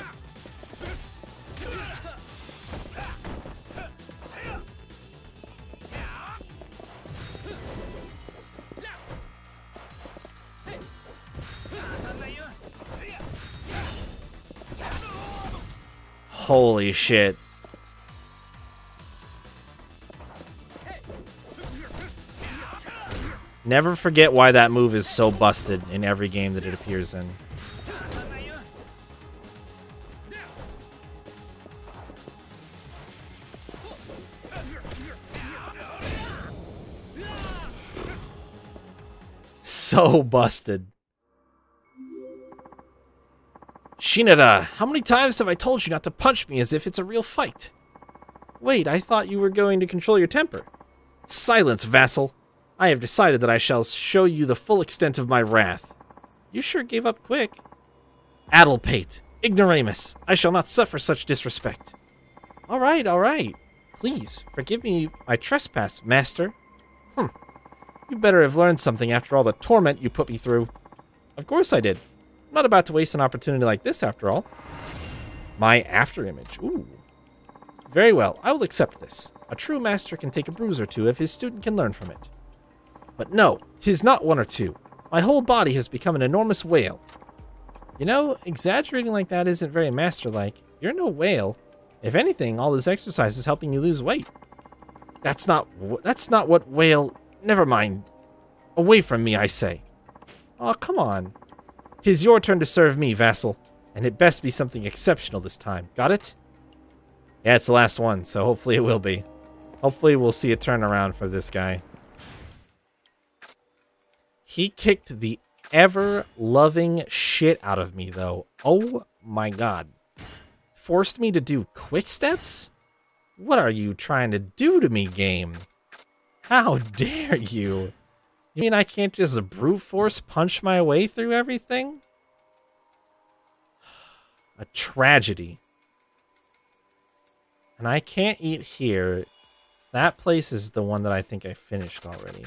Holy shit. Never forget why that move is so busted in every game that it appears in. So busted. Shinada, how many times have I told you not to punch me as if it's a real fight? Wait, I thought you were going to control your temper. Silence, vassal. I have decided that I shall show you the full extent of my wrath. You sure gave up quick. Addlepate, ignoramus, I shall not suffer such disrespect. All right, all right. Please, forgive me my trespass, master. You better have learned something after all the torment you put me through. Of course I did. I'm not about to waste an opportunity like this, after all. My afterimage. Ooh. Very well, I will accept this. A true master can take a bruise or two if his student can learn from it. But no, tis not one or two. My whole body has become an enormous whale. You know, exaggerating like that isn't very master-like. You're no whale. If anything, all this exercise is helping you lose weight. That's not that's not what whale... Never mind. Away from me, I say. Oh, come on. Tis your turn to serve me, vassal. And it best be something exceptional this time. Got it? Yeah, it's the last one, so hopefully it will be. Hopefully we'll see a turnaround for this guy. He kicked the ever-loving shit out of me, though. Oh my god. Forced me to do quick steps? What are you trying to do to me, game? How dare you? You mean I can't just brute force punch my way through everything? A tragedy. And I can't eat here. That place is the one that I think I finished already.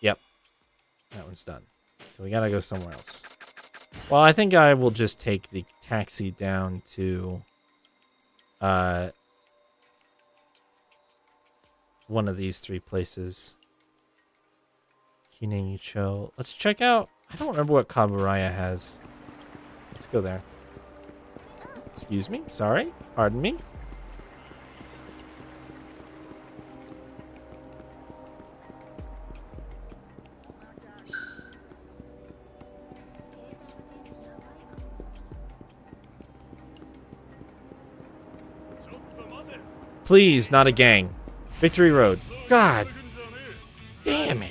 Yep. That one's done. So we gotta go somewhere else. Well, I think I will just take the taxi down to uh, one of these three places. Kineicho. Let's check out. I don't remember what Kaburaya has. Let's go there. Excuse me. Sorry. Pardon me. Please, not a gang. Victory Road. God damn it.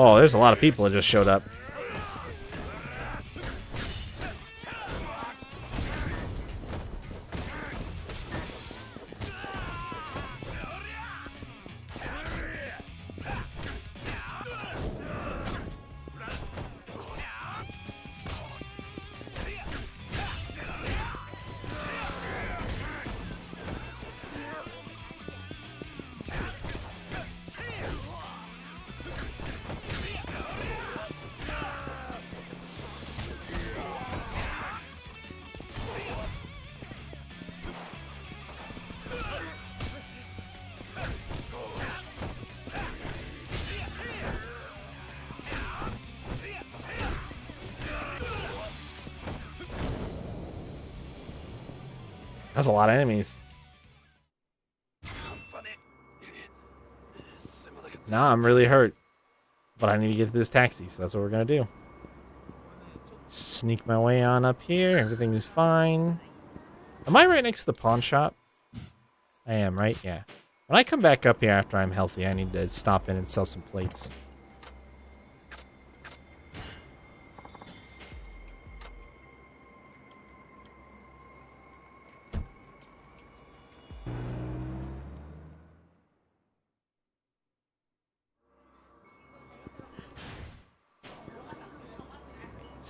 Oh, there's a lot of people that just showed up. Lot of enemies. Nah, I'm really hurt. But I need to get to this taxi, so that's what we're gonna do. Sneak my way on up here. Everything is fine. Am I right next to the pawn shop? I am, right? Yeah. When I come back up here after I'm healthy, I need to stop in and sell some plates.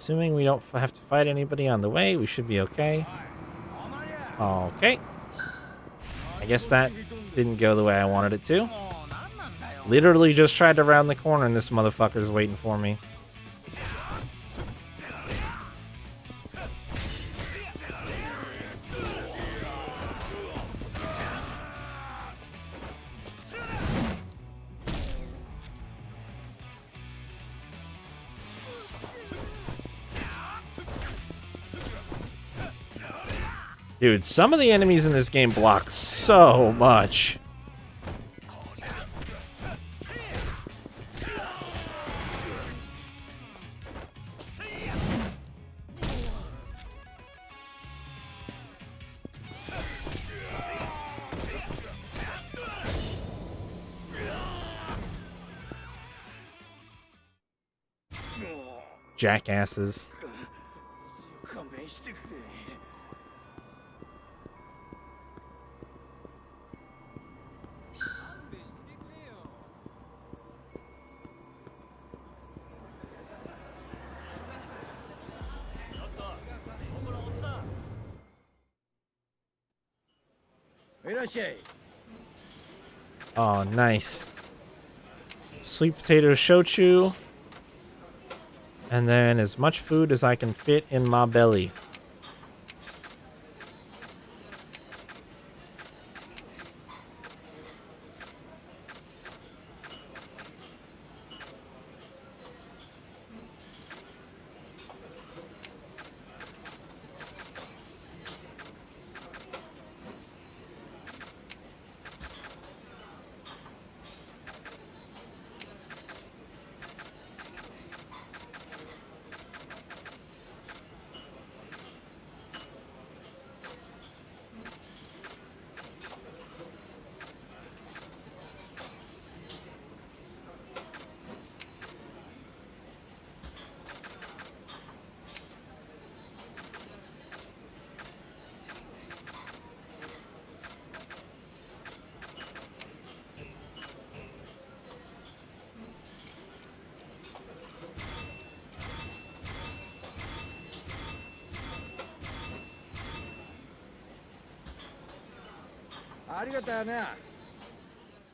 Assuming we don't have to fight anybody on the way, we should be okay. Okay. I guess that didn't go the way I wanted it to. Literally just tried to round the corner and this motherfucker's waiting for me. Dude, some of the enemies in this game block so much. Jackasses. Oh, nice. Sweet potato shochu. And then as much food as I can fit in my belly.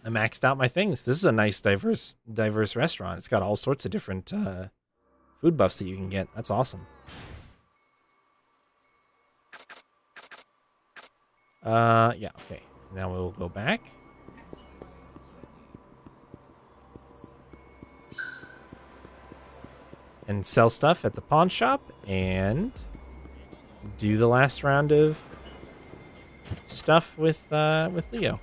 I maxed out my things. This is a nice diverse diverse restaurant. It's got all sorts of different uh, food buffs that you can get. That's awesome. Uh, yeah, okay. Now we'll go back. And sell stuff at the pawn shop and do the last round of stuff with uh, with Leo.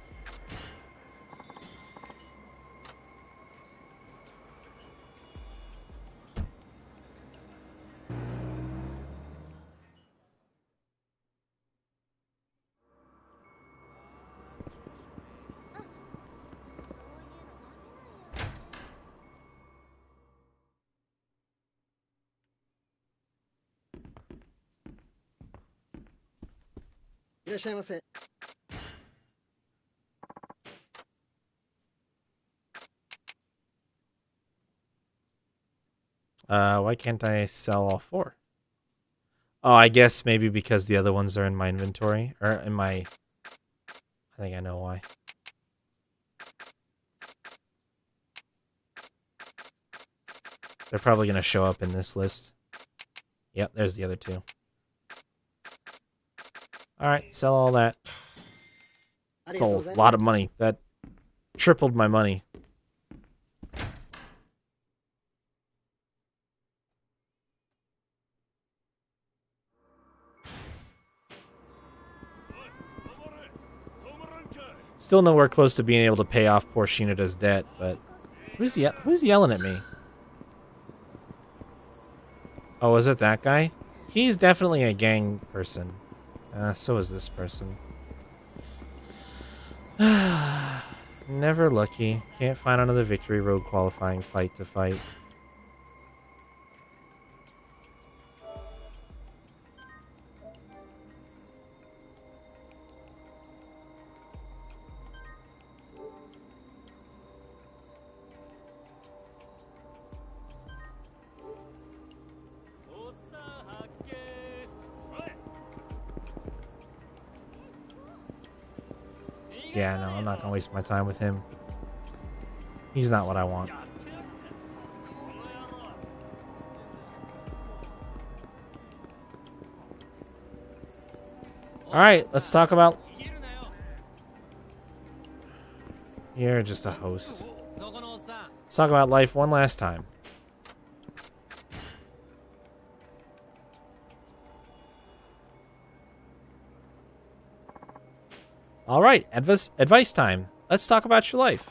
Uh, why can't I sell all four? Oh, I guess maybe because the other ones are in my inventory or in my. I think I know why. They're probably gonna show up in this list. Yep, there's the other two. All right, sell all that. It's a lot of money. That tripled my money. Still nowhere close to being able to pay off poor Shinada's debt, but who's ye who's yelling at me? Oh, is it that guy? He's definitely a gang person. Uh, so is this person. Never lucky. Can't find another victory road qualifying fight to fight. Waste my time with him. He's not what I want. Alright, let's talk about... You're just a host. Let's talk about life one last time. Alright, advice, advice time. Let's talk about your life.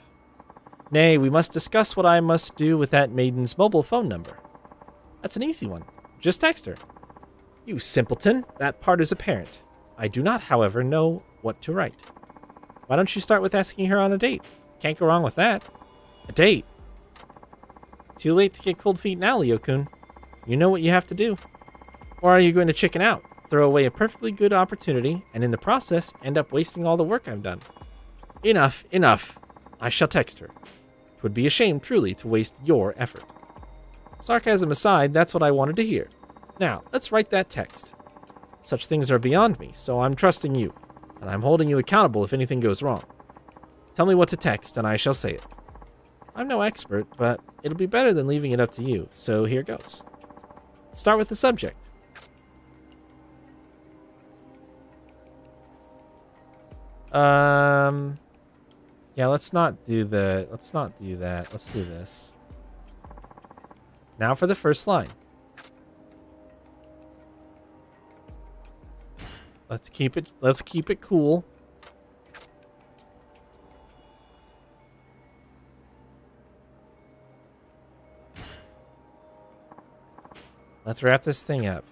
Nay, we must discuss what I must do with that maiden's mobile phone number. That's an easy one. Just text her. You simpleton, that part is apparent. I do not, however, know what to write. Why don't you start with asking her on a date? Can't go wrong with that. A date. Too late to get cold feet now, Leo-kun. You know what you have to do. Or are you going to chicken out, throw away a perfectly good opportunity, and in the process end up wasting all the work I've done? Enough, enough. I shall text her. It would be a shame, truly, to waste your effort. Sarcasm aside, that's what I wanted to hear. Now, let's write that text. Such things are beyond me, so I'm trusting you, and I'm holding you accountable if anything goes wrong. Tell me what to text, and I shall say it. I'm no expert, but it'll be better than leaving it up to you, so here goes. Start with the subject. Um, yeah, let's not do the, let's not do that. Let's do this. Now for the first line. Let's keep it, let's keep it cool. Let's wrap this thing up.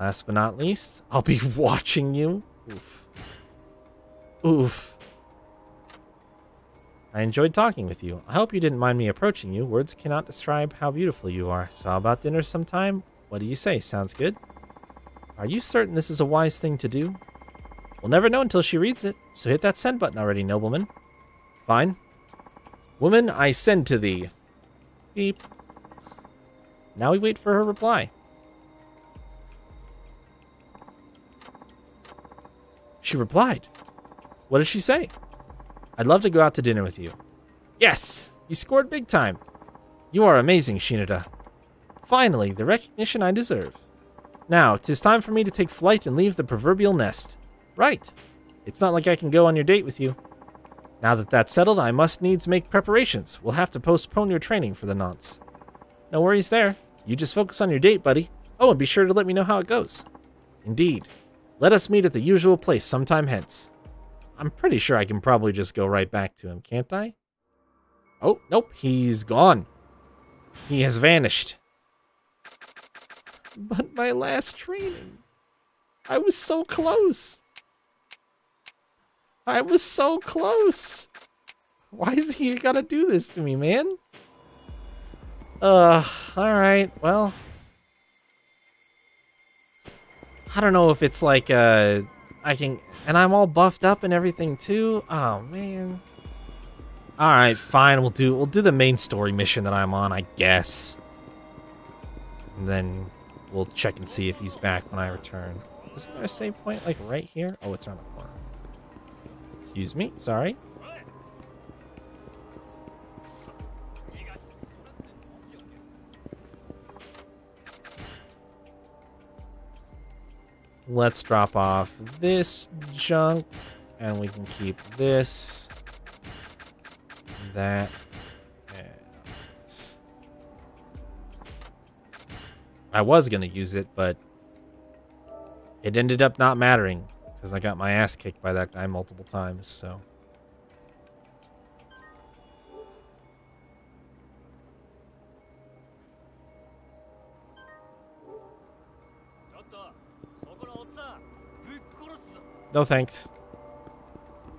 Last but not least, I'll be watching you. Oof. Oof. I enjoyed talking with you. I hope you didn't mind me approaching you. Words cannot describe how beautiful you are. So how about dinner sometime? What do you say? Sounds good? Are you certain this is a wise thing to do? We'll never know until she reads it, so hit that send button already, nobleman. Fine. Woman, I send to thee. Beep. Now we wait for her reply. She replied. What did she say? I'd love to go out to dinner with you. Yes! You scored big time. You are amazing, Shinada. Finally, the recognition I deserve. Now, 'tis time for me to take flight and leave the proverbial nest. Right. It's not like I can go on your date with you. Now that that's settled, I must needs make preparations. We'll have to postpone your training for the nonce. No worries there. You just focus on your date, buddy. Oh, and be sure to let me know how it goes. Indeed. Let us meet at the usual place sometime hence. I'm pretty sure I can probably just go right back to him, can't I? Oh, nope, he's gone. He has vanished. But my last training. I was so close. I was so close. Why is he gonna do this to me, man? Uh, alright, well. I don't know if it's like, uh, I can, and I'm all buffed up and everything too. Oh, man. Alright, fine, we'll do, we'll do the main story mission that I'm on, I guess. And then we'll check and see if he's back when I return. Isn't there a save point, like, right here? Oh, it's around the corner. Excuse me, sorry. Let's drop off this junk, and we can keep this, that, this. I was going to use it, but it ended up not mattering because I got my ass kicked by that guy multiple times, so. No thanks.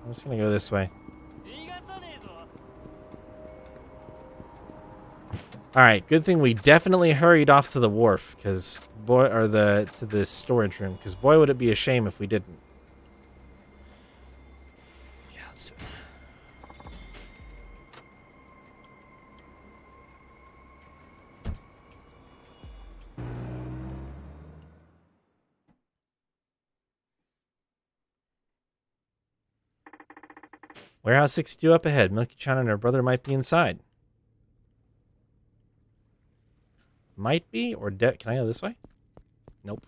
I'm just gonna go this way. Alright, good thing we definitely hurried off to the wharf, because boy, or the, to the storage room, because boy would it be a shame if we didn't. Yeah, let's do it. Warehouse 62 up ahead. Milky Chan and her brother might be inside. Might be or de- can I go this way? Nope.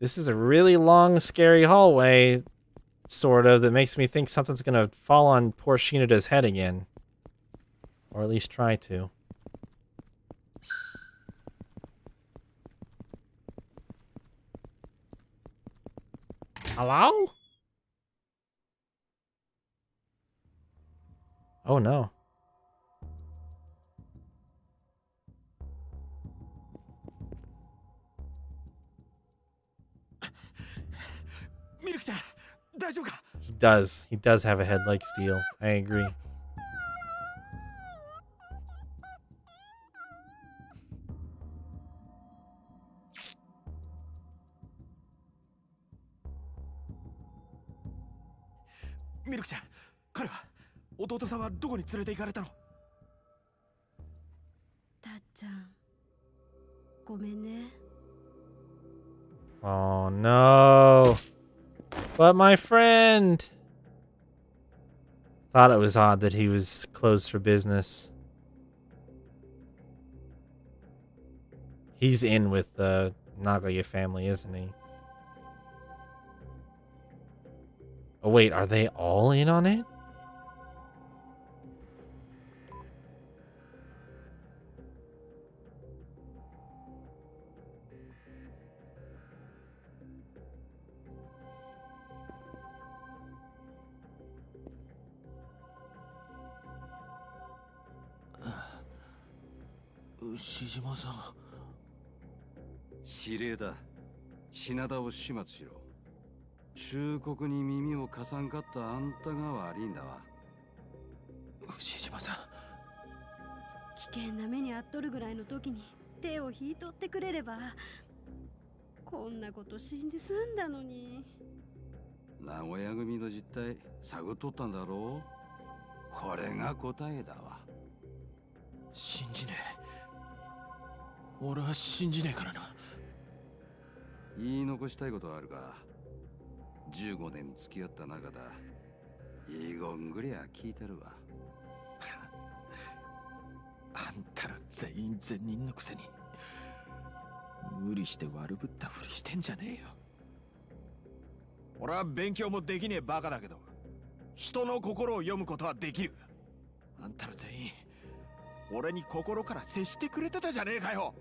This is a really long, scary hallway, sort of, that makes me think something's gonna fall on poor Shinada's head again. Or at least try to. Hello? Oh no. He does. He does have a head like steel. I agree. Oh no. But my friend. Thought it was odd that he was closed for business. He's in with uh, the Nagoya family, isn't he? Oh wait, are they all in on it? Ushijima さん指令だ品田を始末しろ 忠告に耳を貸さんかったあんたが悪いんだわ。牛島さん。危険な目に遭っとるぐらいの時に手を引いとってくれればこんなこと死んで済んだのに。名古屋組の実態探っとったんだろう。これが答えだわ。信じねえ。俺は信じねえからな。言い残したいことはあるか？15年付き合った仲だ。いいごんぐりゃ聞いてるわ。あんたら全員善人のくせに。無理して悪ぶったふりしてんじゃねえよ。俺は勉強もできねえバカだけど人の心を読むことはできる。あんたら全員俺に心から接してくれてたじゃねえかよ。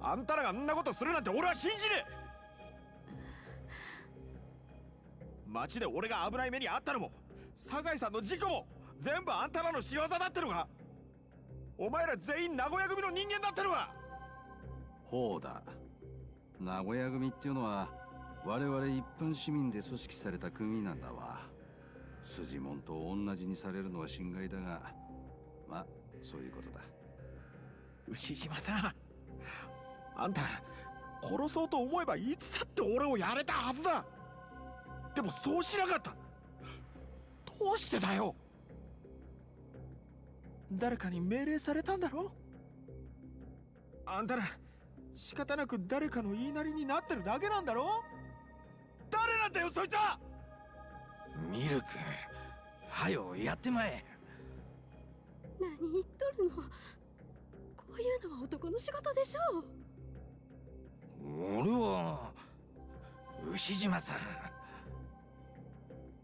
あんたらがあんなことするなんて俺は信じねえ。街で俺が危ない目にあったのも酒井さんの事故も全部あんたらの仕業だってのかお前ら全員名古屋組の人間だってのかほうだ。名古屋組っていうのは我々一般市民で組織された組なんだわ。筋もんと同じにされるのは心外だがまあそういうことだ。牛島さんあんた殺そうと思えばいつだって俺をやれたはずだでもそうしなかった。どうしてだよ。誰かに命令されたんだろあんたら仕方なく誰かの言いなりになってるだけなんだろ誰なんだよそいつは。ミルクはよやってまえ。何言っとるの。こういうのは男の仕事でしょう。俺は牛島さん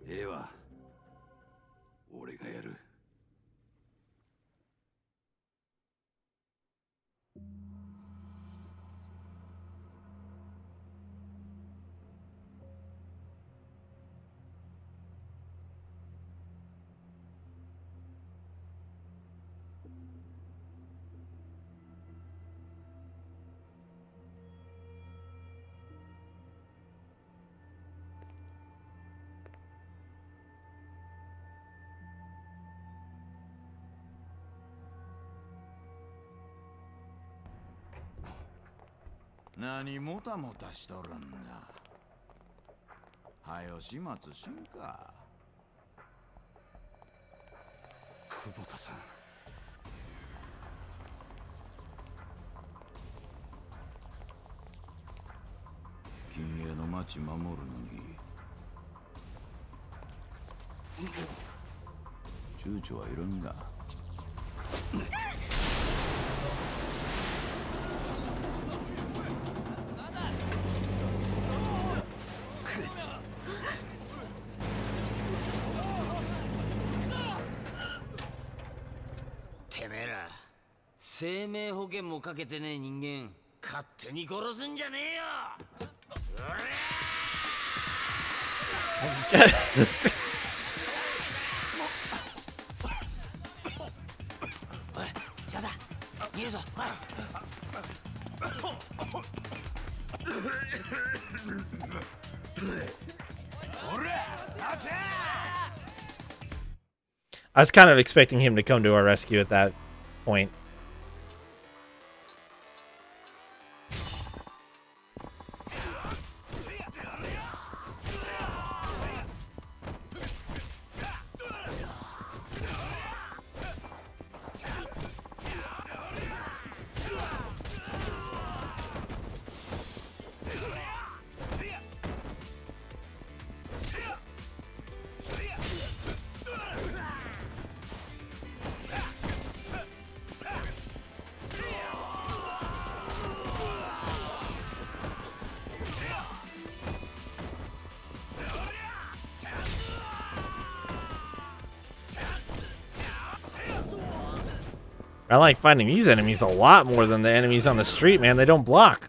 ええわ。俺がやる。何もたもたしとるんだ。はよ始末しんか。久保田さん。君はの町守るのに。躊躇はいるんだ 生命保険もかけてねえ人間勝手に殺すんじゃねえよおいシャダ逃げるぞほら I was kind of expecting him to come to our rescue at that point. Fighting these enemies a lot more than the enemies on the street, man. They don't block.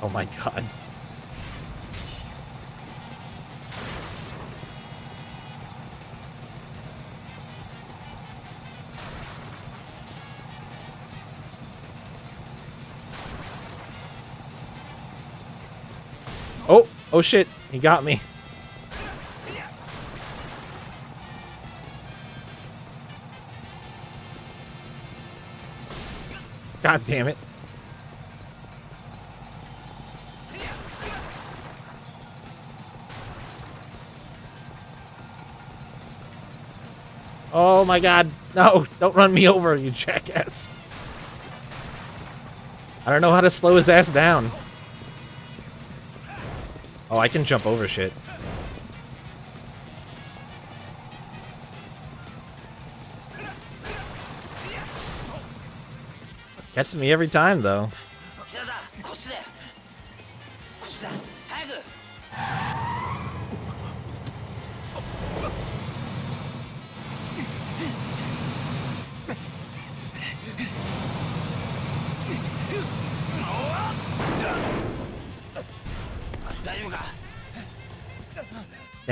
Oh my god. Oh, shit, he got me. God damn it. Oh my god. No, don't run me over, you jackass. I don't know how to slow his ass down. I can jump over shit. Catches me every time, though.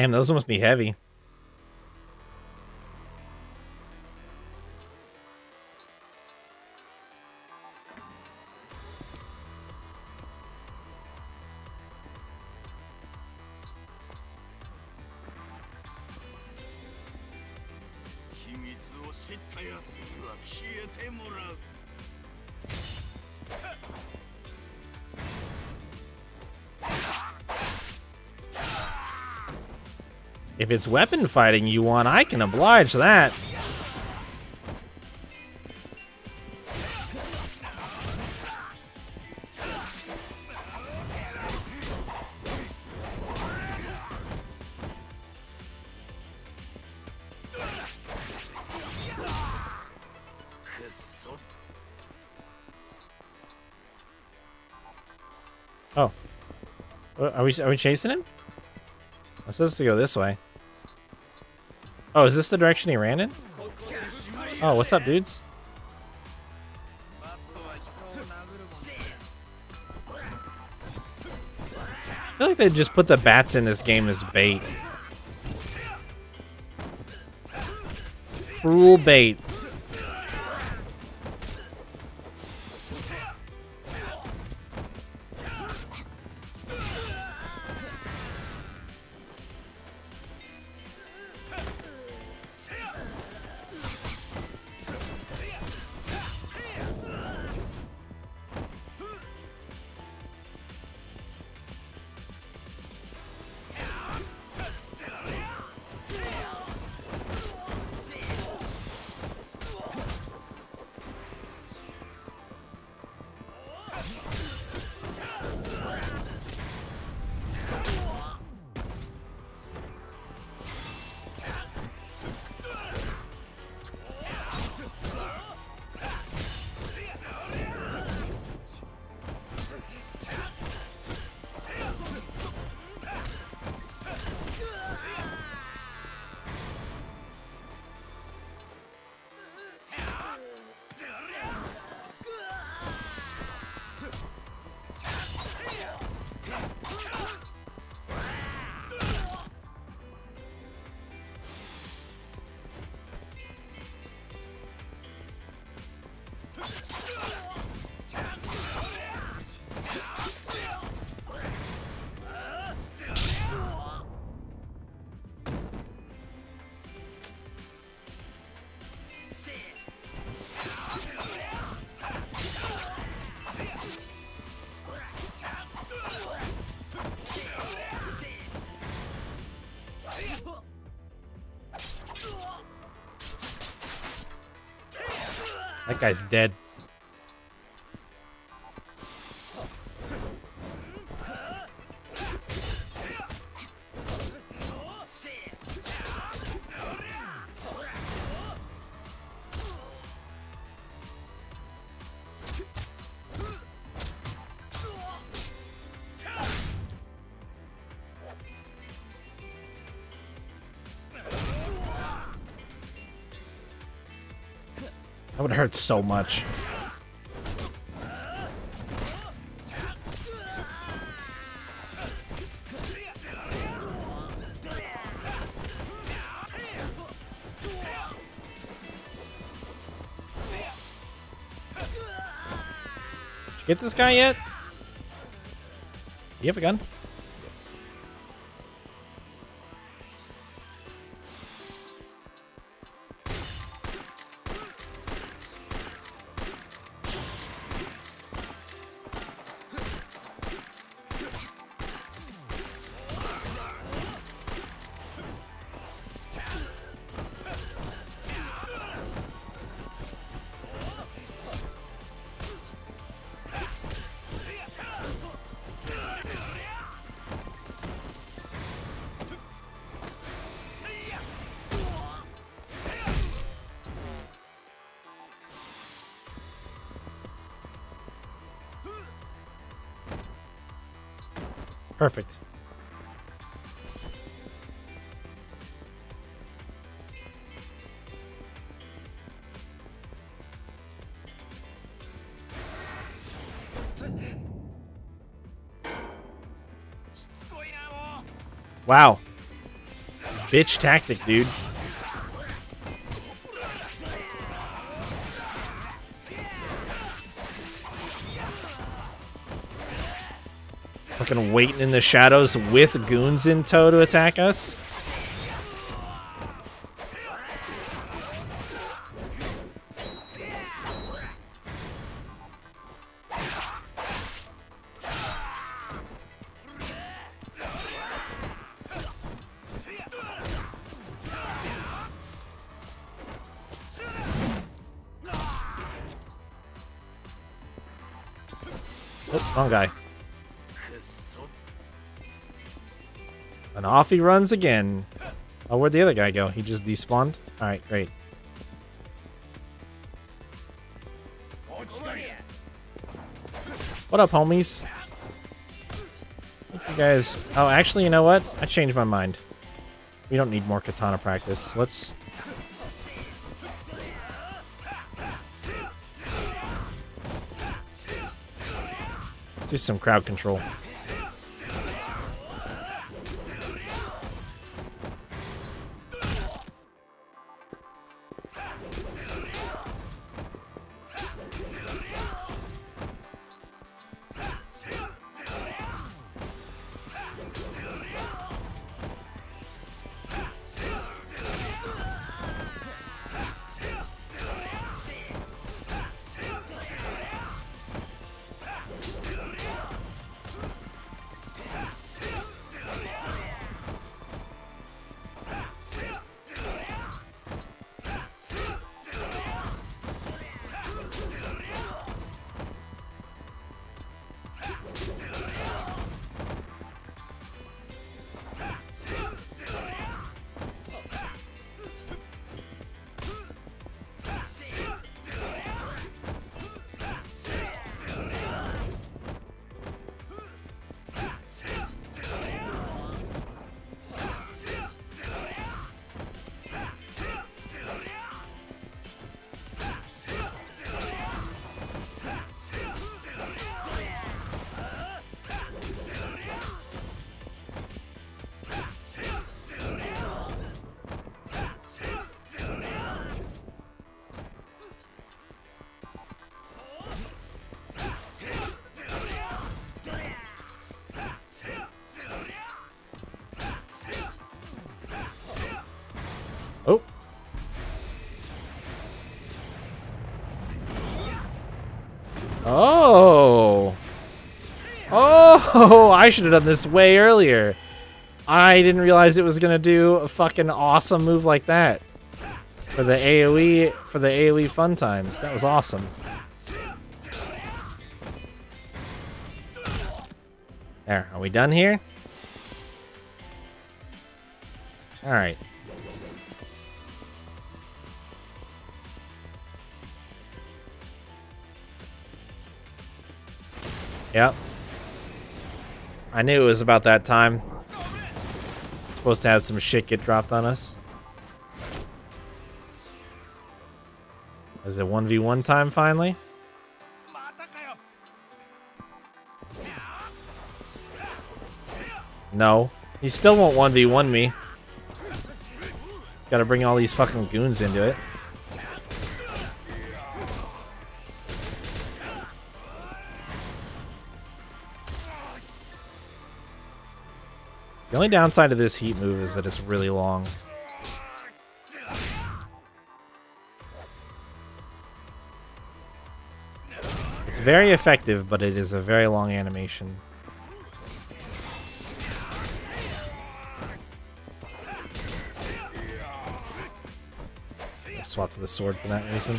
Damn, those must be heavy. If it's weapon fighting you want, I can oblige that. Oh. Uh, Are we are we chasing him? I'm supposed to go this way. Oh, is this the direction he ran in? Oh, what's up, dudes? I feel like they just put the bats in this game as bait. Cruel bait. Guy's dead. So much. Did you get this guy yet? You have a gun? Perfect. Wow. Bitch tactic, dude. Fucking waiting in the shadows with goons in tow to attack us. He runs again. Oh, where'd the other guy go? He just despawned? Alright, great. What up, homies? You guys... Oh, actually, you know what? I changed my mind. We don't need more katana practice. Let's... Let's do some crowd control. I should have done this way earlier. I didn't realize it was gonna do a fucking awesome move like that. For the AoE, for the AoE fun times. That was awesome. There, are we done here? Alright. I knew it was about that time. Supposed to have some shit get dropped on us. Is it 1v1 time finally? No. He still won't 1v1 me. Gotta bring all these fucking goons into it. Only downside of this heat move is that it's really long. It's very effective, but it is a very long animation. Swap to the sword for that reason.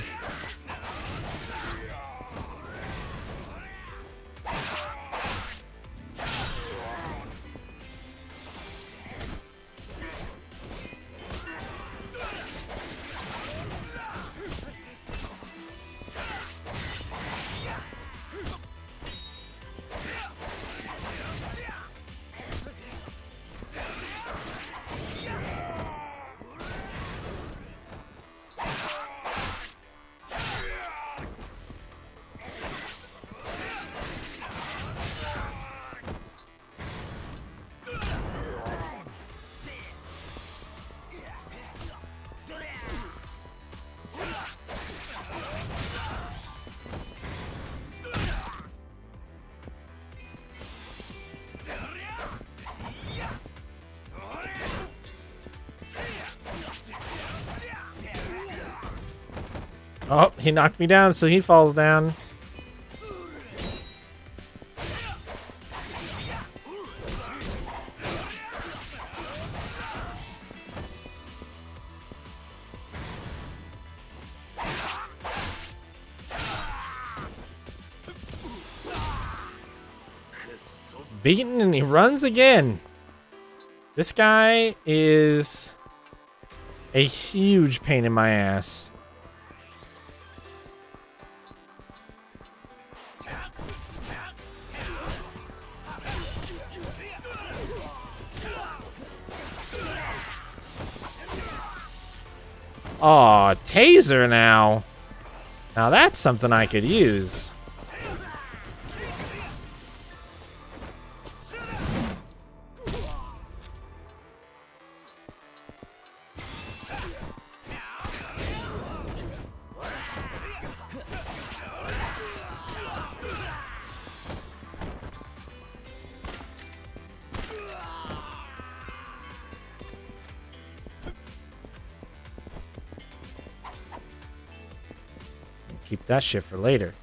He knocked me down, so he falls down. Beaten and he runs again. This guy is a huge pain in my ass. Taser now. Now that's something I could use. That shit for later.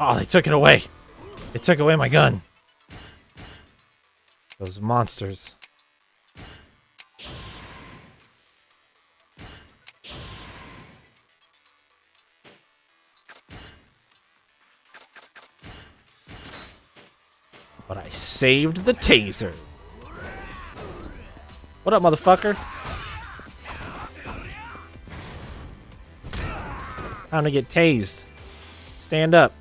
Oh, they took it away. They took away my gun. Those monsters. Saved the taser. What up, motherfucker? Time to get tased. Stand up.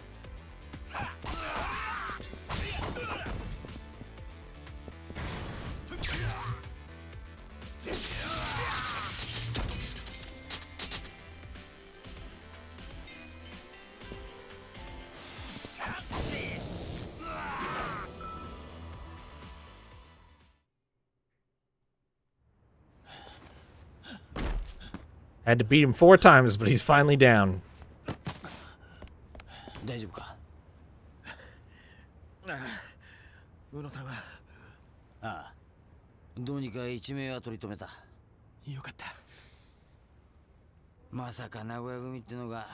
Had to beat him four times, but he's finally down. 大丈夫か宇野さんは。ああ。どうにか一命は取り留めた。よかった。まさか名古屋組ってのが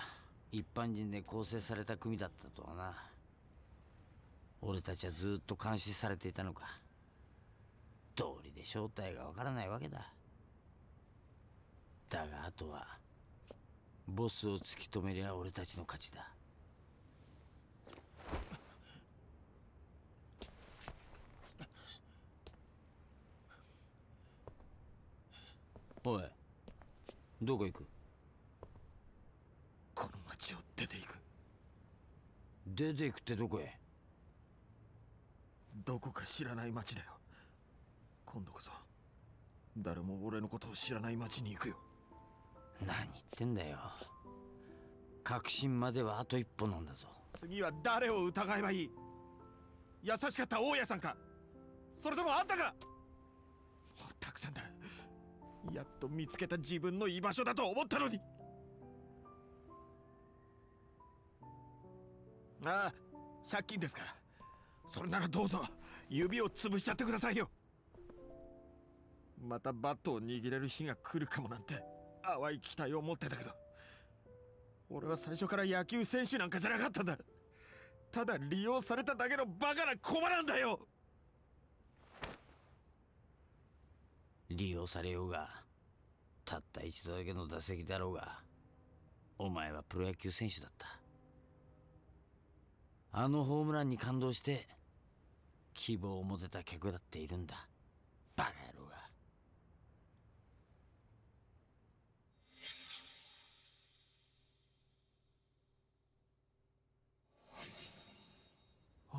一般人で構成された組だったとはな。俺たちはずっと監視されていたのか。道理で正体がわからないわけだだがあとはボスを突き止めりゃ俺たちの勝ちだ。おいどこ行く？この町を出ていく。出て行くってどこへ？どこか知らない町だよ。今度こそ誰も俺のことを知らない町に行くよ何言ってんだよ。確信まではあと一歩なんだぞ。次は誰を疑えばいい？優しかった大家さんか？それともあんたか？たくさんだ。やっと見つけた自分の居場所だと思ったのに。ああ借金ですかそれならどうぞ。指を潰しちゃってくださいよ。またバットを握れる日が来るかもなんて。淡い期待を持ってたけど俺は最初から野球選手なんかじゃなかったんだ。ただ利用されただけのバカな駒なんだよ。利用されようがたった一度だけの打席だろうがお前はプロ野球選手だった。あのホームランに感動して希望を持てた客だっているんだ。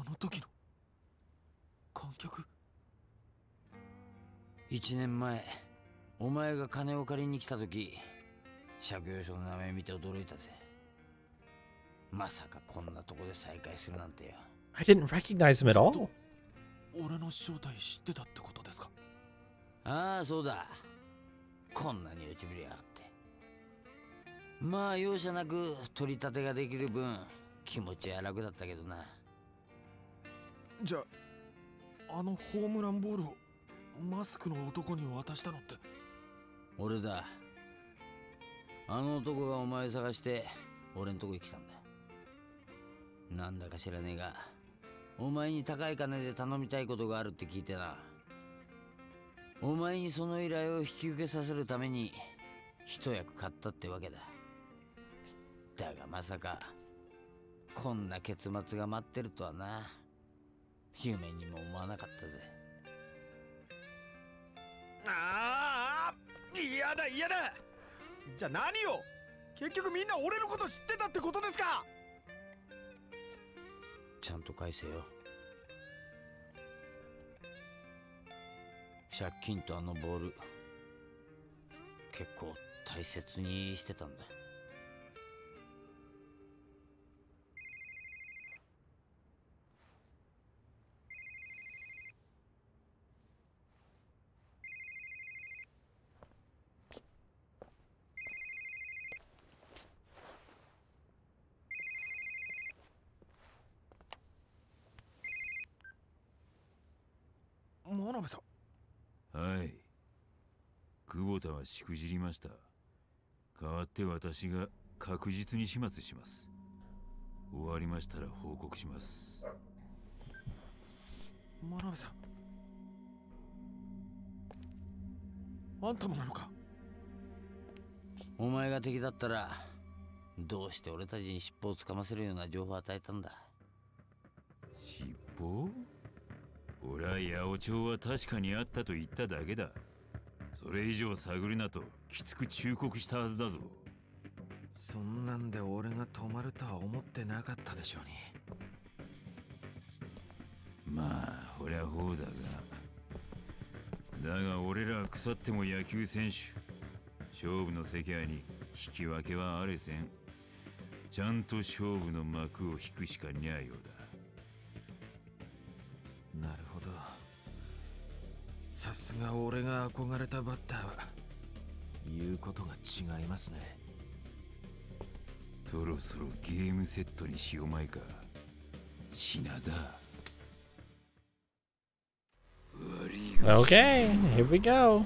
あの時の観客？一年前お前が金を借りに来た時借用書の名前見て驚いたぜ。まさかこんなとこで再会するなんてよ。I didn't recognize him at all. 俺の正体知ってたってことですか？ああそうだ。こんなに落ちぶりやがって。まあ容赦なく取り立てができる分気持ちは楽だったけどなじゃあのホームランボールをマスクの男に渡したのって。俺だ。あの男がお前探して俺んとこに来たんだ。なんだか知らねえがお前に高い金で頼みたいことがあるって聞いてな。お前にその依頼を引き受けさせるために一役買ったってわけだ。だがまさかこんな結末が待ってるとはな。夢にも思わなかったぜ。ああ嫌だ嫌だ。じゃあ何よ結局みんな俺のこと知ってたってことですか？ちゃんと返せよ。借金とあのボール結構大切にしてたんだ真鍋さんはい。久保田はしくじりました。代わって私が確実に始末します。終わりましたら報告します。真鍋さん。あんたもなのか？お前が敵だったらどうして俺たちに尻尾をつかませるような情報を与えたんだ？尻尾？俺は八百長は確かにあったと言っただけだ。それ以上探るなときつく忠告したはずだぞ。そんなんで俺が止まるとは思ってなかったでしょうに。まあほりゃほうだが。だが俺らは腐っても野球選手。勝負の世界に引き分けはあれせん。ちゃんと勝負の幕を引くしかにゃいようださすが俺が憧れたバッターは言うことが違いますね。そろそろゲームセットにしようまいか。品田。Okay, here we go.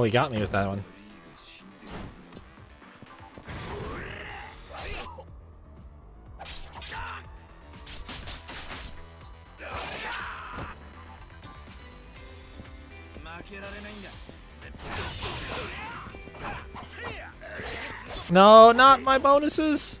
Oh, he got me with that one. No, not my bonuses.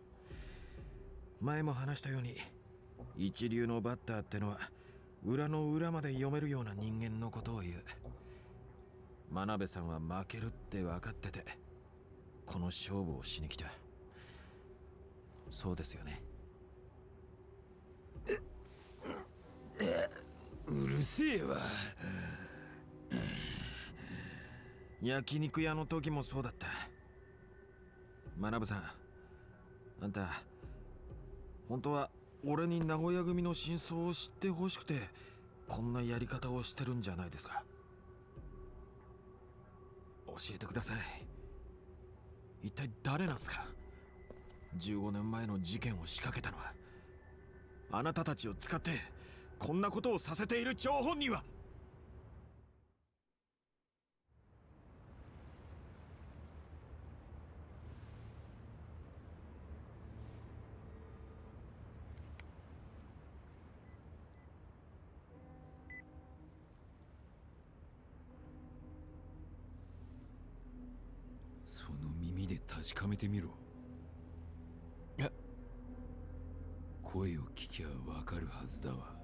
前も話したように一流のバッターってのは裏の裏まで読めるような人間のことを言う。真鍋さんは負けるって分かっててこの勝負をしに来た。そうですよね。うるせえわ。焼肉屋の時もそうだった。学さんあんた本当は俺に名古屋組の真相を知ってほしくてこんなやり方をしてるんじゃないですか。教えてください。一体誰なんですか？15年前の事件を仕掛けたのはあなたたちを使ってこんなことをさせている張本人はその耳で確かめてみろ。声を聞きゃわかるはずだわ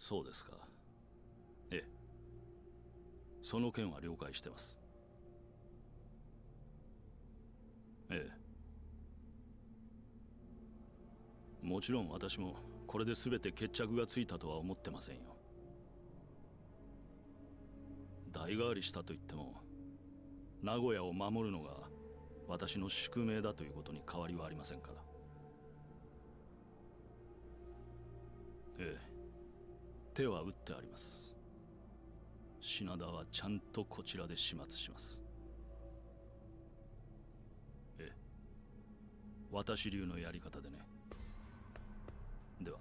そうですか。ええ。その件は了解してます。ええ。もちろん私もこれで全て決着がついたとは思ってませんよ。代替わりしたと言っても名古屋を守るのが私の宿命だということに変わりはありませんから。ええ。手は打ってあります。品田はちゃんとこちらで始末します。ええ。私流のやり方でね。では。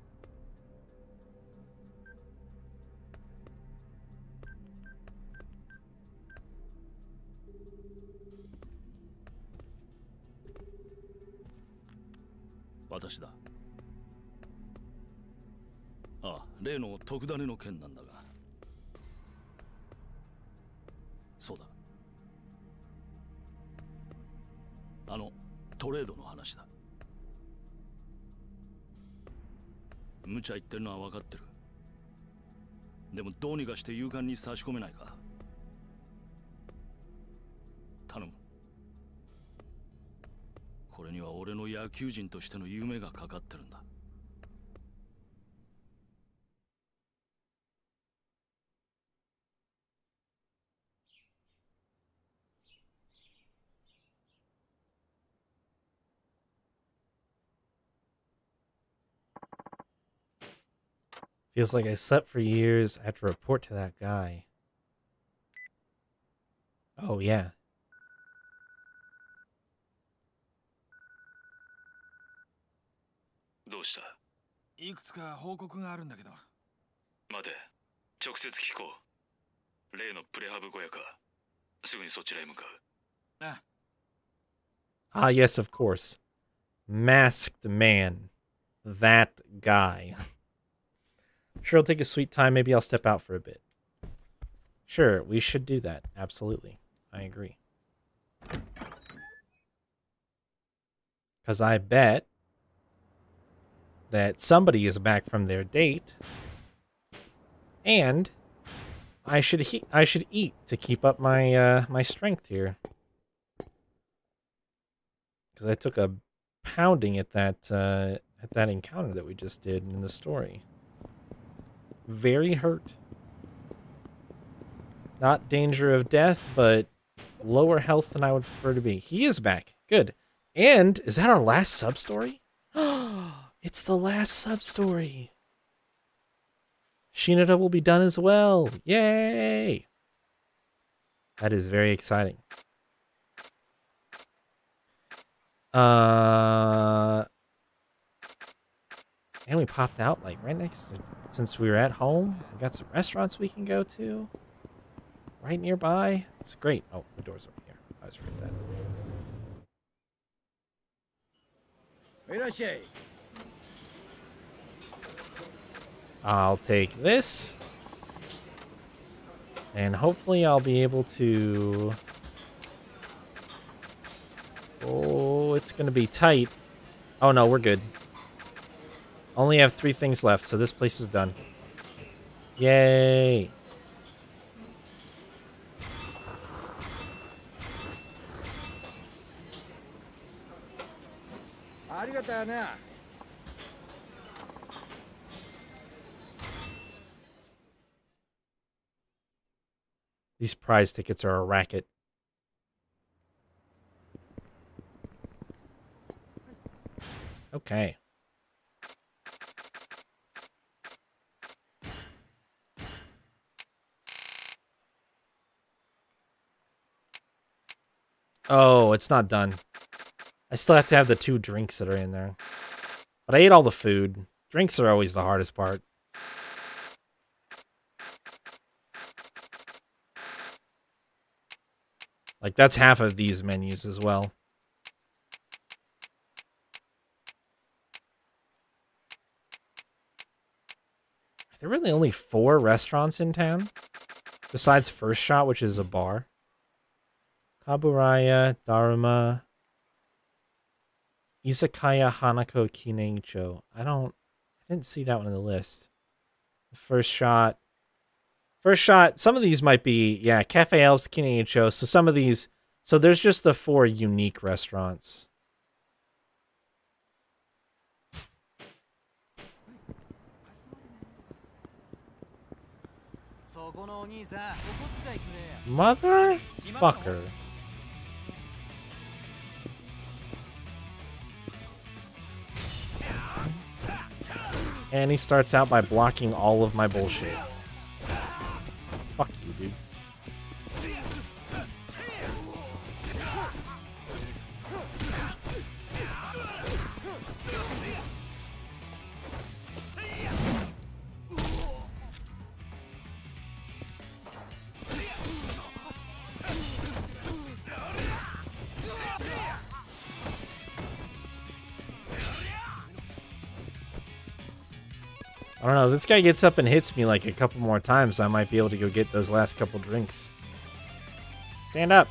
私だ。例の特ダネの件なんだが。そうだ。あのトレードの話だ。無茶言ってるのは分かってる。でもどうにかして勇敢に差し込めないか。頼む。これには俺の野球人としての夢がかかってるんだ。Feels like I slept for years. I have to report to that guy. Oh, yeah. どうしたいくつか報告があるんだけど待て直接聞こう例のプレハブ小屋かすぐにそちらへ向かうあ Ah, yes, of course. Masked man. That guy. sure, I'll take a sweet time. Maybe I'll step out for a bit. Sure, we should do that. Absolutely. I agree. Because I bet that somebody is back from their date. And I should he- I should eat to keep up my uh, my strength here. Because I took a pounding at that uh, at that encounter that we just did in the story. Very hurt. Not danger of death, but lower health than I would prefer to be. He is back. Good. And is that our last sub story? it's the last sub story. Shinada will be done as well. Yay! That is very exciting. Uh, popped out like right next to, since we were at home. We got some restaurants we can go to right nearby. It's great. Oh, the door's over here. I was afraid of that. I'll take this. And hopefully I'll be able to... Oh, it's going to be tight. Oh, no, we're good. Only have three things left, so this place is done. Yay! These prize tickets are a racket. Okay. Oh, it's not done. I still have to have the two drinks that are in there. But I ate all the food. Drinks are always the hardest part. Like, that's half of these menus as well. Are there really only four restaurants in town? Besides First Shot, which is a bar. Kaburaya Dharma Izakaya Hanako Kineicho. I don't I didn't see that one in the list. The first shot. First shot, some of these might be, yeah, Cafe Elves, Kineicho. So some of these so there's just the four unique restaurants. Mother fucker. And he starts out by blocking all of my bullshit. I don't know. This guy gets up and hits me like a couple more times. I might be able to go get those last couple drinks. Stand up.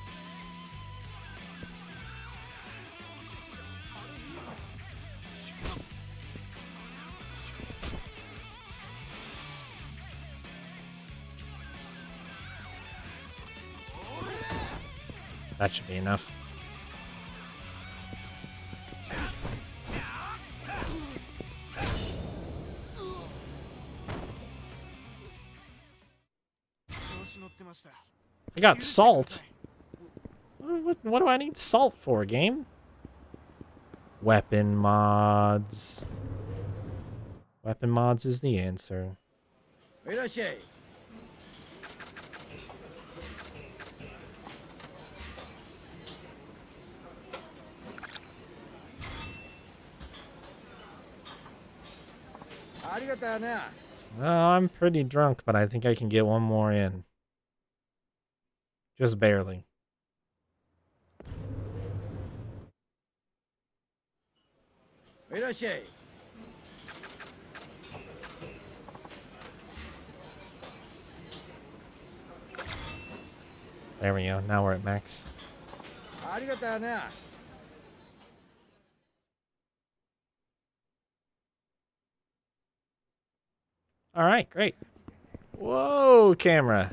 That should be enough. I got salt. What, what do I need salt for, game? Weapon mods. Weapon mods is the answer. Well, uh, I'm pretty drunk, but I think I can get one more in. Just barely. There we go. Now we're at max. All right, great. Whoa, camera.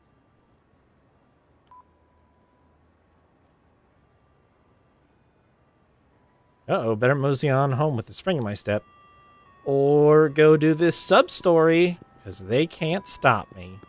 Uh-oh, better mosey on home with the spring in my step. Or go do this sub-story, because they can't stop me.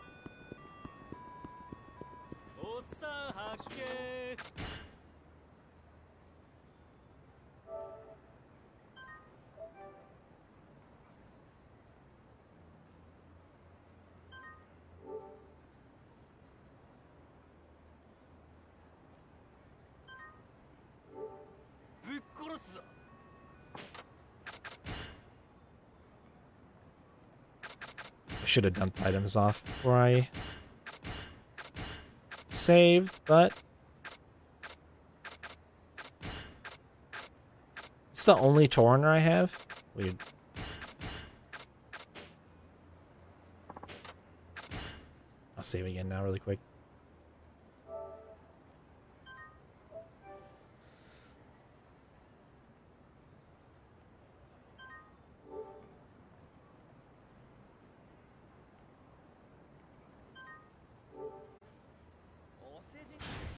Should have dumped items off before I saved, but it's the only Torrenter I have. Weird. I'll save again now really quick.